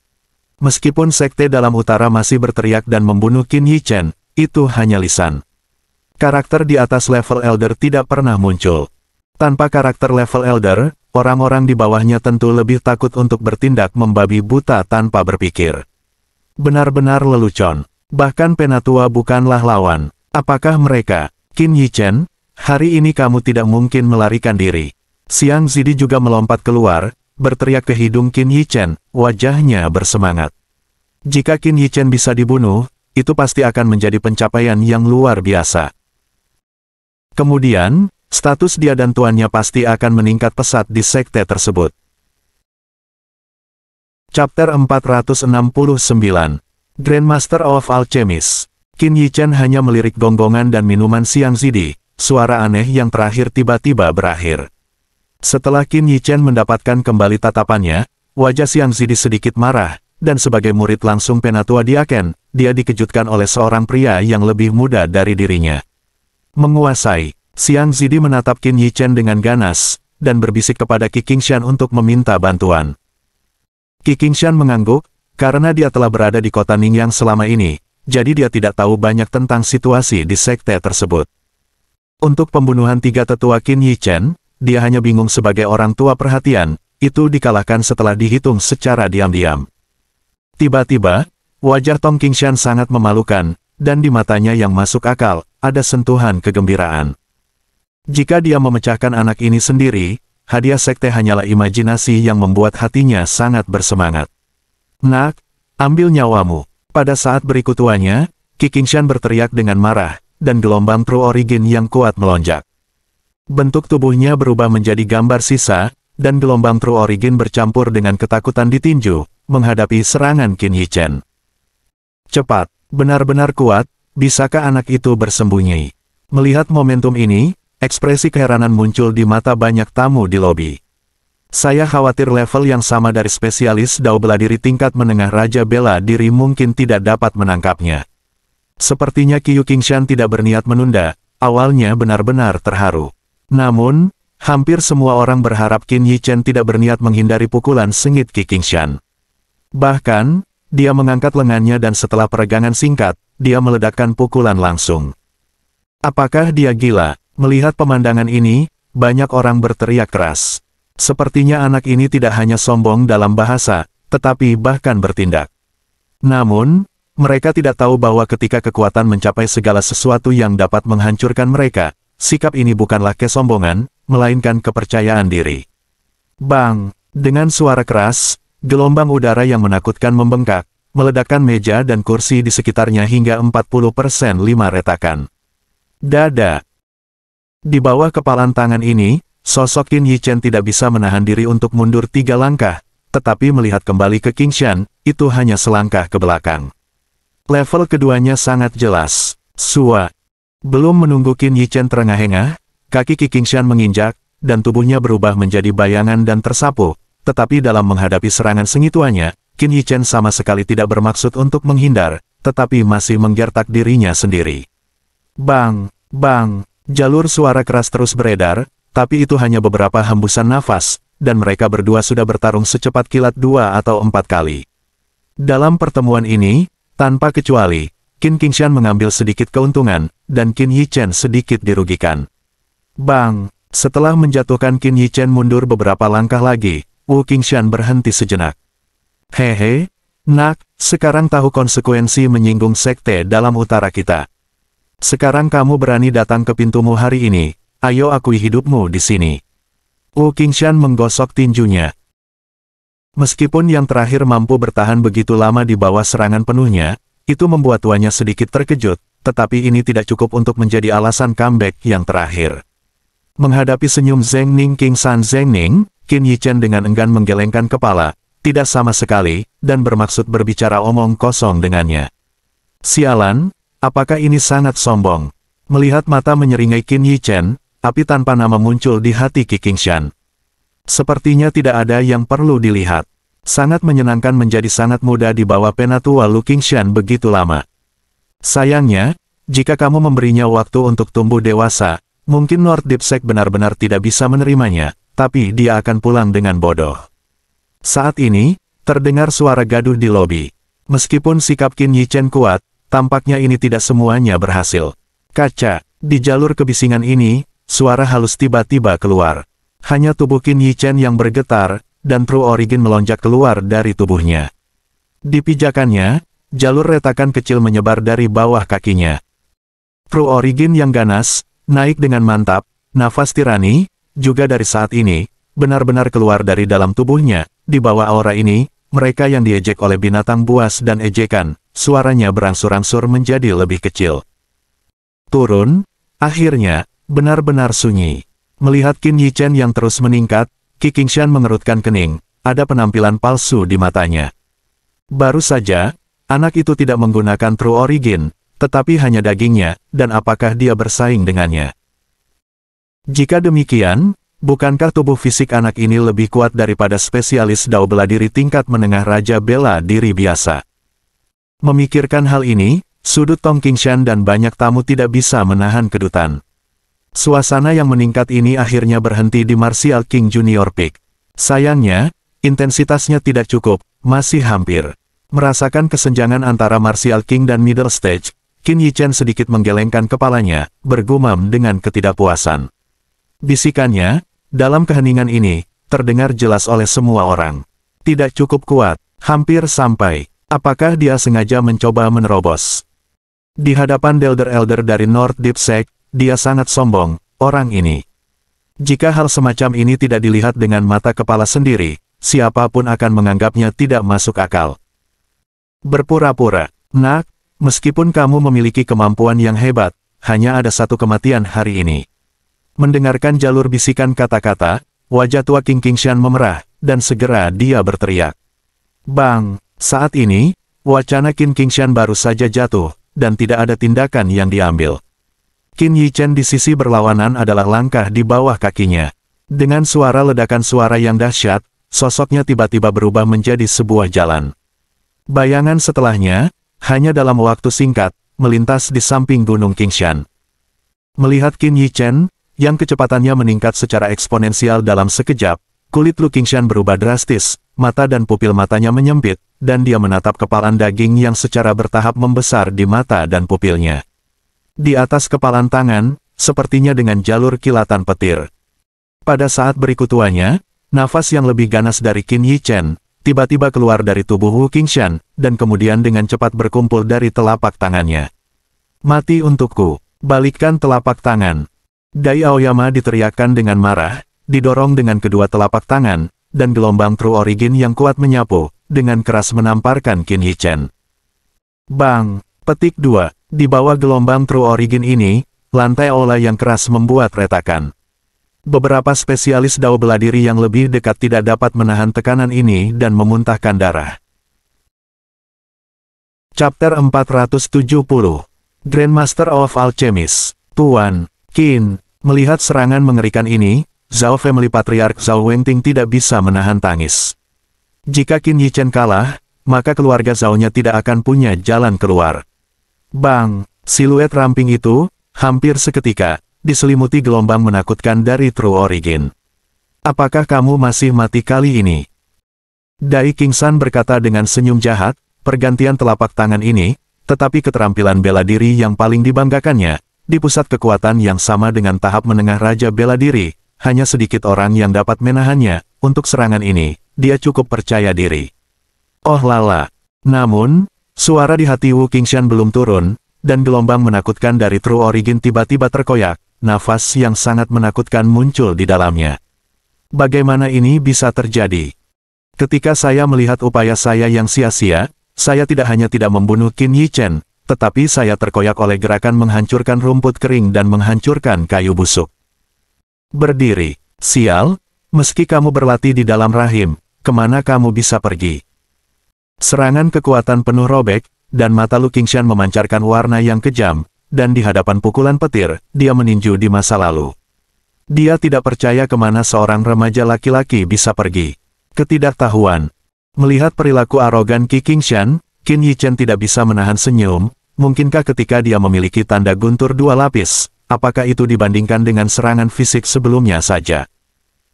Meskipun sekte dalam utara masih berteriak dan membunuh Qin Yichen, itu hanya lisan. Karakter di atas level Elder tidak pernah muncul. Tanpa karakter level Elder, orang-orang di bawahnya tentu lebih takut untuk bertindak membabi buta tanpa berpikir. Benar-benar lelucon. Bahkan penatua bukanlah lawan. Apakah mereka, Qin Yichen, hari ini kamu tidak mungkin melarikan diri. Siang Zidi juga melompat keluar, berteriak ke hidung Qin Yichen, wajahnya bersemangat. Jika Qin Yichen bisa dibunuh, itu pasti akan menjadi pencapaian yang luar biasa. Kemudian, status dia dan tuannya pasti akan meningkat pesat di sekte tersebut. Chapter 469 Grandmaster of Alchemist Qin Yichen hanya melirik gonggongan dan minuman siang Zidi, suara aneh yang terakhir tiba-tiba berakhir. Setelah Qin Yichen mendapatkan kembali tatapannya, wajah siang Zidi sedikit marah, dan sebagai murid langsung penatua Diaken, dia dikejutkan oleh seorang pria yang lebih muda dari dirinya. Menguasai, Siang Zidi menatap Qin Yichen dengan ganas, dan berbisik kepada Qi Qingshan untuk meminta bantuan. Qi Qingshan mengangguk, karena dia telah berada di kota Ningyang selama ini, jadi dia tidak tahu banyak tentang situasi di sekte tersebut. Untuk pembunuhan tiga tetua Qin Yichen, dia hanya bingung sebagai orang tua perhatian, itu dikalahkan setelah dihitung secara diam-diam. Tiba-tiba, wajah Tong Qingshan sangat memalukan, dan di matanya yang masuk akal, ada sentuhan kegembiraan. Jika dia memecahkan anak ini sendiri, hadiah sekte hanyalah imajinasi yang membuat hatinya sangat bersemangat. Nak, ambil nyawamu. Pada saat berikutuannya, Qi Qingshan berteriak dengan marah, dan gelombang True Origin yang kuat melonjak. Bentuk tubuhnya berubah menjadi gambar sisa, dan gelombang True Origin bercampur dengan ketakutan ditinju, menghadapi serangan Qin Yichen. Cepat, benar-benar kuat, bisakah anak itu bersembunyi? Melihat momentum ini, ekspresi keheranan muncul di mata banyak tamu di lobi. Saya khawatir level yang sama dari spesialis dao bela diri tingkat menengah Raja Bela Diri mungkin tidak dapat menangkapnya. Sepertinya Qiu Qingshan tidak berniat menunda, awalnya benar-benar terharu. Namun, hampir semua orang berharap Qin Yichen tidak berniat menghindari pukulan sengit Qi Qingshan. Bahkan, dia mengangkat lengannya dan setelah peregangan singkat, dia meledakkan pukulan langsung. Apakah dia gila? Melihat pemandangan ini, banyak orang berteriak keras. Sepertinya anak ini tidak hanya sombong dalam bahasa, tetapi bahkan bertindak. Namun, mereka tidak tahu bahwa ketika kekuatan mencapai segala sesuatu yang dapat menghancurkan mereka, sikap ini bukanlah kesombongan, melainkan kepercayaan diri. Bang! Dengan suara keras, gelombang udara yang menakutkan membengkak, meledakkan meja dan kursi di sekitarnya hingga 40% lima retakan. Dada! Di bawah kepalan tangan ini, Sosok Qin Yichen tidak bisa menahan diri untuk mundur tiga langkah, tetapi melihat kembali ke Qingshan, itu hanya selangkah ke belakang. Level keduanya sangat jelas. Sua. Belum menunggu Qin Yichen terengah-engah, kaki Qi Qingshan menginjak, dan tubuhnya berubah menjadi bayangan dan tersapu, tetapi dalam menghadapi serangan sengituannya, Qin Yichen sama sekali tidak bermaksud untuk menghindar, tetapi masih menggertak dirinya sendiri. Bang! Bang! Jalur suara keras terus beredar, tapi itu hanya beberapa hembusan nafas, dan mereka berdua sudah bertarung secepat kilat dua atau empat kali. Dalam pertemuan ini, tanpa kecuali, Qin Qingshan mengambil sedikit keuntungan, dan Qin Yichen sedikit dirugikan. Bang! Setelah menjatuhkan Qin Yichen mundur beberapa langkah lagi, Wu Qingshan berhenti sejenak. Hehe, nak, sekarang tahu konsekuensi menyinggung sekte dalam utara kita. Sekarang kamu berani datang ke pintumu hari ini, Ayo akui hidupmu di sini. Wu Qingshan menggosok tinjunya. Meskipun yang terakhir mampu bertahan begitu lama di bawah serangan penuhnya, itu membuat tuanya sedikit terkejut, tetapi ini tidak cukup untuk menjadi alasan comeback yang terakhir. Menghadapi senyum Zheng Ning King San Zheng Ning, Qin Yichen dengan enggan menggelengkan kepala, tidak sama sekali, dan bermaksud berbicara omong kosong dengannya. Sialan, apakah ini sangat sombong? Melihat mata menyeringai Qin Yichen, api tanpa nama muncul di hati Ki Qingshan. Sepertinya tidak ada yang perlu dilihat. Sangat menyenangkan menjadi sangat muda di bawah penatua Lu Qingshan begitu lama. Sayangnya, jika kamu memberinya waktu untuk tumbuh dewasa, mungkin Lord Dipsek benar-benar tidak bisa menerimanya, tapi dia akan pulang dengan bodoh. Saat ini, terdengar suara gaduh di lobi. Meskipun sikap Qin Yichen kuat, tampaknya ini tidak semuanya berhasil. Kaca, di jalur kebisingan ini, suara halus tiba-tiba keluar. Hanya tubuh Qin Yichen yang bergetar, dan True Origin melonjak keluar dari tubuhnya. Di pijakannya, jalur retakan kecil menyebar dari bawah kakinya. True Origin yang ganas, naik dengan mantap, nafas tirani, juga dari saat ini, benar-benar keluar dari dalam tubuhnya, di bawah aura ini, mereka yang diejek oleh binatang buas dan ejekan, suaranya berangsur-angsur menjadi lebih kecil. Turun, akhirnya, benar-benar sunyi. Melihat Qin Yichen yang terus meningkat, Qi Qingshan mengerutkan kening, ada penampilan palsu di matanya. Baru saja, anak itu tidak menggunakan True Origin, tetapi hanya dagingnya, dan apakah dia bersaing dengannya. Jika demikian, bukankah tubuh fisik anak ini lebih kuat daripada spesialis dao bela diri tingkat menengah Raja Bela Diri biasa? Memikirkan hal ini, sudut Tong Qingshan dan banyak tamu tidak bisa menahan kedutan. Suasana yang meningkat ini akhirnya berhenti di Martial King Junior Peak. Sayangnya, intensitasnya tidak cukup, masih hampir. Merasakan kesenjangan antara Martial King dan Middle Stage, Qin Yichen sedikit menggelengkan kepalanya, bergumam dengan ketidakpuasan. Bisikannya, dalam keheningan ini, terdengar jelas oleh semua orang. Tidak cukup kuat, hampir sampai. Apakah dia sengaja mencoba menerobos? Di hadapan Elder-Elder dari North Deep Sect, dia sangat sombong, orang ini. Jika hal semacam ini tidak dilihat dengan mata kepala sendiri, siapa pun akan menganggapnya tidak masuk akal. Berpura-pura, nak, meskipun kamu memiliki kemampuan yang hebat, hanya ada satu kematian hari ini. Mendengarkan jalur bisikan kata-kata, wajah tua King Kingshan memerah, dan segera dia berteriak. Bang, saat ini, wacana King Kingshan baru saja jatuh, dan tidak ada tindakan yang diambil. Qin Yichen di sisi berlawanan adalah langkah di bawah kakinya. Dengan suara ledakan suara yang dahsyat, sosoknya tiba-tiba berubah menjadi sebuah jalan. Bayangan setelahnya, hanya dalam waktu singkat, melintas di samping Gunung Qingshan. Melihat Qin Yichen, yang kecepatannya meningkat secara eksponensial dalam sekejap, kulit Lu Qingshan berubah drastis, mata dan pupil matanya menyempit, dan dia menatap kepalan daging yang secara bertahap membesar di mata dan pupilnya. Di atas kepalan tangan, sepertinya dengan jalur kilatan petir. Pada saat berikutuannya, nafas yang lebih ganas dari Qin Yi Chen, tiba-tiba keluar dari tubuh Wu Qingshan, dan kemudian dengan cepat berkumpul dari telapak tangannya. Mati untukku, balikkan telapak tangan. Dai Aoyama diteriakkan dengan marah, didorong dengan kedua telapak tangan, dan gelombang True Origin yang kuat menyapu, dengan keras menamparkan Qin Yi Chen. Bang! Petik 2. Di bawah gelombang True Origin ini, lantai aula yang keras membuat retakan. Beberapa spesialis dao bela diri yang lebih dekat tidak dapat menahan tekanan ini dan memuntahkan darah. Chapter 470 Grandmaster of Alchemist Tuan, Qin, melihat serangan mengerikan ini, Zhao Family Patriarch Zhao Wengting tidak bisa menahan tangis. Jika Qin Yichen kalah, maka keluarga Zhao-nya tidak akan punya jalan keluar. Bang, siluet ramping itu, hampir seketika, diselimuti gelombang menakutkan dari True Origin. Apakah kamu masih mati kali ini? Dai Kingsan berkata dengan senyum jahat, pergantian telapak tangan ini, tetapi keterampilan bela diri yang paling dibanggakannya, di pusat kekuatan yang sama dengan tahap menengah Raja Bela Diri, hanya sedikit orang yang dapat menahannya, untuk serangan ini, dia cukup percaya diri. Oh lala. Namun, Suara di hati Wu Qingshan belum turun, dan gelombang menakutkan dari True Origin tiba-tiba terkoyak, nafas yang sangat menakutkan muncul di dalamnya. Bagaimana ini bisa terjadi? Ketika saya melihat upaya saya yang sia-sia, saya tidak hanya tidak membunuh Qin Yi Chen, tetapi saya terkoyak oleh gerakan menghancurkan rumput kering dan menghancurkan kayu busuk. Berdiri, sial, meski kamu berlatih di dalam rahim, ke mana kamu bisa pergi? Serangan kekuatan penuh robek, dan mata Lu Qingshan memancarkan warna yang kejam, dan di hadapan pukulan petir, dia meninju di masa lalu. Dia tidak percaya ke mana seorang remaja laki-laki bisa pergi. Ketidaktahuan. Melihat perilaku arogan Qi Qingshan, Qin Yichen tidak bisa menahan senyum, mungkinkah ketika dia memiliki tanda guntur dua lapis, apakah itu dibandingkan dengan serangan fisik sebelumnya saja?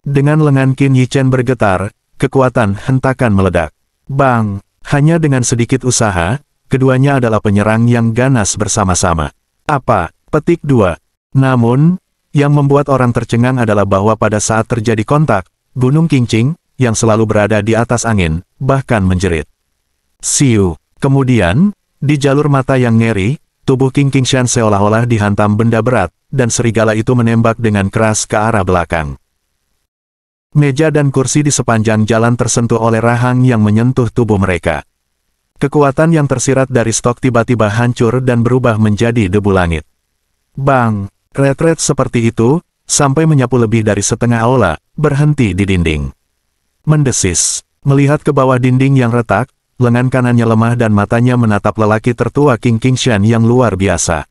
Dengan lengan Qin Yichen bergetar, kekuatan hentakan meledak. Bang! Hanya dengan sedikit usaha, keduanya adalah penyerang yang ganas bersama-sama. Apa? Petik 2. Namun, yang membuat orang tercengang adalah bahwa pada saat terjadi kontak, Gunung Qingqing, yang selalu berada di atas angin, bahkan menjerit. Siu. Kemudian, di jalur mata yang ngeri, tubuh King Qingshan seolah-olah dihantam benda berat, dan serigala itu menembak dengan keras ke arah belakang. Meja dan kursi di sepanjang jalan tersentuh oleh rahang yang menyentuh tubuh mereka. Kekuatan yang tersirat dari stok tiba-tiba hancur dan berubah menjadi debu langit. Bang! Retret seperti itu, sampai menyapu lebih dari setengah aula, berhenti di dinding. Mendesis. Melihat ke bawah dinding yang retak, lengan kanannya lemah dan matanya menatap lelaki tertua King Qingshan yang luar biasa.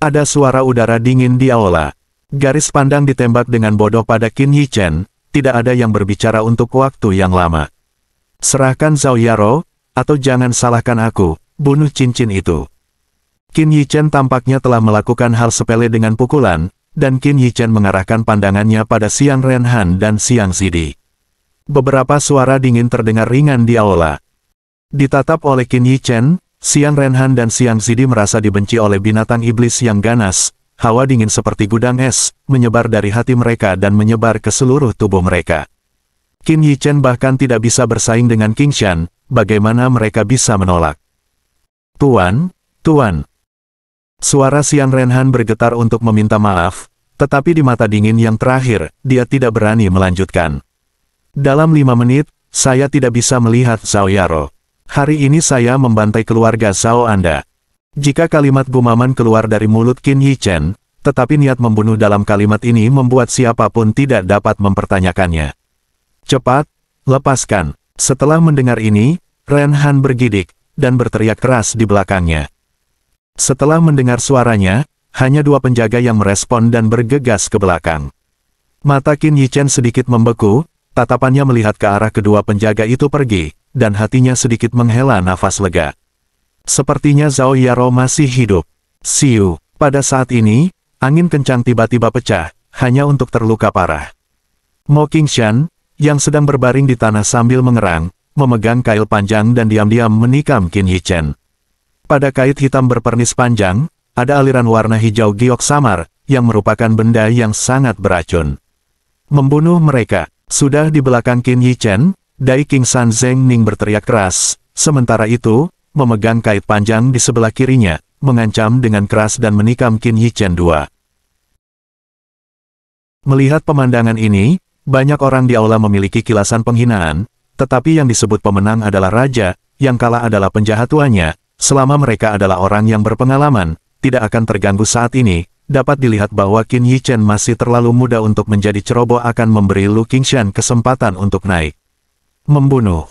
Ada suara udara dingin di aula. Garis pandang ditembak dengan bodoh pada Qin Yi Chen, tidak ada yang berbicara untuk waktu yang lama. Serahkan Zhao Yaro, atau jangan salahkan aku, bunuh cincin itu. Qin Yichen tampaknya telah melakukan hal sepele dengan pukulan, dan Qin Yichen mengarahkan pandangannya pada Xiang Renhan dan Xiang Zidi. Beberapa suara dingin terdengar ringan di aula. Ditatap oleh Qin Yichen, Xiang Renhan dan Xiang Zidi merasa dibenci oleh binatang iblis yang ganas, hawa dingin seperti gudang es, menyebar dari hati mereka dan menyebar ke seluruh tubuh mereka. Qin Yichen bahkan tidak bisa bersaing dengan King Shan, bagaimana mereka bisa menolak. Tuan, Tuan. Suara Xiang Renhan bergetar untuk meminta maaf, tetapi di mata dingin yang terakhir, dia tidak berani melanjutkan. Dalam lima menit, saya tidak bisa melihat Zhao Yaro. Hari ini saya membantai keluarga Zhao Anda. Jika kalimat gumaman keluar dari mulut Qin Chen, tetapi niat membunuh dalam kalimat ini membuat siapa pun tidak dapat mempertanyakannya. Cepat, lepaskan. Setelah mendengar ini, Ren Han bergidik, dan berteriak keras di belakangnya. Setelah mendengar suaranya, hanya dua penjaga yang merespon dan bergegas ke belakang. Mata Qin Chen sedikit membeku, tatapannya melihat ke arah kedua penjaga itu pergi, dan hatinya sedikit menghela nafas lega. Sepertinya Zhao Yaro masih hidup. Siu, pada saat ini, angin kencang tiba-tiba pecah, hanya untuk terluka parah. Mo Qingshan, yang sedang berbaring di tanah sambil mengerang, memegang kail panjang dan diam-diam menikam Qin Yichen. Pada kait hitam berpernis panjang, ada aliran warna hijau giok samar, yang merupakan benda yang sangat beracun. Membunuh mereka, sudah di belakang Qin Yichen, Dai King San Zeng Ning berteriak keras, sementara itu, memegang kait panjang di sebelah kirinya, mengancam dengan keras dan menikam Qin Yichen II. Melihat pemandangan ini, banyak orang di aula memiliki kilasan penghinaan, tetapi yang disebut pemenang adalah raja, yang kalah adalah penjahat tuanya, selama mereka adalah orang yang berpengalaman, tidak akan terganggu saat ini, dapat dilihat bahwa Qin Yichen masih terlalu muda untuk menjadi ceroboh akan memberi Lu Qingshan kesempatan untuk naik. Membunuh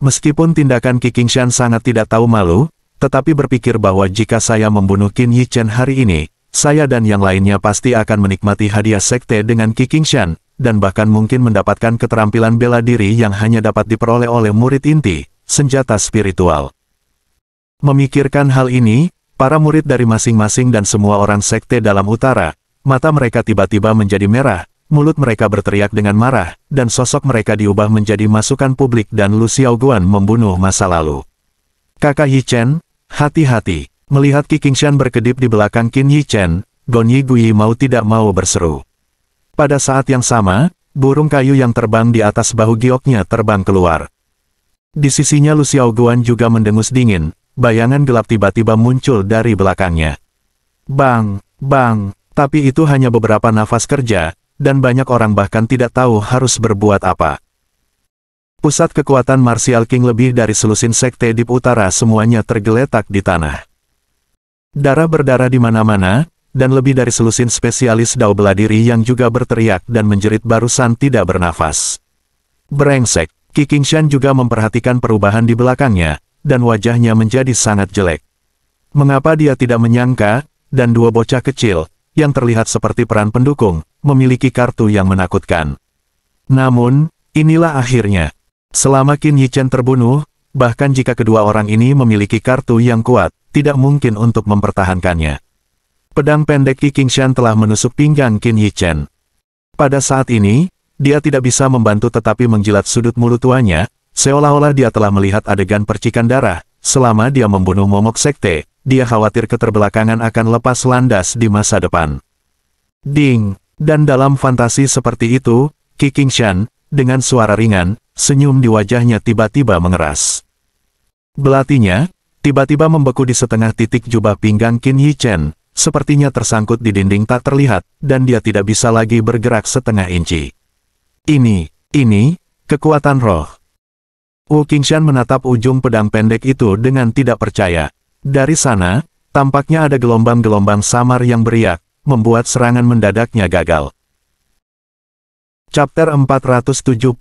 Meskipun tindakan Qi Qingshan sangat tidak tahu malu, tetapi berpikir bahwa jika saya membunuh Qin Yi Chen hari ini, saya dan yang lainnya pasti akan menikmati hadiah sekte dengan Qi Qingshan, dan bahkan mungkin mendapatkan keterampilan bela diri yang hanya dapat diperoleh oleh murid inti, senjata spiritual. Memikirkan hal ini, para murid dari masing-masing dan semua orang sekte dalam utara, mata mereka tiba-tiba menjadi merah, mulut mereka berteriak dengan marah, dan sosok mereka diubah menjadi masukan publik dan Lu Xiaoguan membunuh masa lalu. Kakak Yi Chen, hati-hati, melihat Qi Qingshan berkedip di belakang Qin Yi Chen, Gon Yi Gui mau tidak mau berseru. Pada saat yang sama, burung kayu yang terbang di atas bahu gioknya terbang keluar. Di sisinya Lu Xiaoguan juga mendengus dingin, bayangan gelap tiba-tiba muncul dari belakangnya. Bang, bang, tapi itu hanya beberapa nafas kerja, dan banyak orang bahkan tidak tahu harus berbuat apa. Pusat kekuatan Martial King lebih dari selusin sekte di utara semuanya tergeletak di tanah. Darah berdarah di mana-mana, dan lebih dari selusin spesialis dao bela diri yang juga berteriak dan menjerit barusan tidak bernafas. Brengsek, Qi Qingshan juga memperhatikan perubahan di belakangnya, dan wajahnya menjadi sangat jelek. Mengapa dia tidak menyangka, dan dua bocah kecil, yang terlihat seperti peran pendukung, memiliki kartu yang menakutkan. Namun, inilah akhirnya. Selama Qin Yichen terbunuh, bahkan jika kedua orang ini memiliki kartu yang kuat, tidak mungkin untuk mempertahankannya. Pedang pendek Qi Qingshan telah menusuk pinggang Qin Yichen. Pada saat ini, dia tidak bisa membantu tetapi menjilat sudut mulut tuanya, seolah-olah dia telah melihat adegan percikan darah, selama dia membunuh momok sekte, dia khawatir keterbelakangan akan lepas landas di masa depan. Ding, dan dalam fantasi seperti itu, Qi Qingshan, dengan suara ringan, senyum di wajahnya tiba-tiba mengeras. Belatinya, tiba-tiba membeku di setengah titik jubah pinggang Qin Yi Chen, sepertinya tersangkut di dinding tak terlihat, dan dia tidak bisa lagi bergerak setengah inci. Ini, ini, kekuatan roh. Wu Qingshan menatap ujung pedang pendek itu dengan tidak percaya. Dari sana, tampaknya ada gelombang-gelombang samar yang beriak, membuat serangan mendadaknya gagal. Chapter 471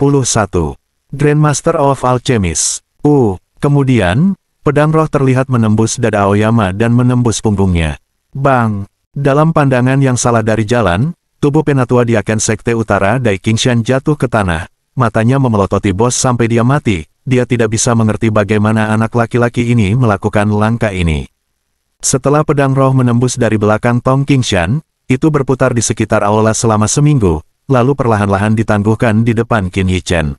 Grandmaster of Alchemist. Uh, kemudian, pedang roh terlihat menembus dada Aoyama dan menembus punggungnya. Bang! Dalam pandangan yang salah dari jalan, tubuh penatua di Aken Sekte Utara Dai Qingshan jatuh ke tanah, matanya memelototi bos sampai dia mati, dia tidak bisa mengerti bagaimana anak laki-laki ini melakukan langkah ini. Setelah pedang roh menembus dari belakang Tong Qingshan, itu berputar di sekitar aula selama seminggu, lalu perlahan-lahan ditangguhkan di depan Qin Yichen.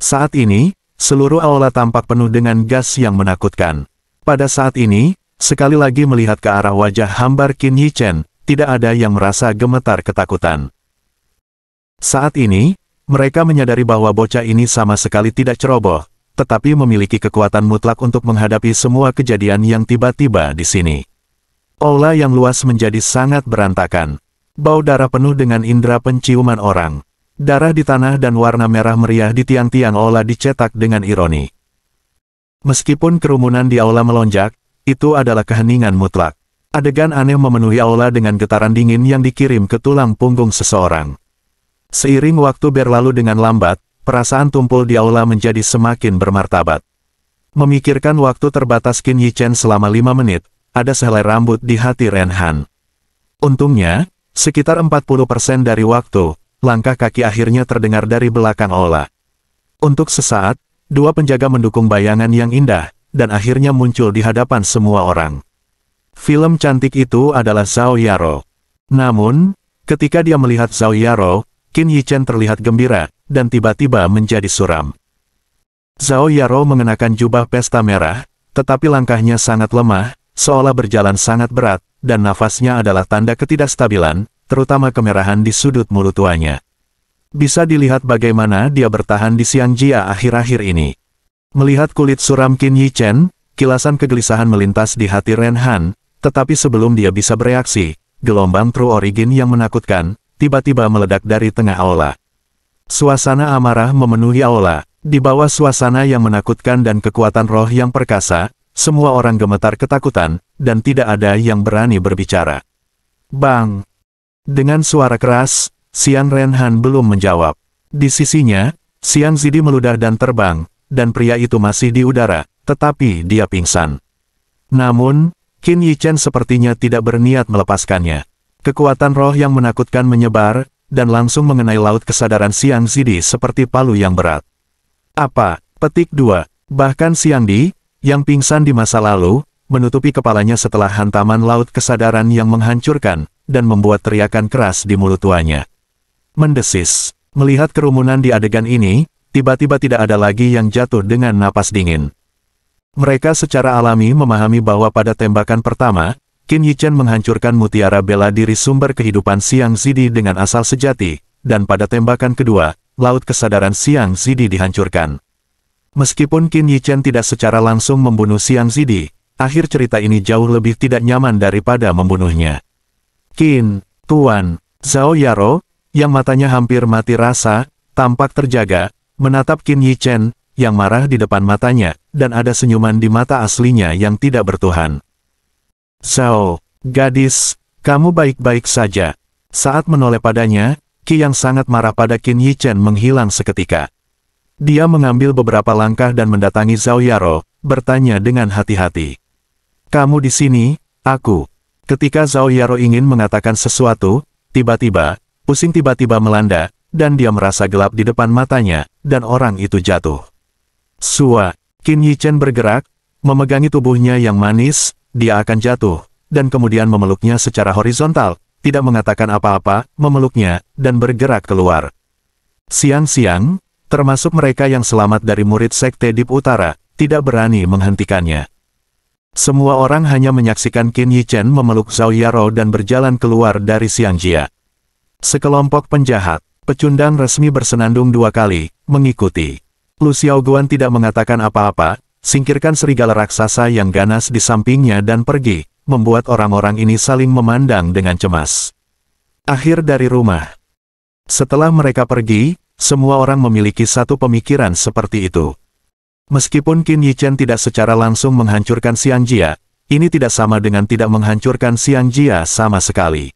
Saat ini, seluruh aula tampak penuh dengan gas yang menakutkan. Pada saat ini, sekali lagi melihat ke arah wajah hambar Qin Yichen, tidak ada yang merasa gemetar ketakutan. Saat ini, mereka menyadari bahwa bocah ini sama sekali tidak ceroboh, tetapi memiliki kekuatan mutlak untuk menghadapi semua kejadian yang tiba-tiba di sini. Aula yang luas menjadi sangat berantakan. Bau darah penuh dengan indera penciuman orang. Darah di tanah dan warna merah meriah di tiang-tiang aula dicetak dengan ironi. Meskipun kerumunan di aula melonjak, itu adalah keheningan mutlak. Adegan aneh memenuhi aula dengan getaran dingin yang dikirim ke tulang punggung seseorang. Seiring waktu berlalu dengan lambat, perasaan tumpul di aula menjadi semakin bermartabat. Memikirkan waktu terbatas Qin Yichen selama lima menit, ada sehelai rambut di hati Renhan. Untungnya, sekitar 40% dari waktu, langkah kaki akhirnya terdengar dari belakang Ola. Untuk sesaat, dua penjaga mendukung bayangan yang indah, dan akhirnya muncul di hadapan semua orang. Film cantik itu adalah Zhao Yaro. Namun, ketika dia melihat Zhao Yaro, Qin Yichen terlihat gembira, dan tiba-tiba menjadi suram. Zhao Yaro mengenakan jubah pesta merah, tetapi langkahnya sangat lemah, seolah berjalan sangat berat, dan nafasnya adalah tanda ketidakstabilan, terutama kemerahan di sudut mulut tuanya. Bisa dilihat bagaimana dia bertahan di siang jia akhir-akhir ini. Melihat kulit suram Qin Yi Chen, kilasan kegelisahan melintas di hati Ren Han, tetapi sebelum dia bisa bereaksi, gelombang True Origin yang menakutkan, tiba-tiba meledak dari tengah aula. Suasana amarah memenuhi aula, di bawah suasana yang menakutkan dan kekuatan roh yang perkasa, semua orang gemetar ketakutan, dan tidak ada yang berani berbicara. Bang! Dengan suara keras, Siang Renhan belum menjawab. Di sisinya, Siang Zidi meludah dan terbang, dan pria itu masih di udara, tetapi dia pingsan. Namun, Qin Yichen sepertinya tidak berniat melepaskannya. Kekuatan roh yang menakutkan menyebar, dan langsung mengenai laut kesadaran Siang Zidi seperti palu yang berat. Apa? Petik 2. Bahkan Siang Di, yang pingsan di masa lalu, menutupi kepalanya setelah hantaman laut kesadaran yang menghancurkan, dan membuat teriakan keras di mulut tuanya. Mendesis. Melihat kerumunan di adegan ini, tiba-tiba tidak ada lagi yang jatuh dengan napas dingin. Mereka secara alami memahami bahwa pada tembakan pertama, Qin Yichen menghancurkan mutiara bela diri sumber kehidupan Siang Zidi dengan asal sejati, dan pada tembakan kedua, laut kesadaran Siang Zidi dihancurkan. Meskipun Qin Yichen tidak secara langsung membunuh Siang Zidi, akhir cerita ini jauh lebih tidak nyaman daripada membunuhnya. Qin, Tuan, Zhao Yaro, yang matanya hampir mati rasa, tampak terjaga, menatap Qin Yichen, yang marah di depan matanya, dan ada senyuman di mata aslinya yang tidak bertuhan. Zhao, gadis, kamu baik-baik saja. Saat menoleh padanya, Qi yang sangat marah pada Qin Yichen menghilang seketika. Dia mengambil beberapa langkah dan mendatangi Zhao Yaro, bertanya dengan hati-hati. Kamu di sini, aku. Ketika Zhao Yaro ingin mengatakan sesuatu, tiba-tiba, pusing tiba-tiba melanda, dan dia merasa gelap di depan matanya, dan orang itu jatuh. Sua, Qin Yichen bergerak, memegangi tubuhnya yang manis, dia akan jatuh, dan kemudian memeluknya secara horizontal, tidak mengatakan apa-apa, memeluknya, dan bergerak keluar. Siang-siang, termasuk mereka yang selamat dari murid Sekte Dip Utara, tidak berani menghentikannya. Semua orang hanya menyaksikan Qin Yichen memeluk Zhao Yaro dan berjalan keluar dari Xiangjia. Sekelompok penjahat, pecundang resmi bersenandung dua kali, mengikuti. Lu Xiaoguan tidak mengatakan apa-apa, singkirkan serigala raksasa yang ganas di sampingnya dan pergi, membuat orang-orang ini saling memandang dengan cemas. Akhir dari rumah. Setelah mereka pergi, semua orang memiliki satu pemikiran seperti itu. Meskipun Qin Yichen tidak secara langsung menghancurkan Xiangjia, ini tidak sama dengan tidak menghancurkan Xiangjia sama sekali.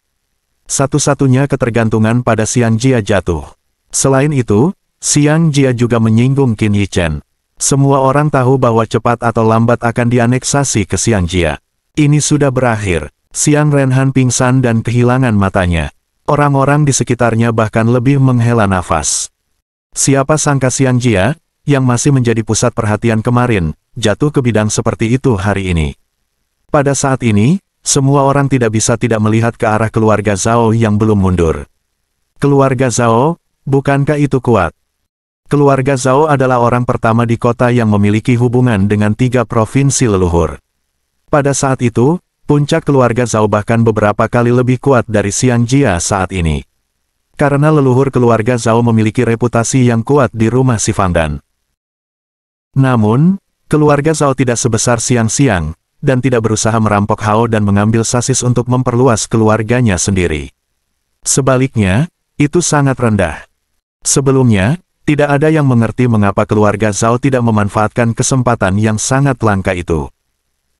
Satu-satunya ketergantungan pada Xiangjia jatuh. Selain itu, Xiangjia juga menyinggung Qin Yichen. Semua orang tahu bahwa cepat atau lambat akan dianeksasi ke Xiangjia. Ini sudah berakhir. Xiang Renhan pingsan dan kehilangan matanya. Orang-orang di sekitarnya bahkan lebih menghela nafas. Siapa sangka Xiangjia, yang masih menjadi pusat perhatian kemarin, jatuh ke bidang seperti itu hari ini. Pada saat ini, semua orang tidak bisa tidak melihat ke arah keluarga Zhao yang belum mundur. Keluarga Zhao, bukankah itu kuat? Keluarga Zhao adalah orang pertama di kota yang memiliki hubungan dengan tiga provinsi leluhur. Pada saat itu, puncak keluarga Zhao bahkan beberapa kali lebih kuat dari Xiangjia saat ini. Karena leluhur keluarga Zhao memiliki reputasi yang kuat di rumah si Fangdan. Namun, keluarga Zhao tidak sebesar siang-siang, dan tidak berusaha merampok Hao dan mengambil sasis untuk memperluas keluarganya sendiri. Sebaliknya, itu sangat rendah. Sebelumnya, tidak ada yang mengerti mengapa keluarga Zhao tidak memanfaatkan kesempatan yang sangat langka itu.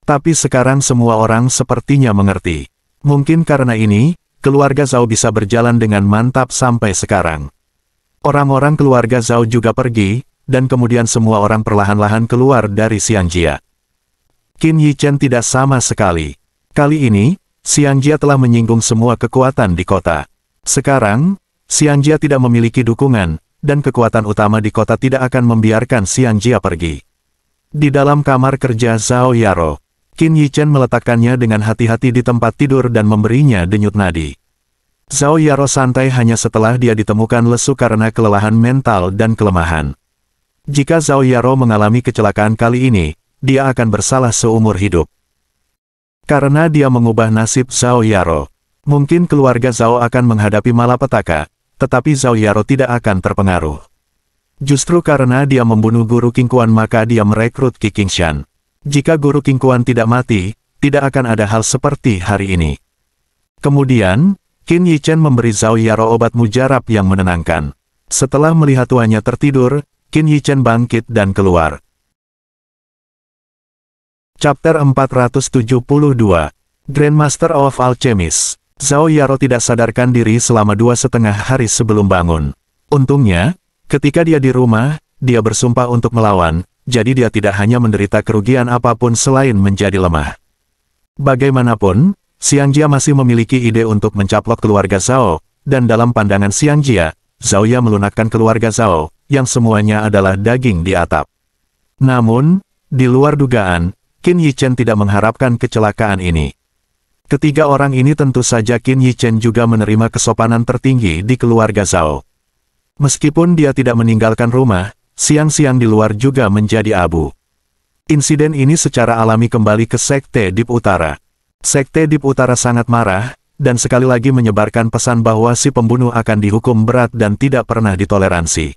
Tapi sekarang semua orang sepertinya mengerti. Mungkin karena ini, keluarga Zhao bisa berjalan dengan mantap sampai sekarang. Orang-orang keluarga Zhao juga pergi, dan kemudian semua orang perlahan-lahan keluar dari Xiangjia. Qin Yichen tidak sama sekali. Kali ini, Xiangjia telah menyinggung semua kekuatan di kota. Sekarang, Xiangjia tidak memiliki dukungan, dan kekuatan utama di kota tidak akan membiarkan Xiangjia pergi. Di dalam kamar kerja Zhao Yaro, Qin Yichen meletakkannya dengan hati-hati di tempat tidur dan memberinya denyut nadi. Zhao Yaro santai hanya setelah dia ditemukan lesu karena kelelahan mental dan kelemahan. Jika Zhao Yaro mengalami kecelakaan kali ini, dia akan bersalah seumur hidup. Karena dia mengubah nasib Zhao Yaro, mungkin keluarga Zhao akan menghadapi malapetaka, tetapi Zhao Yaro tidak akan terpengaruh. Justru karena dia membunuh guru Qingquan maka dia merekrut Qi Qingshan. Jika guru Qingquan tidak mati, tidak akan ada hal seperti hari ini. Kemudian, Qin Yichen memberi Zhao Yaro obat mujarab yang menenangkan. Setelah melihat tuannya tertidur, Qin Yichen bangkit dan keluar. Chapter 472 Grandmaster of Alchemist Zhao Yaro tidak sadarkan diri selama dua setengah hari sebelum bangun. Untungnya, ketika dia di rumah, dia bersumpah untuk melawan, jadi dia tidak hanya menderita kerugian apa pun selain menjadi lemah. Bagaimanapun, Xiangjia masih memiliki ide untuk mencaplok keluarga Zhao, dan dalam pandangan Xiangjia, Zhao Ya melunakkan keluarga Zhao, yang semuanya adalah daging di atap. Namun, di luar dugaan, Qin Yichen tidak mengharapkan kecelakaan ini. Ketiga orang ini tentu saja Qin Yichen juga menerima kesopanan tertinggi di keluarga Zhao. Meskipun dia tidak meninggalkan rumah, siang-siang di luar juga menjadi abu. Insiden ini secara alami kembali ke Sekte Dip Utara. Sekte Dip Utara sangat marah, dan sekali lagi menyebarkan pesan bahwa si pembunuh akan dihukum berat dan tidak pernah ditoleransi.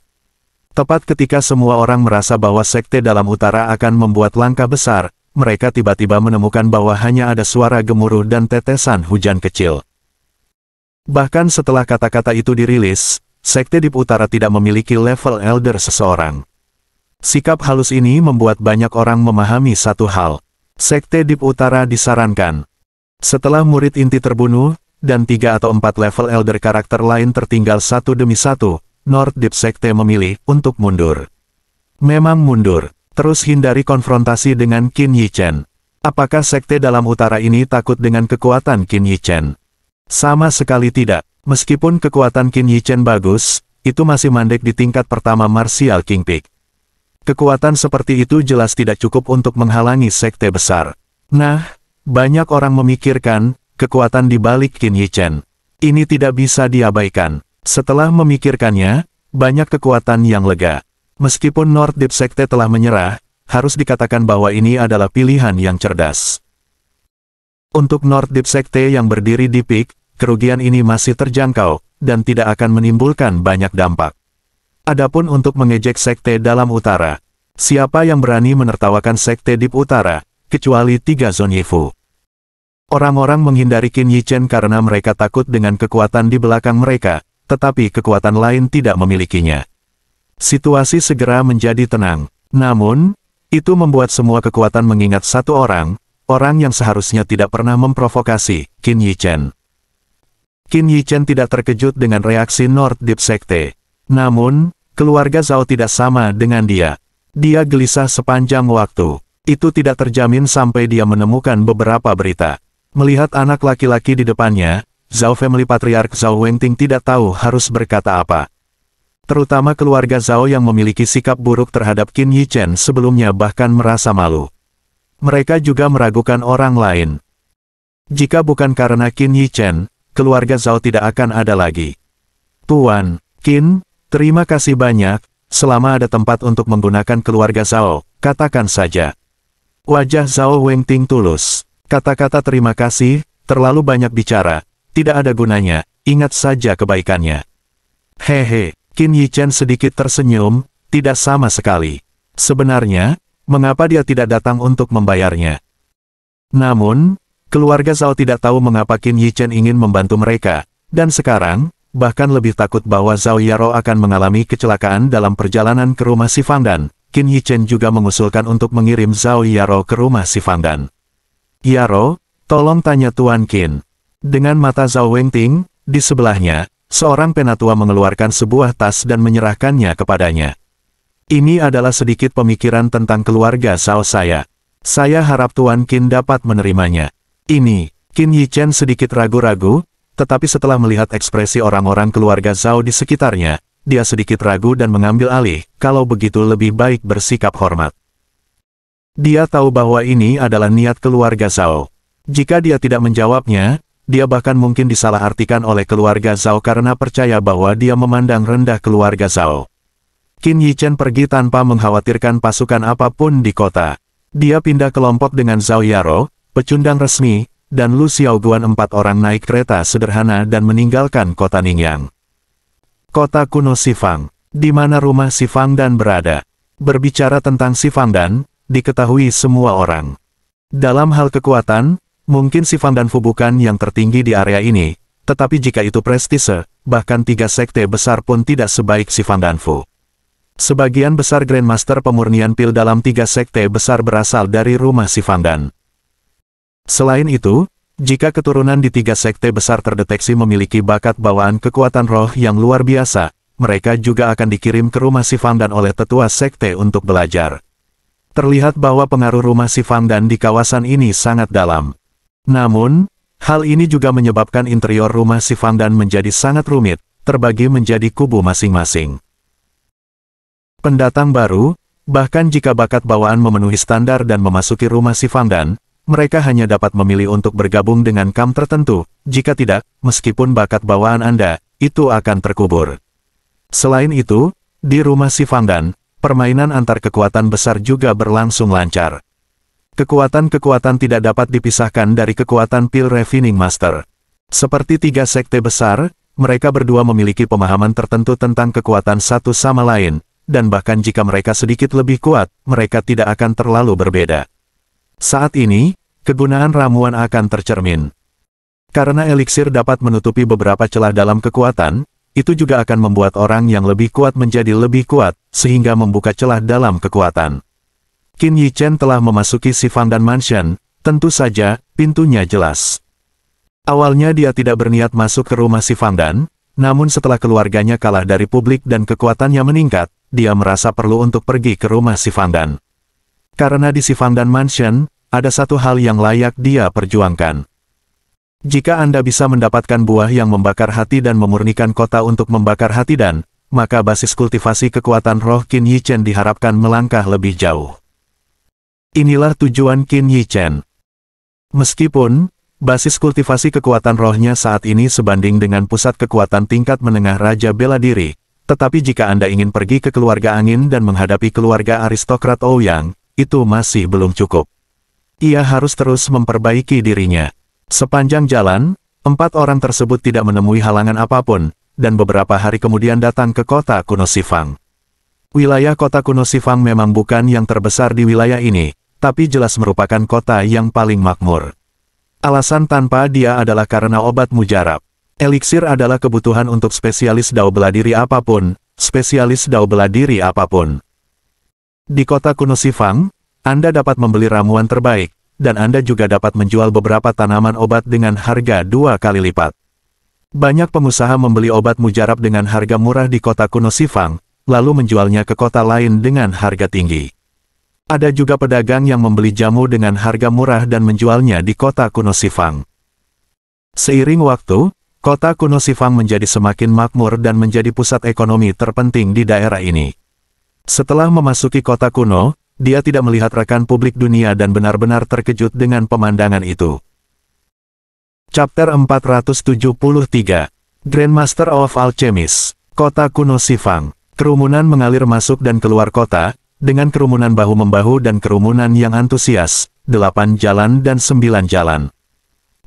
Tepat ketika semua orang merasa bahwa sekte dalam utara akan membuat langkah besar, mereka tiba-tiba menemukan bahwa hanya ada suara gemuruh dan tetesan hujan kecil. Bahkan setelah kata-kata itu dirilis, sekte Dip Utara tidak memiliki level elder seseorang. Sikap halus ini membuat banyak orang memahami satu hal. Sekte Dip Utara disarankan. Setelah murid inti terbunuh, dan tiga atau empat level elder karakter lain tertinggal satu demi satu, North Deep Sekte memilih untuk mundur. Memang mundur, terus hindari konfrontasi dengan Qin Yichen. Apakah sekte dalam utara ini takut dengan kekuatan Qin Yichen? Sama sekali tidak. Meskipun kekuatan Qin Yichen bagus, itu masih mandek di tingkat pertama Martial King Peak. Kekuatan seperti itu jelas tidak cukup untuk menghalangi sekte besar. Nah, banyak orang memikirkan, kekuatan di balik Qin Yichen. Ini tidak bisa diabaikan. Setelah memikirkannya, banyak kekuatan yang lega. Meskipun North Deep Sekte telah menyerah, harus dikatakan bahwa ini adalah pilihan yang cerdas. Untuk North Deep Sekte yang berdiri di peak, kerugian ini masih terjangkau, dan tidak akan menimbulkan banyak dampak. Adapun untuk mengejek sekte dalam utara, siapa yang berani menertawakan sekte Deep Utara, kecuali tiga Zonyefu. Orang-orang menghindari Qin Yichen karena mereka takut dengan kekuatan di belakang mereka, tetapi kekuatan lain tidak memilikinya. Situasi segera menjadi tenang. Namun, itu membuat semua kekuatan mengingat satu orang, orang yang seharusnya tidak pernah memprovokasi, Qin Yichen. Qin Yichen tidak terkejut dengan reaksi North Deep Sekte. Namun, keluarga Zhao tidak sama dengan dia. Dia gelisah sepanjang waktu. Itu tidak terjamin sampai dia menemukan beberapa berita. Melihat anak laki-laki di depannya, Zhao Family Patriarch Zhao Wengting tidak tahu harus berkata apa. Terutama keluarga Zhao yang memiliki sikap buruk terhadap Qin Yichen sebelumnya bahkan merasa malu. Mereka juga meragukan orang lain. Jika bukan karena Qin Yichen, keluarga Zhao tidak akan ada lagi. Tuan, Qin, terima kasih banyak, selama ada tempat untuk menggunakan keluarga Zhao, katakan saja. Wajah Zhao Wengting tulus. Kata-kata terima kasih, terlalu banyak bicara, tidak ada gunanya, ingat saja kebaikannya. Hehe, Qin Yichen sedikit tersenyum, tidak sama sekali. Sebenarnya, mengapa dia tidak datang untuk membayarnya? Namun, keluarga Zhao tidak tahu mengapa Qin Yichen ingin membantu mereka, dan sekarang, bahkan lebih takut bahwa Zhao Yaro akan mengalami kecelakaan dalam perjalanan ke rumah si Fangdan. Qin Yichen juga mengusulkan untuk mengirim Zhao Yaro ke rumah si Fangdan. Yaro, tolong tanya Tuan Qin. Dengan mata Zhao Wengting, di sebelahnya, seorang penatua mengeluarkan sebuah tas dan menyerahkannya kepadanya. Ini adalah sedikit pemikiran tentang keluarga Zhao saya. Saya harap Tuan Qin dapat menerimanya. Ini, Qin Yichen sedikit ragu-ragu, tetapi setelah melihat ekspresi orang-orang keluarga Zhao di sekitarnya, dia sedikit ragu dan mengambil alih, kalau begitu lebih baik bersikap hormat. Dia tahu bahwa ini adalah niat keluarga Zhao. Jika dia tidak menjawabnya, dia bahkan mungkin disalahartikan oleh keluarga Zhao karena percaya bahwa dia memandang rendah keluarga Zhao. Qin Yichen pergi tanpa mengkhawatirkan pasukan apa pun di kota. Dia pindah kelompok dengan Zhao Yaro, pecundang resmi, dan Lu Xiaoguan empat orang naik kereta sederhana dan meninggalkan kota Ningyang. Kota kuno Sifang, di mana rumah Sifang dan berada. Berbicara tentang Sifang dan, diketahui semua orang. Dalam hal kekuatan, mungkin Sifan dan Fu bukan yang tertinggi di area ini, tetapi jika itu prestise, bahkan tiga sekte besar pun tidak sebaik Sifan dan Fu. Sebagian besar Grandmaster pemurnian pil dalam tiga sekte besar berasal dari rumah Sifan dan. Selain itu, jika keturunan di tiga sekte besar terdeteksi memiliki bakat bawaan kekuatan roh yang luar biasa, mereka juga akan dikirim ke rumah Sifan dan oleh tetua sekte untuk belajar. Terlihat bahwa pengaruh rumah si Fang dan di kawasan ini sangat dalam. Namun, hal ini juga menyebabkan interior rumah si Fang dan menjadi sangat rumit, terbagi menjadi kubu masing-masing. Pendatang baru, bahkan jika bakat bawaan memenuhi standar dan memasuki rumah si Fang dan, mereka hanya dapat memilih untuk bergabung dengan kam tertentu, jika tidak, meskipun bakat bawaan Anda, itu akan terkubur. Selain itu, di rumah si Fang dan, permainan antar kekuatan besar juga berlangsung lancar. Kekuatan-kekuatan tidak dapat dipisahkan dari kekuatan Pil Refining Master. Seperti tiga sekte besar, mereka berdua memiliki pemahaman tertentu tentang kekuatan satu sama lain, dan bahkan jika mereka sedikit lebih kuat, mereka tidak akan terlalu berbeda. Saat ini, kegunaan ramuan akan tercermin. Karena eliksir dapat menutupi beberapa celah dalam kekuatan, itu juga akan membuat orang yang lebih kuat menjadi lebih kuat, sehingga membuka celah dalam kekuatan. Qin Yichen telah memasuki Sifang dan Mansion, tentu saja, pintunya jelas. Awalnya dia tidak berniat masuk ke rumah Sifang dan, namun setelah keluarganya kalah dari publik dan kekuatannya meningkat, dia merasa perlu untuk pergi ke rumah Sifang dan. Karena di Sifang dan Mansion, ada satu hal yang layak dia perjuangkan. Jika Anda bisa mendapatkan buah yang membakar hati dan memurnikan kota untuk membakar hati dan, maka basis kultivasi kekuatan roh Qin Yi Chen diharapkan melangkah lebih jauh. Inilah tujuan Qin Yi Chen. Meskipun, basis kultivasi kekuatan rohnya saat ini sebanding dengan pusat kekuatan tingkat menengah Raja Bela Diri, tetapi jika Anda ingin pergi ke keluarga angin dan menghadapi keluarga aristokrat Ouyang, itu masih belum cukup. Ia harus terus memperbaiki dirinya. Sepanjang jalan, empat orang tersebut tidak menemui halangan apa pun, dan beberapa hari kemudian datang ke kota kuno Sifang. Wilayah kota kuno Sifang memang bukan yang terbesar di wilayah ini, tapi jelas merupakan kota yang paling makmur. Alasan tanpa dia adalah karena obat mujarab. Eliksir adalah kebutuhan untuk spesialis dao beladiri apa pun, spesialis dao beladiri apa pun. Di kota kuno Sifang, Anda dapat membeli ramuan terbaik, dan Anda juga dapat menjual beberapa tanaman obat dengan harga dua kali lipat. Banyak pengusaha membeli obat mujarab dengan harga murah di kota kuno Sifang, lalu menjualnya ke kota lain dengan harga tinggi. Ada juga pedagang yang membeli jamu dengan harga murah dan menjualnya di kota kuno Sifang. Seiring waktu, kota kuno Sifang menjadi semakin makmur dan menjadi pusat ekonomi terpenting di daerah ini. Setelah memasuki kota kuno, dia tidak melihat rekan publik dunia dan benar-benar terkejut dengan pemandangan itu. Chapter 473 Grandmaster of Alchemist Kota kuno Sifang Kerumunan mengalir masuk dan keluar kota, dengan kerumunan bahu-membahu dan kerumunan yang antusias, delapan jalan dan sembilan jalan.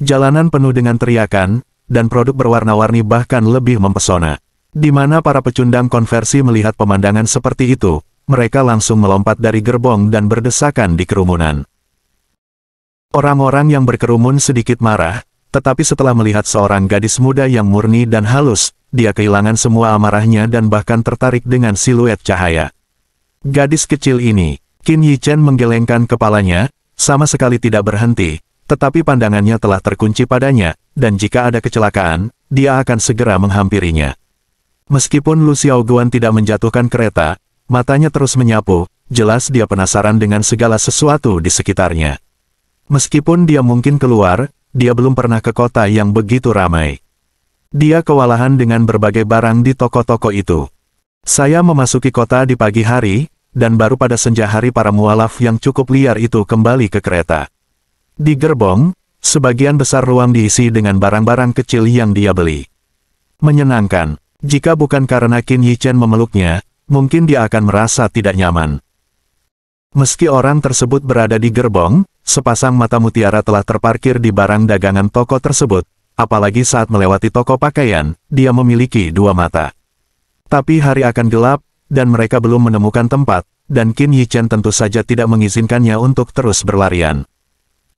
Jalanan penuh dengan teriakan, dan produk berwarna-warni bahkan lebih mempesona. Di mana para pecundang konversi melihat pemandangan seperti itu, mereka langsung melompat dari gerbong dan berdesakan di kerumunan. Orang-orang yang berkerumun sedikit marah, tetapi setelah melihat seorang gadis muda yang murni dan halus, dia kehilangan semua amarahnya dan bahkan tertarik dengan siluet cahaya. Gadis kecil ini, Qin Yi Chen menggelengkan kepalanya, sama sekali tidak berhenti, tetapi pandangannya telah terkunci padanya, dan jika ada kecelakaan, dia akan segera menghampirinya. Meskipun Lu Xiaoguan tidak menjatuhkan kereta, matanya terus menyapu, jelas dia penasaran dengan segala sesuatu di sekitarnya. Meskipun dia mungkin keluar, dia belum pernah ke kota yang begitu ramai. Dia kewalahan dengan berbagai barang di toko-toko itu. Saya memasuki kota di pagi hari, dan baru pada senja hari para mualaf yang cukup liar itu kembali ke kereta. Di gerbong, sebagian besar ruang diisi dengan barang-barang kecil yang dia beli. Menyenangkan, jika bukan karena Qin Yi Chen memeluknya, mungkin dia akan merasa tidak nyaman. Meski orang tersebut berada di gerbong, sepasang mata mutiara telah terparkir di barang dagangan toko tersebut, apalagi saat melewati toko pakaian, dia memiliki dua mata. Tapi hari akan gelap, dan mereka belum menemukan tempat, dan Qin Yi Chen tentu saja tidak mengizinkannya untuk terus berlarian.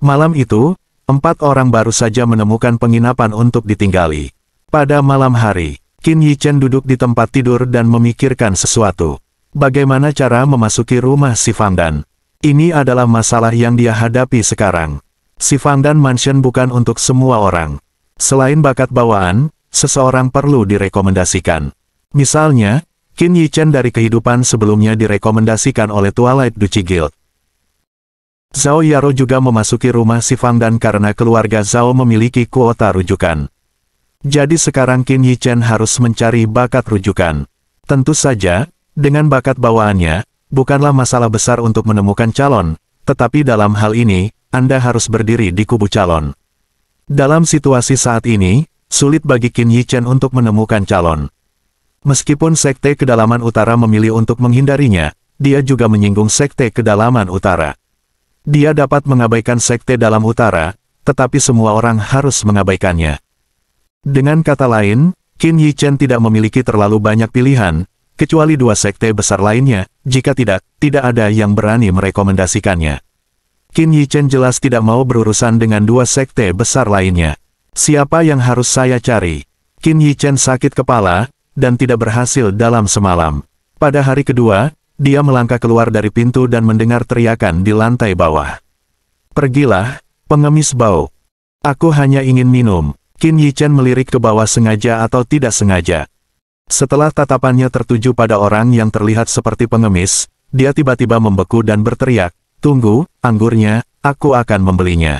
Malam itu, empat orang baru saja menemukan penginapan untuk ditinggali. Pada malam hari, Qin Yi Chen duduk di tempat tidur dan memikirkan sesuatu. Bagaimana cara memasuki rumah si Fangdan? Ini adalah masalah yang dia hadapi sekarang. Si Fangdan Mansion bukan untuk semua orang. Selain bakat bawaan, seseorang perlu direkomendasikan. Misalnya, Qin Yi Chen dari kehidupan sebelumnya direkomendasikan oleh Twilight Duchi Guild. Zhao Yaro juga memasuki rumah si Fang dan karena keluarga Zhao memiliki kuota rujukan. Jadi sekarang Qin Yi Chen harus mencari bakat rujukan. Tentu saja, dengan bakat bawaannya, bukanlah masalah besar untuk menemukan calon, tetapi dalam hal ini, Anda harus berdiri di kubu calon. Dalam situasi saat ini, sulit bagi Qin Yi Chen untuk menemukan calon. Meskipun Sekte Kedalaman Utara memilih untuk menghindarinya, dia juga menyinggung Sekte Kedalaman Utara. Dia dapat mengabaikan Sekte Dalam Utara, tetapi semua orang harus mengabaikannya. Dengan kata lain, Qin Yi Chen tidak memiliki terlalu banyak pilihan, kecuali dua sekte besar lainnya, jika tidak, tidak ada yang berani merekomendasikannya. Qin Yi Chen jelas tidak mau berurusan dengan dua sekte besar lainnya. Siapa yang harus saya cari? Qin Yi Chen sakit kepala, dan tidak berhasil dalam semalam. Pada hari kedua, dia melangkah keluar dari pintu dan mendengar teriakan di lantai bawah. Pergilah, pengemis bau. Aku hanya ingin minum. Qin Yi Chen melirik ke bawah sengaja atau tidak sengaja. Setelah tatapannya tertuju pada orang yang terlihat seperti pengemis, dia tiba-tiba membeku dan berteriak, Tunggu, anggurnya, aku akan membelinya.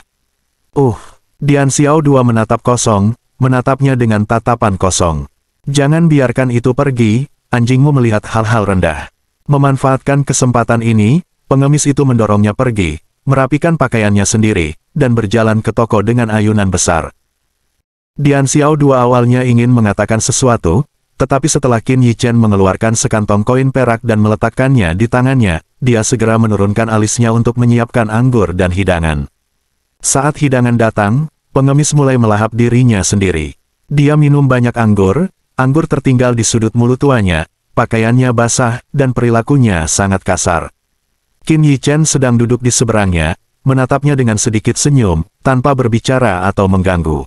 Uh, Dian Xiao dua menatap kosong, menatapnya dengan tatapan kosong. Jangan biarkan itu pergi, anjingmu melihat hal-hal rendah. Memanfaatkan kesempatan ini, pengemis itu mendorongnya pergi, merapikan pakaiannya sendiri, dan berjalan ke toko dengan ayunan besar. Dian Xiao dua awalnya ingin mengatakan sesuatu, tetapi setelah Qin Yichen mengeluarkan sekantong koin perak dan meletakkannya di tangannya, dia segera menurunkan alisnya untuk menyiapkan anggur dan hidangan. Saat hidangan datang, pengemis mulai melahap dirinya sendiri. Dia minum banyak anggur, anggur tertinggal di sudut mulut tuanya, pakaiannya basah, dan perilakunya sangat kasar. Qin Yichen sedang duduk di seberangnya, menatapnya dengan sedikit senyum, tanpa berbicara atau mengganggu.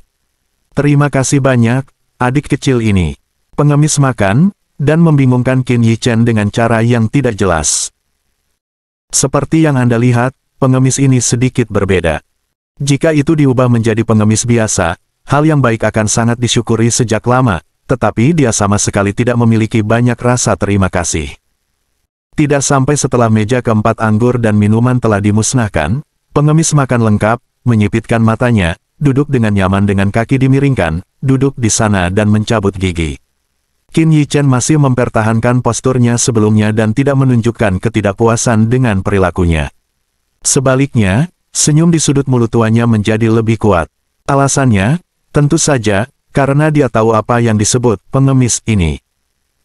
Terima kasih banyak, adik kecil ini. Pengemis makan, dan membingungkan Qin Yichen dengan cara yang tidak jelas. Seperti yang Anda lihat, pengemis ini sedikit berbeda. Jika itu diubah menjadi pengemis biasa, hal yang baik akan sangat disyukuri sejak lama, tetapi dia sama sekali tidak memiliki banyak rasa terima kasih. Tidak sampai setelah meja keempat anggur dan minuman telah dimusnahkan, pengemis makan lengkap, menyipitkan matanya, duduk dengan nyaman dengan kaki dimiringkan, duduk di sana dan mencabut gigi. Qin Yichen masih mempertahankan posturnya sebelumnya dan tidak menunjukkan ketidakpuasan dengan perilakunya. Sebaliknya, senyum di sudut mulut tuanya menjadi lebih kuat. Alasannya, tentu saja, karena dia tahu apa yang disebut pengemis ini.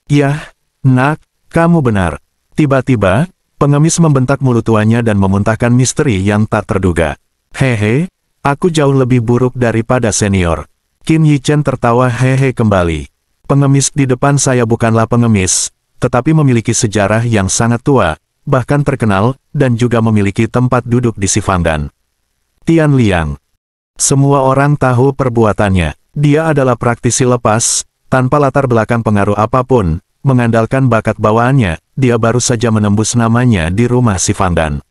Yah, nak, kamu benar. Tiba-tiba, pengemis membentak mulut tuanya dan memuntahkan misteri yang tak terduga. Hehe, aku jauh lebih buruk daripada senior. Qin Yichen tertawa hehe kembali. Pengemis di depan saya bukanlah pengemis, tetapi memiliki sejarah yang sangat tua, bahkan terkenal, dan juga memiliki tempat duduk di Sifandan. Tian Liang. Semua orang tahu perbuatannya. Dia adalah praktisi lepas, tanpa latar belakang pengaruh apa pun, mengandalkan bakat bawaannya, dia baru saja menembus namanya di rumah Sifandan.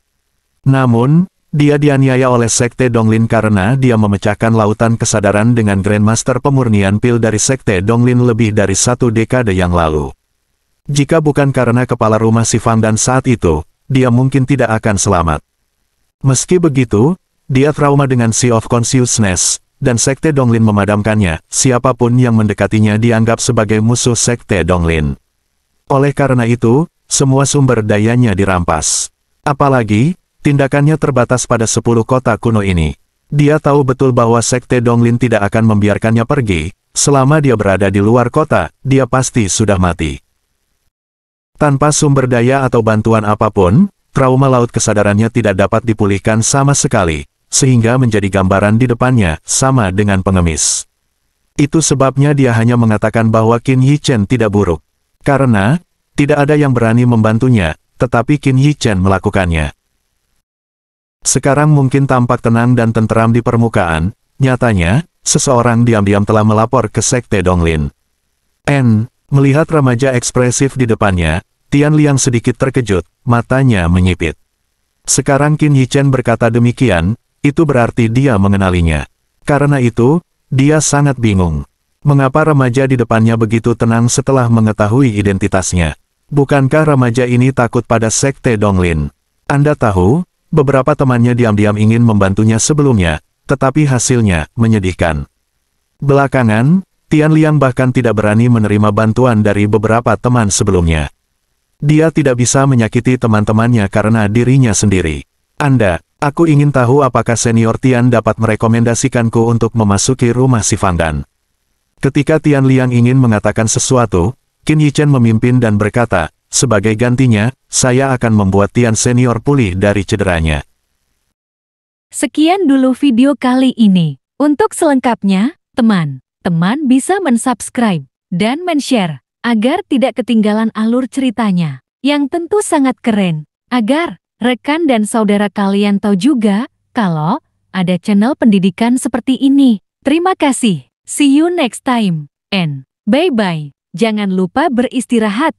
Namun, dia dianiaya oleh Sekte Donglin karena dia memecahkan lautan kesadaran dengan Grandmaster pemurnian pil dari Sekte Donglin lebih dari satu dekade yang lalu. Jika bukan karena kepala rumah si Fang dan saat itu, dia mungkin tidak akan selamat. Meski begitu, dia trauma dengan Sea of Consciousness, dan Sekte Donglin memadamkannya, siapa pun yang mendekatinya dianggap sebagai musuh Sekte Donglin. Oleh karena itu, semua sumber dayanya dirampas. Apalagi, Tindakannya terbatas pada sepuluh kota kuno ini. Dia tahu betul bahwa Sekte Donglin tidak akan membiarkannya pergi, selama dia berada di luar kota, dia pasti sudah mati. Tanpa sumber daya atau bantuan apa pun, trauma laut kesadarannya tidak dapat dipulihkan sama sekali, sehingga menjadi gambaran di depannya, sama dengan pengemis. Itu sebabnya dia hanya mengatakan bahwa Qin Yichen tidak buruk. Karena, tidak ada yang berani membantunya, tetapi Qin Yichen melakukannya. Sekarang mungkin tampak tenang dan tenteram di permukaan, nyatanya, seseorang diam-diam telah melapor ke Sekte Donglin. N. Melihat remaja ekspresif di depannya, Tian Liang sedikit terkejut, matanya menyipit. Sekarang Qin Yichen berkata demikian, itu berarti dia mengenalinya. Karena itu, dia sangat bingung. Mengapa remaja di depannya begitu tenang setelah mengetahui identitasnya? Bukankah remaja ini takut pada Sekte Donglin? Anda tahu, Beberapa temannya diam-diam ingin membantunya sebelumnya, tetapi hasilnya menyedihkan. Belakangan, Tian Liang bahkan tidak berani menerima bantuan dari beberapa teman sebelumnya. Dia tidak bisa menyakiti teman-temannya karena dirinya sendiri. Anda, aku ingin tahu apakah senior Tian dapat merekomendasikanku untuk memasuki rumah si Fangdan. Ketika Tian Liang ingin mengatakan sesuatu, Qin Yichen memimpin dan berkata, sebagai gantinya, saya akan membuat Tian senior pulih dari cederanya. Sekian dulu video kali ini. Untuk selengkapnya, teman-teman bisa mensubscribe dan men-share agar tidak ketinggalan alur ceritanya, yang tentu sangat keren, agar rekan dan saudara kalian tahu juga kalau ada channel pendidikan seperti ini. Terima kasih. See you next time. And bye-bye. Jangan lupa beristirahat.